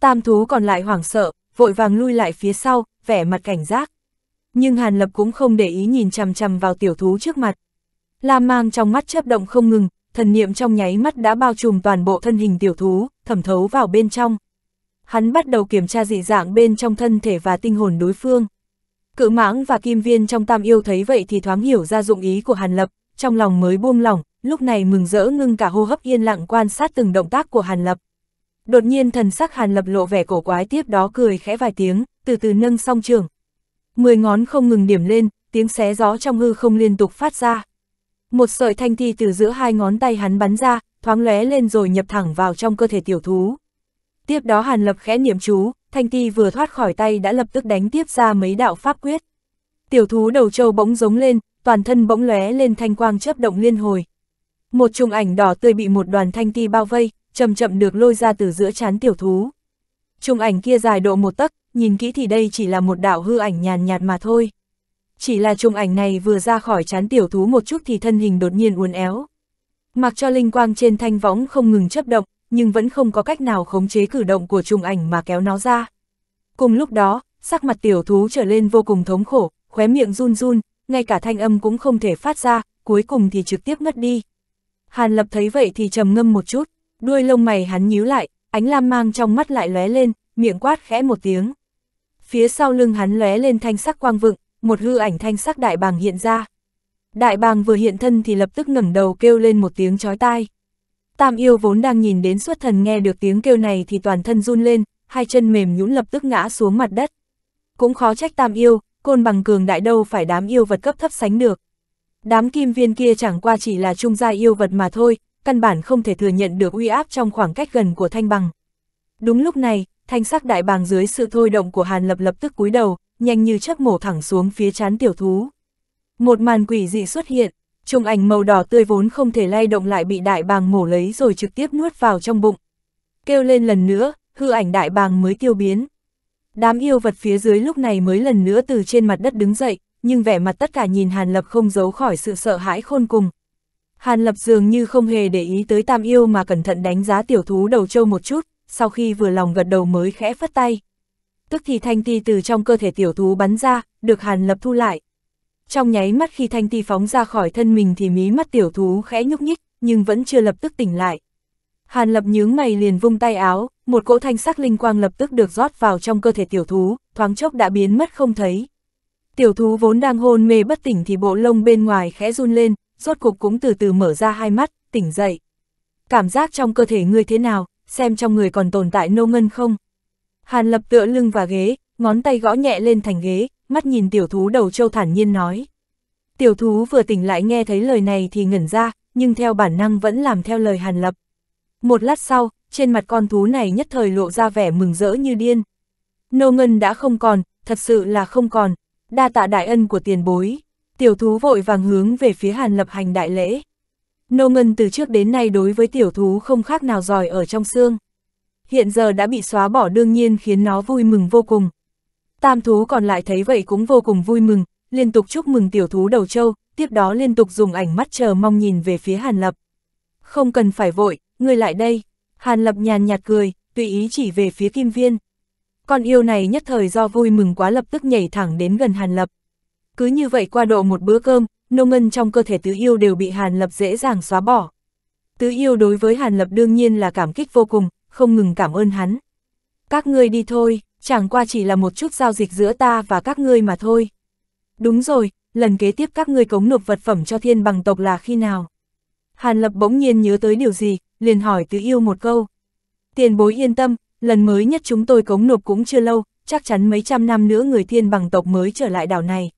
Tam thú còn lại hoảng sợ, vội vàng lui lại phía sau, vẻ mặt cảnh giác. Nhưng Hàn Lập cũng không để ý nhìn chằm chằm vào tiểu thú trước mặt. Lam mang trong mắt chớp động không ngừng, thần niệm trong nháy mắt đã bao trùm toàn bộ thân hình tiểu thú, thẩm thấu vào bên trong. Hắn bắt đầu kiểm tra dị dạng bên trong thân thể và tinh hồn đối phương. Cự mãng và kim viên trong tam yêu thấy vậy thì thoáng hiểu ra dụng ý của Hàn Lập, trong lòng mới buông lỏng, lúc này mừng rỡ ngưng cả hô hấp yên lặng quan sát từng động tác của Hàn Lập. Đột nhiên thần sắc Hàn Lập lộ vẻ cổ quái tiếp đó cười khẽ vài tiếng, từ từ nâng song trường. Mười ngón không ngừng điểm lên, tiếng xé gió trong hư không liên tục phát ra. Một sợi thanh thi từ giữa hai ngón tay hắn bắn ra, thoáng lóe lên rồi nhập thẳng vào trong cơ thể tiểu thú. Tiếp đó Hàn Lập khẽ niệm chú, thanh thi vừa thoát khỏi tay đã lập tức đánh tiếp ra mấy đạo pháp quyết. Tiểu thú đầu trâu bỗng giống lên, toàn thân bỗng lóe lên thanh quang chớp động liên hồi. Một trùng ảnh đỏ tươi bị một đoàn thanh ti bao vây, chậm chậm được lôi ra từ giữa chán tiểu thú. Trùng ảnh kia dài độ một tấc, nhìn kỹ thì đây chỉ là một đạo hư ảnh nhàn nhạt mà thôi. Chỉ là trùng ảnh này vừa ra khỏi chán tiểu thú một chút thì thân hình đột nhiên uốn éo. Mặc cho linh quang trên thanh võng không ngừng chấp động, nhưng vẫn không có cách nào khống chế cử động của trùng ảnh mà kéo nó ra. Cùng lúc đó, sắc mặt tiểu thú trở lên vô cùng thống khổ, khóe miệng run run, ngay cả thanh âm cũng không thể phát ra, cuối cùng thì trực tiếp ngất đi. Hàn Lập thấy vậy thì trầm ngâm một chút, đuôi lông mày hắn nhíu lại, ánh lam mang trong mắt lại lóe lên, miệng quát khẽ một tiếng. Phía sau lưng hắn lóe lên thanh sắc quang vựng, một hư ảnh thanh sắc đại bàng hiện ra. Đại bàng vừa hiện thân thì lập tức ngẩng đầu kêu lên một tiếng chói tai. Tam yêu vốn đang nhìn đến xuất thần nghe được tiếng kêu này thì toàn thân run lên, hai chân mềm nhũn lập tức ngã xuống mặt đất. Cũng khó trách tam yêu, côn bằng cường đại đâu phải đám yêu vật cấp thấp sánh được. Đám kim viên kia chẳng qua chỉ là trung gia yêu vật mà thôi, căn bản không thể thừa nhận được uy áp trong khoảng cách gần của thanh bằng. Đúng lúc này, thanh sắc đại bàng dưới sự thôi động của Hàn Lập lập tức cúi đầu, nhanh như chắc mổ thẳng xuống phía chán tiểu thú. Một màn quỷ dị xuất hiện, trùng ảnh màu đỏ tươi vốn không thể lay động lại bị đại bàng mổ lấy rồi trực tiếp nuốt vào trong bụng. Kêu lên lần nữa, hư ảnh đại bàng mới tiêu biến. Đám yêu vật phía dưới lúc này mới lần nữa từ trên mặt đất đứng dậy, nhưng vẻ mặt tất cả nhìn Hàn Lập không giấu khỏi sự sợ hãi khôn cùng. Hàn Lập dường như không hề để ý tới tam yêu mà cẩn thận đánh giá tiểu thú đầu trâu một chút, sau khi vừa lòng gật đầu mới khẽ phất tay. Tức thì thanh ti từ trong cơ thể tiểu thú bắn ra, được Hàn Lập thu lại. Trong nháy mắt khi thanh ti phóng ra khỏi thân mình thì mí mắt tiểu thú khẽ nhúc nhích, nhưng vẫn chưa lập tức tỉnh lại. Hàn Lập nhướng mày liền vung tay áo, một cỗ thanh sắc linh quang lập tức được rót vào trong cơ thể tiểu thú, thoáng chốc đã biến mất không thấy. Tiểu thú vốn đang hôn mê bất tỉnh thì bộ lông bên ngoài khẽ run lên, rốt cục cũng từ từ mở ra hai mắt, tỉnh dậy. Cảm giác trong cơ thể ngươi thế nào, xem trong người còn tồn tại nô ngân không? Hàn lập tựa lưng và ghế, ngón tay gõ nhẹ lên thành ghế, mắt nhìn tiểu thú đầu châu thản nhiên nói. Tiểu thú vừa tỉnh lại nghe thấy lời này thì ngẩn ra, nhưng theo bản năng vẫn làm theo lời hàn lập. Một lát sau, trên mặt con thú này nhất thời lộ ra vẻ mừng rỡ như điên. Nô ngân đã không còn, thật sự là không còn, đa tạ đại ân của tiền bối. Tiểu thú vội vàng hướng về phía hàn lập hành đại lễ. Nô ngân từ trước đến nay đối với tiểu thú không khác nào giỏi ở trong xương. Hiện giờ đã bị xóa bỏ đương nhiên khiến nó vui mừng vô cùng. Tam thú còn lại thấy vậy cũng vô cùng vui mừng, liên tục chúc mừng tiểu thú đầu châu, tiếp đó liên tục dùng ảnh mắt chờ mong nhìn về phía Hàn Lập. Không cần phải vội, ngươi lại đây. Hàn Lập nhàn nhạt cười, tùy ý chỉ về phía Kim Viên. Con yêu này nhất thời do vui mừng quá lập tức nhảy thẳng đến gần Hàn Lập. Cứ như vậy qua độ một bữa cơm, nô ngân trong cơ thể tứ yêu đều bị Hàn Lập dễ dàng xóa bỏ. Tứ yêu đối với Hàn Lập đương nhiên là cảm kích vô cùng, không ngừng cảm ơn hắn. Các ngươi đi thôi, chẳng qua chỉ là một chút giao dịch giữa ta và các ngươi mà thôi. Đúng rồi, lần kế tiếp các ngươi cống nộp vật phẩm cho thiên bằng tộc là khi nào? Hàn Lập bỗng nhiên nhớ tới điều gì, liền hỏi tứ yêu một câu. Tiền bối yên tâm, lần mới nhất chúng tôi cống nộp cũng chưa lâu, chắc chắn mấy trăm năm nữa người thiên bằng tộc mới trở lại đảo này.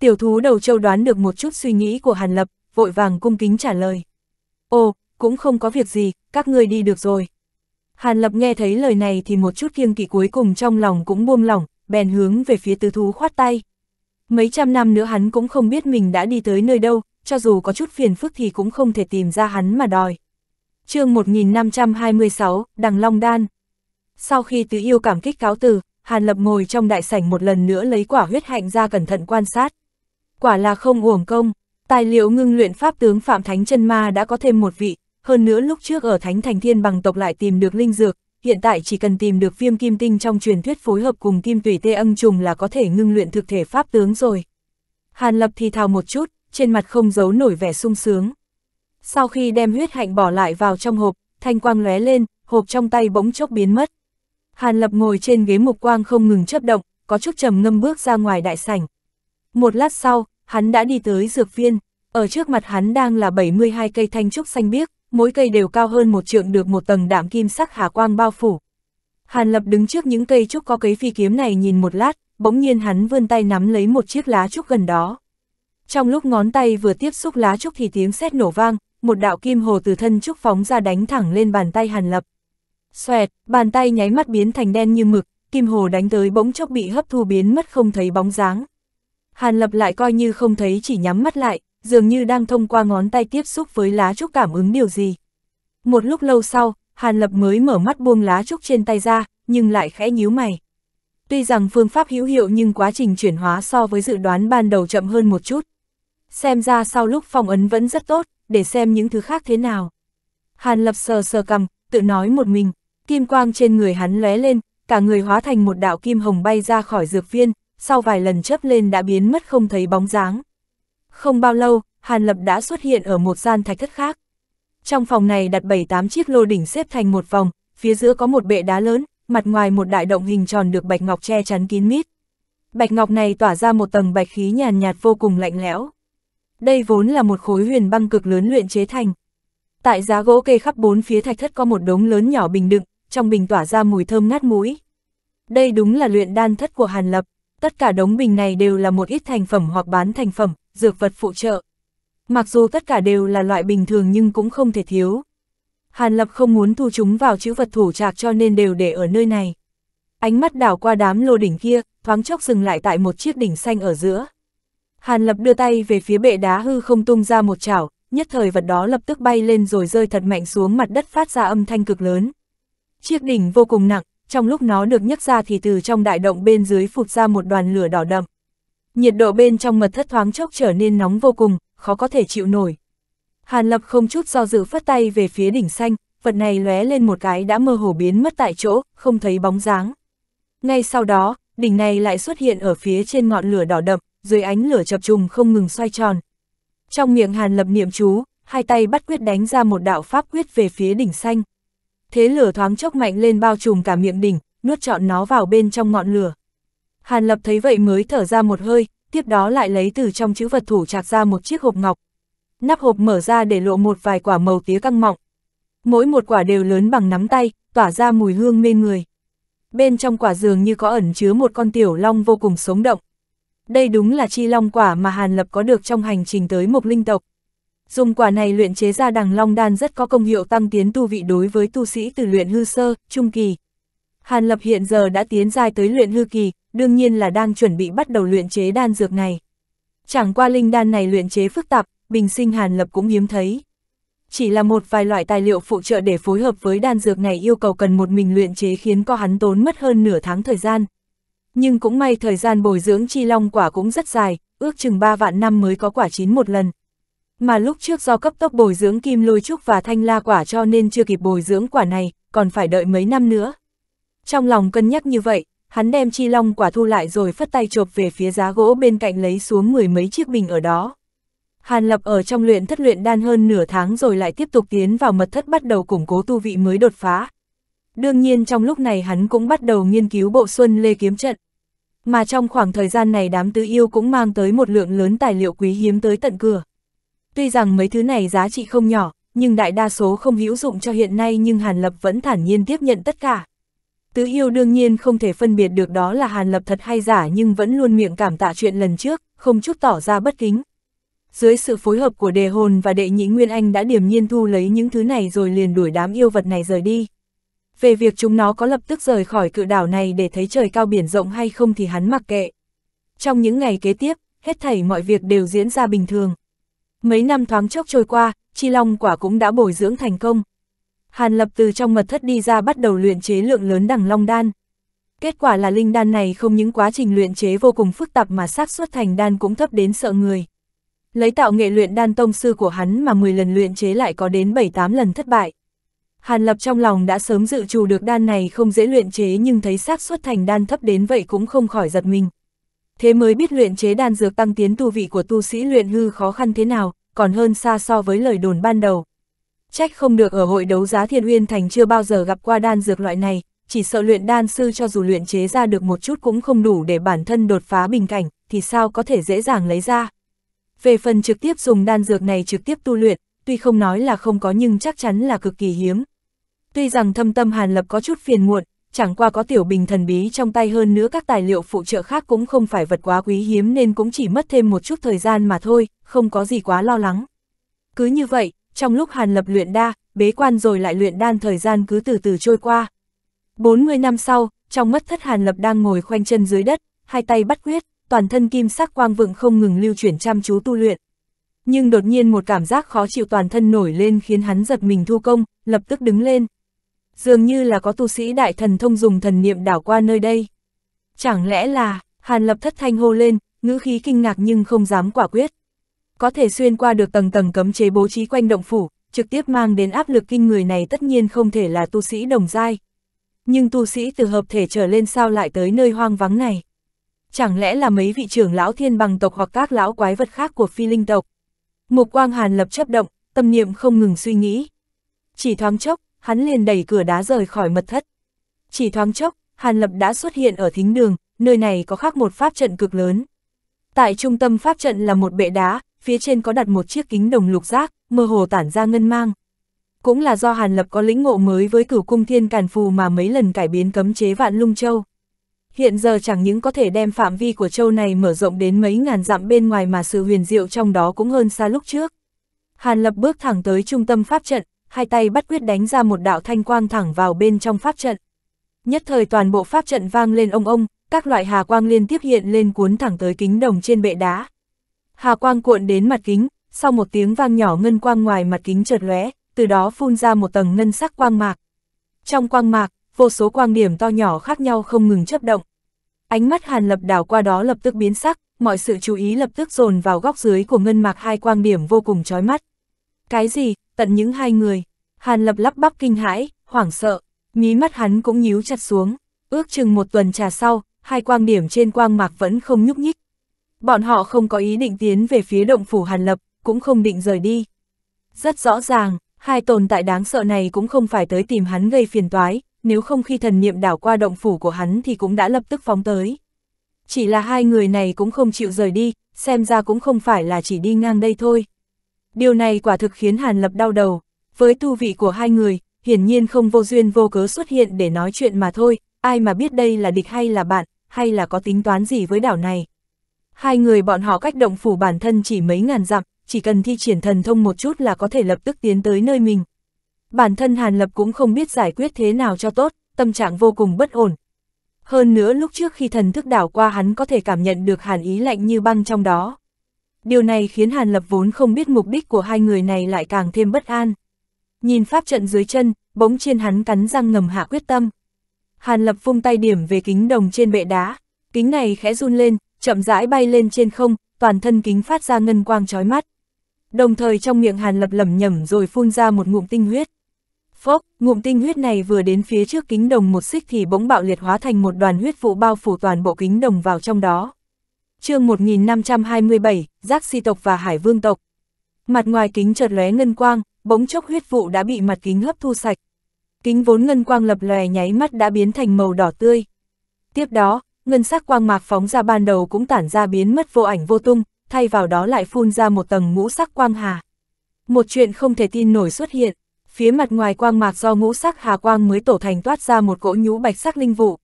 Tiểu thú đầu châu đoán được một chút suy nghĩ của Hàn Lập, vội vàng cung kính trả lời. Ồ, cũng không có việc gì, các ngươi đi được rồi. Hàn Lập nghe thấy lời này thì một chút kiêng kỵ cuối cùng trong lòng cũng buông lỏng, bèn hướng về phía tứ thú khoát tay. Mấy trăm năm nữa hắn cũng không biết mình đã đi tới nơi đâu, cho dù có chút phiền phức thì cũng không thể tìm ra hắn mà đòi. chương 1526, Đằng Long Đan Sau khi tứ yêu cảm kích cáo từ, Hàn Lập ngồi trong đại sảnh một lần nữa lấy quả huyết hạnh ra cẩn thận quan sát. Quả là không uổng công, tài liệu ngưng luyện pháp tướng Phạm Thánh chân Ma đã có thêm một vị, hơn nữa lúc trước ở Thánh Thành Thiên bằng tộc lại tìm được linh dược, hiện tại chỉ cần tìm được viêm kim tinh trong truyền thuyết phối hợp cùng kim tủy tê ân trùng là có thể ngưng luyện thực thể pháp tướng rồi. Hàn Lập thì thào một chút, trên mặt không giấu nổi vẻ sung sướng. Sau khi đem huyết hạnh bỏ lại vào trong hộp, thanh quang lóe lên, hộp trong tay bỗng chốc biến mất. Hàn Lập ngồi trên ghế mục quang không ngừng chấp động, có chút trầm ngâm bước ra ngoài đại sảnh. Một lát sau, hắn đã đi tới dược viên, ở trước mặt hắn đang là 72 cây thanh trúc xanh biếc, mỗi cây đều cao hơn một trượng được một tầng đạm kim sắc hà quang bao phủ. Hàn Lập đứng trước những cây trúc có cấy phi kiếm này nhìn một lát, bỗng nhiên hắn vươn tay nắm lấy một chiếc lá trúc gần đó. Trong lúc ngón tay vừa tiếp xúc lá trúc thì tiếng sét nổ vang, một đạo kim hồ từ thân trúc phóng ra đánh thẳng lên bàn tay Hàn Lập. Xoẹt, bàn tay nháy mắt biến thành đen như mực, kim hồ đánh tới bỗng chốc bị hấp thu biến mất không thấy bóng dáng. Hàn Lập lại coi như không thấy chỉ nhắm mắt lại, dường như đang thông qua ngón tay tiếp xúc với lá trúc cảm ứng điều gì. Một lúc lâu sau, Hàn Lập mới mở mắt buông lá trúc trên tay ra, nhưng lại khẽ nhíu mày. Tuy rằng phương pháp hữu hiệu nhưng quá trình chuyển hóa so với dự đoán ban đầu chậm hơn một chút. Xem ra sau lúc phong ấn vẫn rất tốt, để xem những thứ khác thế nào. Hàn Lập sờ sờ cầm, tự nói một mình, kim quang trên người hắn lóe lên, cả người hóa thành một đạo kim hồng bay ra khỏi dược viên, sau vài lần chớp lên đã biến mất không thấy bóng dáng. Không bao lâu, Hàn Lập đã xuất hiện ở một gian thạch thất khác. Trong phòng này đặt 7-8 chiếc lô đỉnh xếp thành một vòng, phía giữa có một bệ đá lớn, mặt ngoài một đại động hình tròn được bạch ngọc che chắn kín mít. Bạch ngọc này tỏa ra một tầng bạch khí nhàn nhạt vô cùng lạnh lẽo. Đây vốn là một khối huyền băng cực lớn luyện chế thành. Tại giá gỗ kê khắp bốn phía thạch thất có một đống lớn nhỏ bình đựng, trong bình tỏa ra mùi thơm ngát mũi. Đây đúng là luyện đan thất của Hàn Lập, tất cả đống bình này đều là một ít thành phẩm hoặc bán thành phẩm, dược vật phụ trợ. Mặc dù tất cả đều là loại bình thường nhưng cũng không thể thiếu. Hàn Lập không muốn thu chúng vào chữ vật thủ trạc cho nên đều để ở nơi này. Ánh mắt đảo qua đám lô đỉnh kia, thoáng chốc dừng lại tại một chiếc đỉnh xanh ở giữa. Hàn Lập đưa tay về phía bệ đá hư không tung ra một chảo, nhất thời vật đó lập tức bay lên rồi rơi thật mạnh xuống mặt đất phát ra âm thanh cực lớn. Chiếc đỉnh vô cùng nặng, trong lúc nó được nhấc ra thì từ trong đại động bên dưới phụt ra một đoàn lửa đỏ đậm. Nhiệt độ bên trong mật thất thoáng chốc trở nên nóng vô cùng, khó có thể chịu nổi. Hàn Lập không chút do dự phất tay về phía đỉnh xanh, vật này lóe lên một cái đã mơ hồ biến mất tại chỗ, không thấy bóng dáng. Ngay sau đó, đỉnh này lại xuất hiện ở phía trên ngọn lửa đỏ đậm, dưới ánh lửa chập trùng không ngừng xoay tròn. Trong miệng Hàn Lập niệm chú, hai tay bắt quyết đánh ra một đạo pháp quyết về phía đỉnh xanh. Thế lửa thoáng chốc mạnh lên bao trùm cả miệng đỉnh, nuốt trọn nó vào bên trong ngọn lửa. Hàn Lập thấy vậy mới thở ra một hơi, tiếp đó lại lấy từ trong chữ vật thủ chạc ra một chiếc hộp ngọc. Nắp hộp mở ra để lộ một vài quả màu tía căng mọng. Mỗi một quả đều lớn bằng nắm tay, tỏa ra mùi hương mê người. Bên trong quả dường như có ẩn chứa một con tiểu long vô cùng sống động. Đây đúng là chi long quả mà Hàn Lập có được trong hành trình tới một linh tộc. Dùng quả này luyện chế ra đằng long đan rất có công hiệu tăng tiến tu vị đối với tu sĩ từ luyện hư sơ, trung kỳ. Hàn Lập hiện giờ đã tiến dài tới luyện hư kỳ, đương nhiên là đang chuẩn bị bắt đầu luyện chế đan dược này. Chẳng qua linh đan này luyện chế phức tạp, bình sinh Hàn Lập cũng hiếm thấy. Chỉ là một vài loại tài liệu phụ trợ để phối hợp với đan dược này yêu cầu cần một mình luyện chế khiến co hắn tốn mất hơn nửa tháng thời gian. Nhưng cũng may thời gian bồi dưỡng chi long quả cũng rất dài, ước chừng 3 vạn năm mới có quả chín một lần. Mà lúc trước do cấp tốc bồi dưỡng kim lôi trúc và thanh la quả cho nên chưa kịp bồi dưỡng quả này, còn phải đợi mấy năm nữa. Trong lòng cân nhắc như vậy, hắn đem chi long quả thu lại rồi phất tay chộp về phía giá gỗ bên cạnh lấy xuống mười mấy chiếc bình ở đó. Hàn Lập ở trong luyện thất luyện đan hơn nửa tháng rồi lại tiếp tục tiến vào mật thất bắt đầu củng cố tu vị mới đột phá. Đương nhiên trong lúc này hắn cũng bắt đầu nghiên cứu bộ xuân lê kiếm trận. Mà trong khoảng thời gian này đám tứ yêu cũng mang tới một lượng lớn tài liệu quý hiếm tới tận cửa. Tuy rằng mấy thứ này giá trị không nhỏ, nhưng đại đa số không hữu dụng cho hiện nay nhưng Hàn Lập vẫn thản nhiên tiếp nhận tất cả. Tứ yêu đương nhiên không thể phân biệt được đó là Hàn Lập thật hay giả nhưng vẫn luôn miệng cảm tạ chuyện lần trước, không chút tỏ ra bất kính. Dưới sự phối hợp của đề hồn và đệ nhị Nguyên Anh đã điểm nhiên thu lấy những thứ này rồi liền đuổi đám yêu vật này rời đi. Về việc chúng nó có lập tức rời khỏi cự đảo này để thấy trời cao biển rộng hay không thì hắn mặc kệ. Trong những ngày kế tiếp, hết thảy mọi việc đều diễn ra bình thường. Mấy năm thoáng chốc trôi qua, Chi Long quả cũng đã bồi dưỡng thành công. Hàn Lập từ trong mật thất đi ra bắt đầu luyện chế lượng lớn đằng long đan. Kết quả là linh đan này không những quá trình luyện chế vô cùng phức tạp mà xác suất thành đan cũng thấp đến sợ người. Lấy tạo nghệ luyện đan tông sư của hắn mà 10 lần luyện chế lại có đến 7-8 lần thất bại. Hàn Lập trong lòng đã sớm dự trù được đan này không dễ luyện chế nhưng thấy xác suất thành đan thấp đến vậy cũng không khỏi giật mình. Thế mới biết luyện chế đan dược tăng tiến tu vị của tu sĩ luyện hư khó khăn thế nào, còn hơn xa so với lời đồn ban đầu. Trách không được ở hội đấu giá Thiên Uyên Thành chưa bao giờ gặp qua đan dược loại này, chỉ sợ luyện đan sư cho dù luyện chế ra được một chút cũng không đủ để bản thân đột phá bình cảnh, thì sao có thể dễ dàng lấy ra. Về phần trực tiếp dùng đan dược này trực tiếp tu luyện, tuy không nói là không có nhưng chắc chắn là cực kỳ hiếm. Tuy rằng thâm tâm Hàn Lập có chút phiền muộn, chẳng qua có tiểu bình thần bí trong tay hơn nữa các tài liệu phụ trợ khác cũng không phải vật quá quý hiếm nên cũng chỉ mất thêm một chút thời gian mà thôi, không có gì quá lo lắng. Cứ như vậy, trong lúc Hàn Lập luyện đa, bế quan rồi lại luyện đan thời gian cứ từ từ trôi qua. 40 năm sau, trong mất thất Hàn Lập đang ngồi khoanh chân dưới đất, hai tay bắt quyết, toàn thân kim sắc quang vượng không ngừng lưu chuyển chăm chú tu luyện. Nhưng đột nhiên một cảm giác khó chịu toàn thân nổi lên khiến hắn giật mình thu công, lập tức đứng lên. Dường như là có tu sĩ đại thần thông dùng thần niệm đảo qua nơi đây. Chẳng lẽ là, Hàn Lập thất thanh hô lên, ngữ khí kinh ngạc nhưng không dám quả quyết. Có thể xuyên qua được tầng tầng cấm chế bố trí quanh động phủ, trực tiếp mang đến áp lực kinh người này tất nhiên không thể là tu sĩ đồng giai. Nhưng tu sĩ từ hợp thể trở lên sao lại tới nơi hoang vắng này? Chẳng lẽ là mấy vị trưởng lão thiên bằng tộc hoặc các lão quái vật khác của phi linh tộc? Mục quang hàn lập chấp động, tâm niệm không ngừng suy nghĩ. Chỉ thoáng chốc, hắn liền đẩy cửa đá rời khỏi mật thất. Chỉ thoáng chốc, hàn lập đã xuất hiện ở thính đường, nơi này có khác một pháp trận cực lớn. Tại trung tâm pháp trận là một bệ đá, phía trên có đặt một chiếc kính đồng lục giác, mơ hồ tản ra ngân mang. Cũng là do Hàn Lập có lĩnh ngộ mới với cửu cung thiên càn phù mà mấy lần cải biến cấm chế vạn lung châu. Hiện giờ chẳng những có thể đem phạm vi của châu này mở rộng đến mấy ngàn dặm bên ngoài mà sự huyền diệu trong đó cũng hơn xa lúc trước. Hàn Lập bước thẳng tới trung tâm pháp trận, hai tay bắt quyết đánh ra một đạo thanh quang thẳng vào bên trong pháp trận. Nhất thời toàn bộ pháp trận vang lên ông ông, các loại hà quang liên tiếp hiện lên cuốn thẳng tới kính đồng trên bệ đá. Hà quang cuộn đến mặt kính, sau một tiếng vang nhỏ ngân quang ngoài mặt kính chợt lóe, từ đó phun ra một tầng ngân sắc quang mạc. Trong quang mạc, vô số quang điểm to nhỏ khác nhau không ngừng chấp động. Ánh mắt Hàn Lập đảo qua đó lập tức biến sắc, mọi sự chú ý lập tức dồn vào góc dưới của ngân mạc hai quang điểm vô cùng chói mắt. Cái gì, tận những hai người. Hàn Lập lắp bắp kinh hãi, hoảng sợ, mí mắt hắn cũng nhíu chặt xuống. Ước chừng một tuần trà sau, hai quang điểm trên quang mạc vẫn không nhúc nhích. Bọn họ không có ý định tiến về phía động phủ Hàn Lập, cũng không định rời đi. Rất rõ ràng, hai tồn tại đáng sợ này cũng không phải tới tìm hắn gây phiền toái, nếu không khi thần niệm đảo qua động phủ của hắn thì cũng đã lập tức phóng tới. Chỉ là hai người này cũng không chịu rời đi, xem ra cũng không phải là chỉ đi ngang đây thôi. Điều này quả thực khiến Hàn Lập đau đầu, với tu vị của hai người, hiển nhiên không vô duyên vô cớ xuất hiện để nói chuyện mà thôi, ai mà biết đây là địch hay là bạn, hay là có tính toán gì với đảo này. Hai người bọn họ cách động phủ bản thân chỉ mấy ngàn dặm, chỉ cần thi triển thần thông một chút là có thể lập tức tiến tới nơi mình. Bản thân Hàn Lập cũng không biết giải quyết thế nào cho tốt, tâm trạng vô cùng bất ổn. Hơn nữa lúc trước khi thần thức đảo qua hắn có thể cảm nhận được hàn ý lạnh như băng trong đó. Điều này khiến Hàn Lập vốn không biết mục đích của hai người này lại càng thêm bất an. Nhìn pháp trận dưới chân, bỗng trên hắn cắn răng ngầm hạ quyết tâm. Hàn Lập vung tay điểm về kính đồng trên bệ đá, kính này khẽ run lên, chậm rãi bay lên trên không, toàn thân kính phát ra ngân quang chói mắt. Đồng thời trong miệng Hàn Lập lẩm nhẩm rồi phun ra một ngụm tinh huyết. Phốc, ngụm tinh huyết này vừa đến phía trước kính đồng một xích thì bỗng bạo liệt hóa thành một đoàn huyết vụ bao phủ toàn bộ kính đồng vào trong đó chương 1527, Giác si tộc và Hải vương tộc. Mặt ngoài kính chợt lóe ngân quang, bỗng chốc huyết vụ đã bị mặt kính hấp thu sạch. Kính vốn ngân quang lập lòe nháy mắt đã biến thành màu đỏ tươi. Tiếp đó, ngân sắc quang mạc phóng ra ban đầu cũng tản ra biến mất vô ảnh vô tung, thay vào đó lại phun ra một tầng ngũ sắc quang hà. Một chuyện không thể tin nổi xuất hiện, phía mặt ngoài quang mạc do ngũ sắc hà quang mới tổ thành toát ra một cỗ nhũ bạch sắc linh vụ.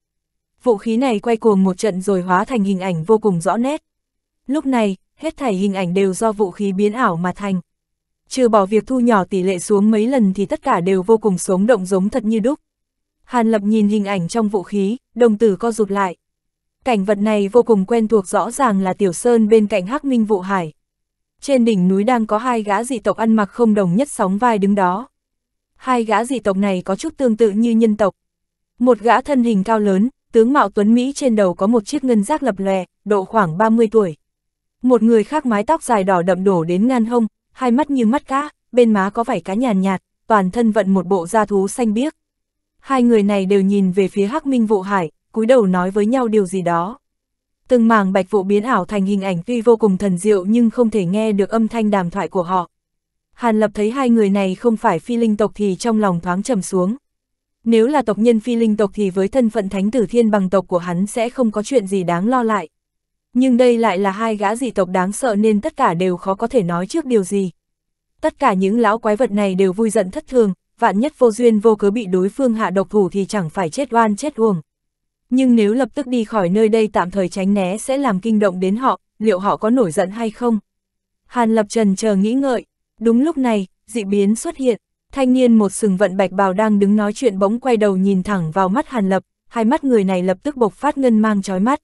Vũ khí này quay cuồng một trận rồi hóa thành hình ảnh vô cùng rõ nét. Lúc này, hết thảy hình ảnh đều do vũ khí biến ảo mà thành. Trừ bỏ việc thu nhỏ tỷ lệ xuống mấy lần thì tất cả đều vô cùng sống động giống thật như đúc. Hàn Lập nhìn hình ảnh trong vũ khí, đồng tử co rụt lại. Cảnh vật này vô cùng quen thuộc rõ ràng là Tiểu Sơn bên cạnh Hắc Minh Vụ Hải. Trên đỉnh núi đang có hai gã dị tộc ăn mặc không đồng nhất sóng vai đứng đó. Hai gã dị tộc này có chút tương tự như nhân tộc. Một gã thân hình cao lớn, tướng mạo tuấn Mỹ trên đầu có một chiếc ngân giác lập lòe, độ khoảng 30 tuổi. Một người khác mái tóc dài đỏ đậm đổ đến ngan hông, hai mắt như mắt cá, bên má có vảy cá nhàn nhạt, toàn thân vận một bộ da thú xanh biếc. Hai người này đều nhìn về phía Hắc Minh Vụ Hải, cúi đầu nói với nhau điều gì đó. Từng màng bạch vụ biến ảo thành hình ảnh tuy vô cùng thần diệu nhưng không thể nghe được âm thanh đàm thoại của họ. Hàn Lập thấy hai người này không phải phi linh tộc thì trong lòng thoáng trầm xuống. Nếu là tộc nhân phi linh tộc thì với thân phận thánh tử thiên bằng tộc của hắn sẽ không có chuyện gì đáng lo lại. Nhưng đây lại là hai gã dị tộc đáng sợ nên tất cả đều khó có thể nói trước điều gì. Tất cả những lão quái vật này đều vui giận thất thường, vạn nhất vô duyên vô cớ bị đối phương hạ độc thủ thì chẳng phải chết oan chết uổng. Nhưng nếu lập tức đi khỏi nơi đây tạm thời tránh né sẽ làm kinh động đến họ, liệu họ có nổi giận hay không? Hàn Lập Trần chờ nghĩ ngợi, đúng lúc này, dị biến xuất hiện, thanh niên một sừng vận bạch bào đang đứng nói chuyện bỗng quay đầu nhìn thẳng vào mắt Hàn Lập, hai mắt người này lập tức bộc phát ngân mang chói mắt.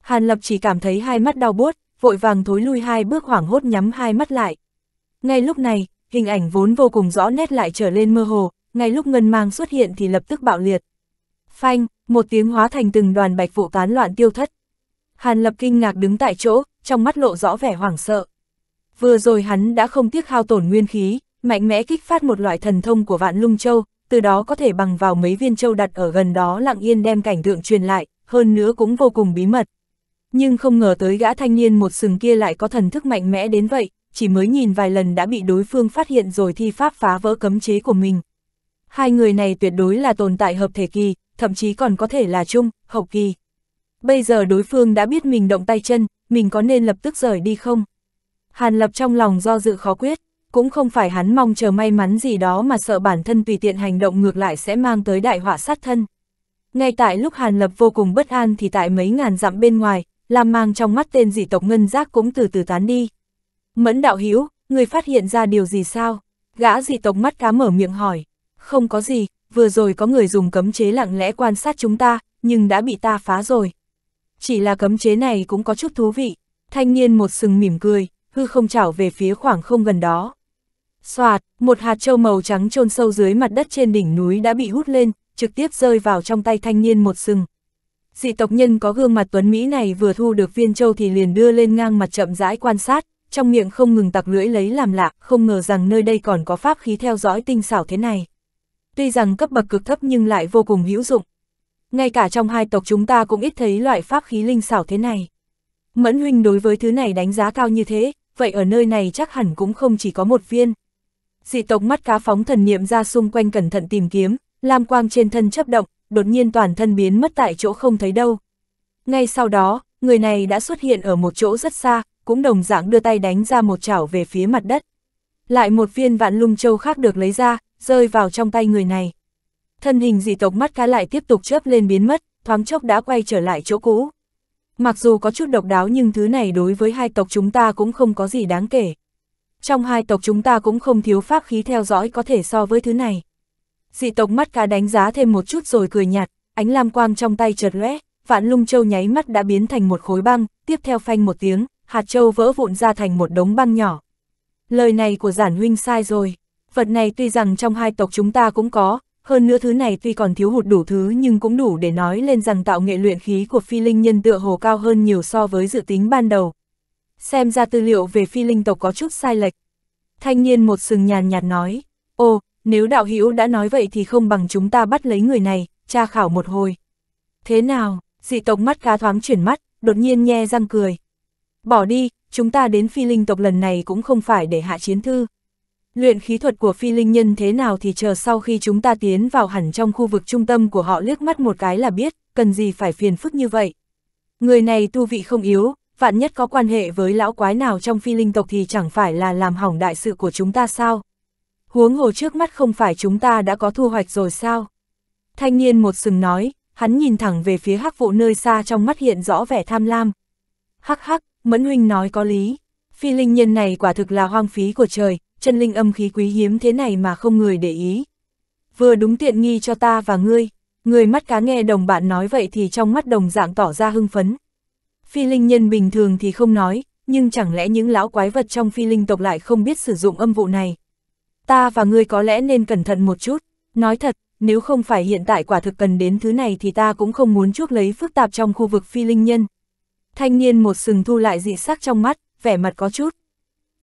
Hàn Lập chỉ cảm thấy hai mắt đau buốt, vội vàng thối lui hai bước hoảng hốt nhắm hai mắt lại. Ngay lúc này, hình ảnh vốn vô cùng rõ nét lại trở lên mơ hồ, ngay lúc ngân mang xuất hiện thì lập tức bạo liệt. Phanh, một tiếng hóa thành từng đoàn bạch vụ tán loạn tiêu thất. Hàn Lập kinh ngạc đứng tại chỗ, trong mắt lộ rõ vẻ hoảng sợ. Vừa rồi hắn đã không tiếc hao tổn nguyên khí, mạnh mẽ kích phát một loại thần thông của vạn lung châu, từ đó có thể bằng vào mấy viên châu đặt ở gần đó lặng yên đem cảnh tượng truyền lại, hơn nữa cũng vô cùng bí mật. Nhưng không ngờ tới gã thanh niên một sừng kia lại có thần thức mạnh mẽ đến vậy, chỉ mới nhìn vài lần đã bị đối phương phát hiện rồi thi pháp phá vỡ cấm chế của mình. Hai người này tuyệt đối là tồn tại hợp thể kỳ, thậm chí còn có thể là chung, hậu kỳ. Bây giờ đối phương đã biết mình động tay chân, mình có nên lập tức rời đi không? Hàn Lập trong lòng do dự khó quyết, cũng không phải hắn mong chờ may mắn gì đó mà sợ bản thân tùy tiện hành động ngược lại sẽ mang tới đại họa sát thân. Ngay tại lúc Hàn Lập vô cùng bất an thì tại mấy ngàn dặm bên ngoài, làm mang trong mắt tên dị tộc ngân giác cũng từ từ tán đi. Mẫn đạo Hiếu, người phát hiện ra điều gì sao? Gã dị tộc mắt cá mở miệng hỏi. Không có gì, vừa rồi có người dùng cấm chế lặng lẽ quan sát chúng ta, nhưng đã bị ta phá rồi. Chỉ là cấm chế này cũng có chút thú vị. Thanh niên một sừng mỉm cười, hư không chảo về phía khoảng không gần đó. Xoạt, một hạt châu màu trắng trôn sâu dưới mặt đất trên đỉnh núi đã bị hút lên, trực tiếp rơi vào trong tay thanh niên một sừng. Dị tộc nhân có gương mặt tuấn Mỹ này vừa thu được viên châu thì liền đưa lên ngang mặt chậm rãi quan sát, trong miệng không ngừng tặc lưỡi lấy làm lạ, không ngờ rằng nơi đây còn có pháp khí theo dõi tinh xảo thế này. Tuy rằng cấp bậc cực thấp nhưng lại vô cùng hữu dụng. Ngay cả trong hai tộc chúng ta cũng ít thấy loại pháp khí linh xảo thế này. Mẫn huynh đối với thứ này đánh giá cao như thế, vậy ở nơi này chắc hẳn cũng không chỉ có một viên. Dị tộc mắt cá phóng thần niệm ra xung quanh cẩn thận tìm kiếm, lam quang trên thân chấp động, đột nhiên toàn thân biến mất tại chỗ không thấy đâu. Ngay sau đó, người này đã xuất hiện ở một chỗ rất xa, cũng đồng dạng đưa tay đánh ra một chảo về phía mặt đất. Lại một viên vạn lung châu khác được lấy ra, rơi vào trong tay người này. Thân hình dị tộc mắt cá lại tiếp tục chớp lên biến mất, thoáng chốc đã quay trở lại chỗ cũ. Mặc dù có chút độc đáo nhưng thứ này đối với hai tộc chúng ta cũng không có gì đáng kể. Trong hai tộc chúng ta cũng không thiếu pháp khí theo dõi có thể so với thứ này. Dị tộc mắt cá đánh giá thêm một chút rồi cười nhạt, ánh lam quang trong tay chợt lóe, vạn lung châu nháy mắt đã biến thành một khối băng, tiếp theo phanh một tiếng, hạt châu vỡ vụn ra thành một đống băng nhỏ. Lời này của giản huynh sai rồi, vật này tuy rằng trong hai tộc chúng ta cũng có, hơn nữa thứ này tuy còn thiếu hụt đủ thứ nhưng cũng đủ để nói lên rằng tạo nghệ luyện khí của phi linh nhân tựa hồ cao hơn nhiều so với dự tính ban đầu. Xem ra tư liệu về phi linh tộc có chút sai lệch. Thanh niên một sừng nhàn nhạt nói, ô, nếu đạo hữu đã nói vậy thì không bằng chúng ta bắt lấy người này, tra khảo một hồi. Thế nào, dị tộc mắt cá thoáng chuyển mắt, đột nhiên nhe răng cười. Bỏ đi, chúng ta đến phi linh tộc lần này cũng không phải để hạ chiến thư. Luyện khí thuật của phi linh nhân thế nào thì chờ sau khi chúng ta tiến vào hẳn trong khu vực trung tâm của họ liếc mắt một cái là biết, cần gì phải phiền phức như vậy. Người này tu vị không yếu, vạn nhất có quan hệ với lão quái nào trong phi linh tộc thì chẳng phải là làm hỏng đại sự của chúng ta sao? Huống hồ trước mắt không phải chúng ta đã có thu hoạch rồi sao? Thanh niên một sừng nói, hắn nhìn thẳng về phía hắc vụ nơi xa trong mắt hiện rõ vẻ tham lam. Hắc hắc, Mẫn Huynh nói có lý. Phi linh nhân này quả thực là hoang phí của trời, chân linh âm khí quý hiếm thế này mà không người để ý. Vừa đúng tiện nghi cho ta và ngươi, người mắt cá nghe đồng bạn nói vậy thì trong mắt đồng dạng tỏ ra hưng phấn. Phi linh nhân bình thường thì không nói, nhưng chẳng lẽ những lão quái vật trong phi linh tộc lại không biết sử dụng âm vụ này. Ta và ngươi có lẽ nên cẩn thận một chút, nói thật, nếu không phải hiện tại quả thực cần đến thứ này thì ta cũng không muốn chuốc lấy phức tạp trong khu vực phi linh nhân. Thanh niên một sừng thu lại dị sắc trong mắt, vẻ mặt có chút.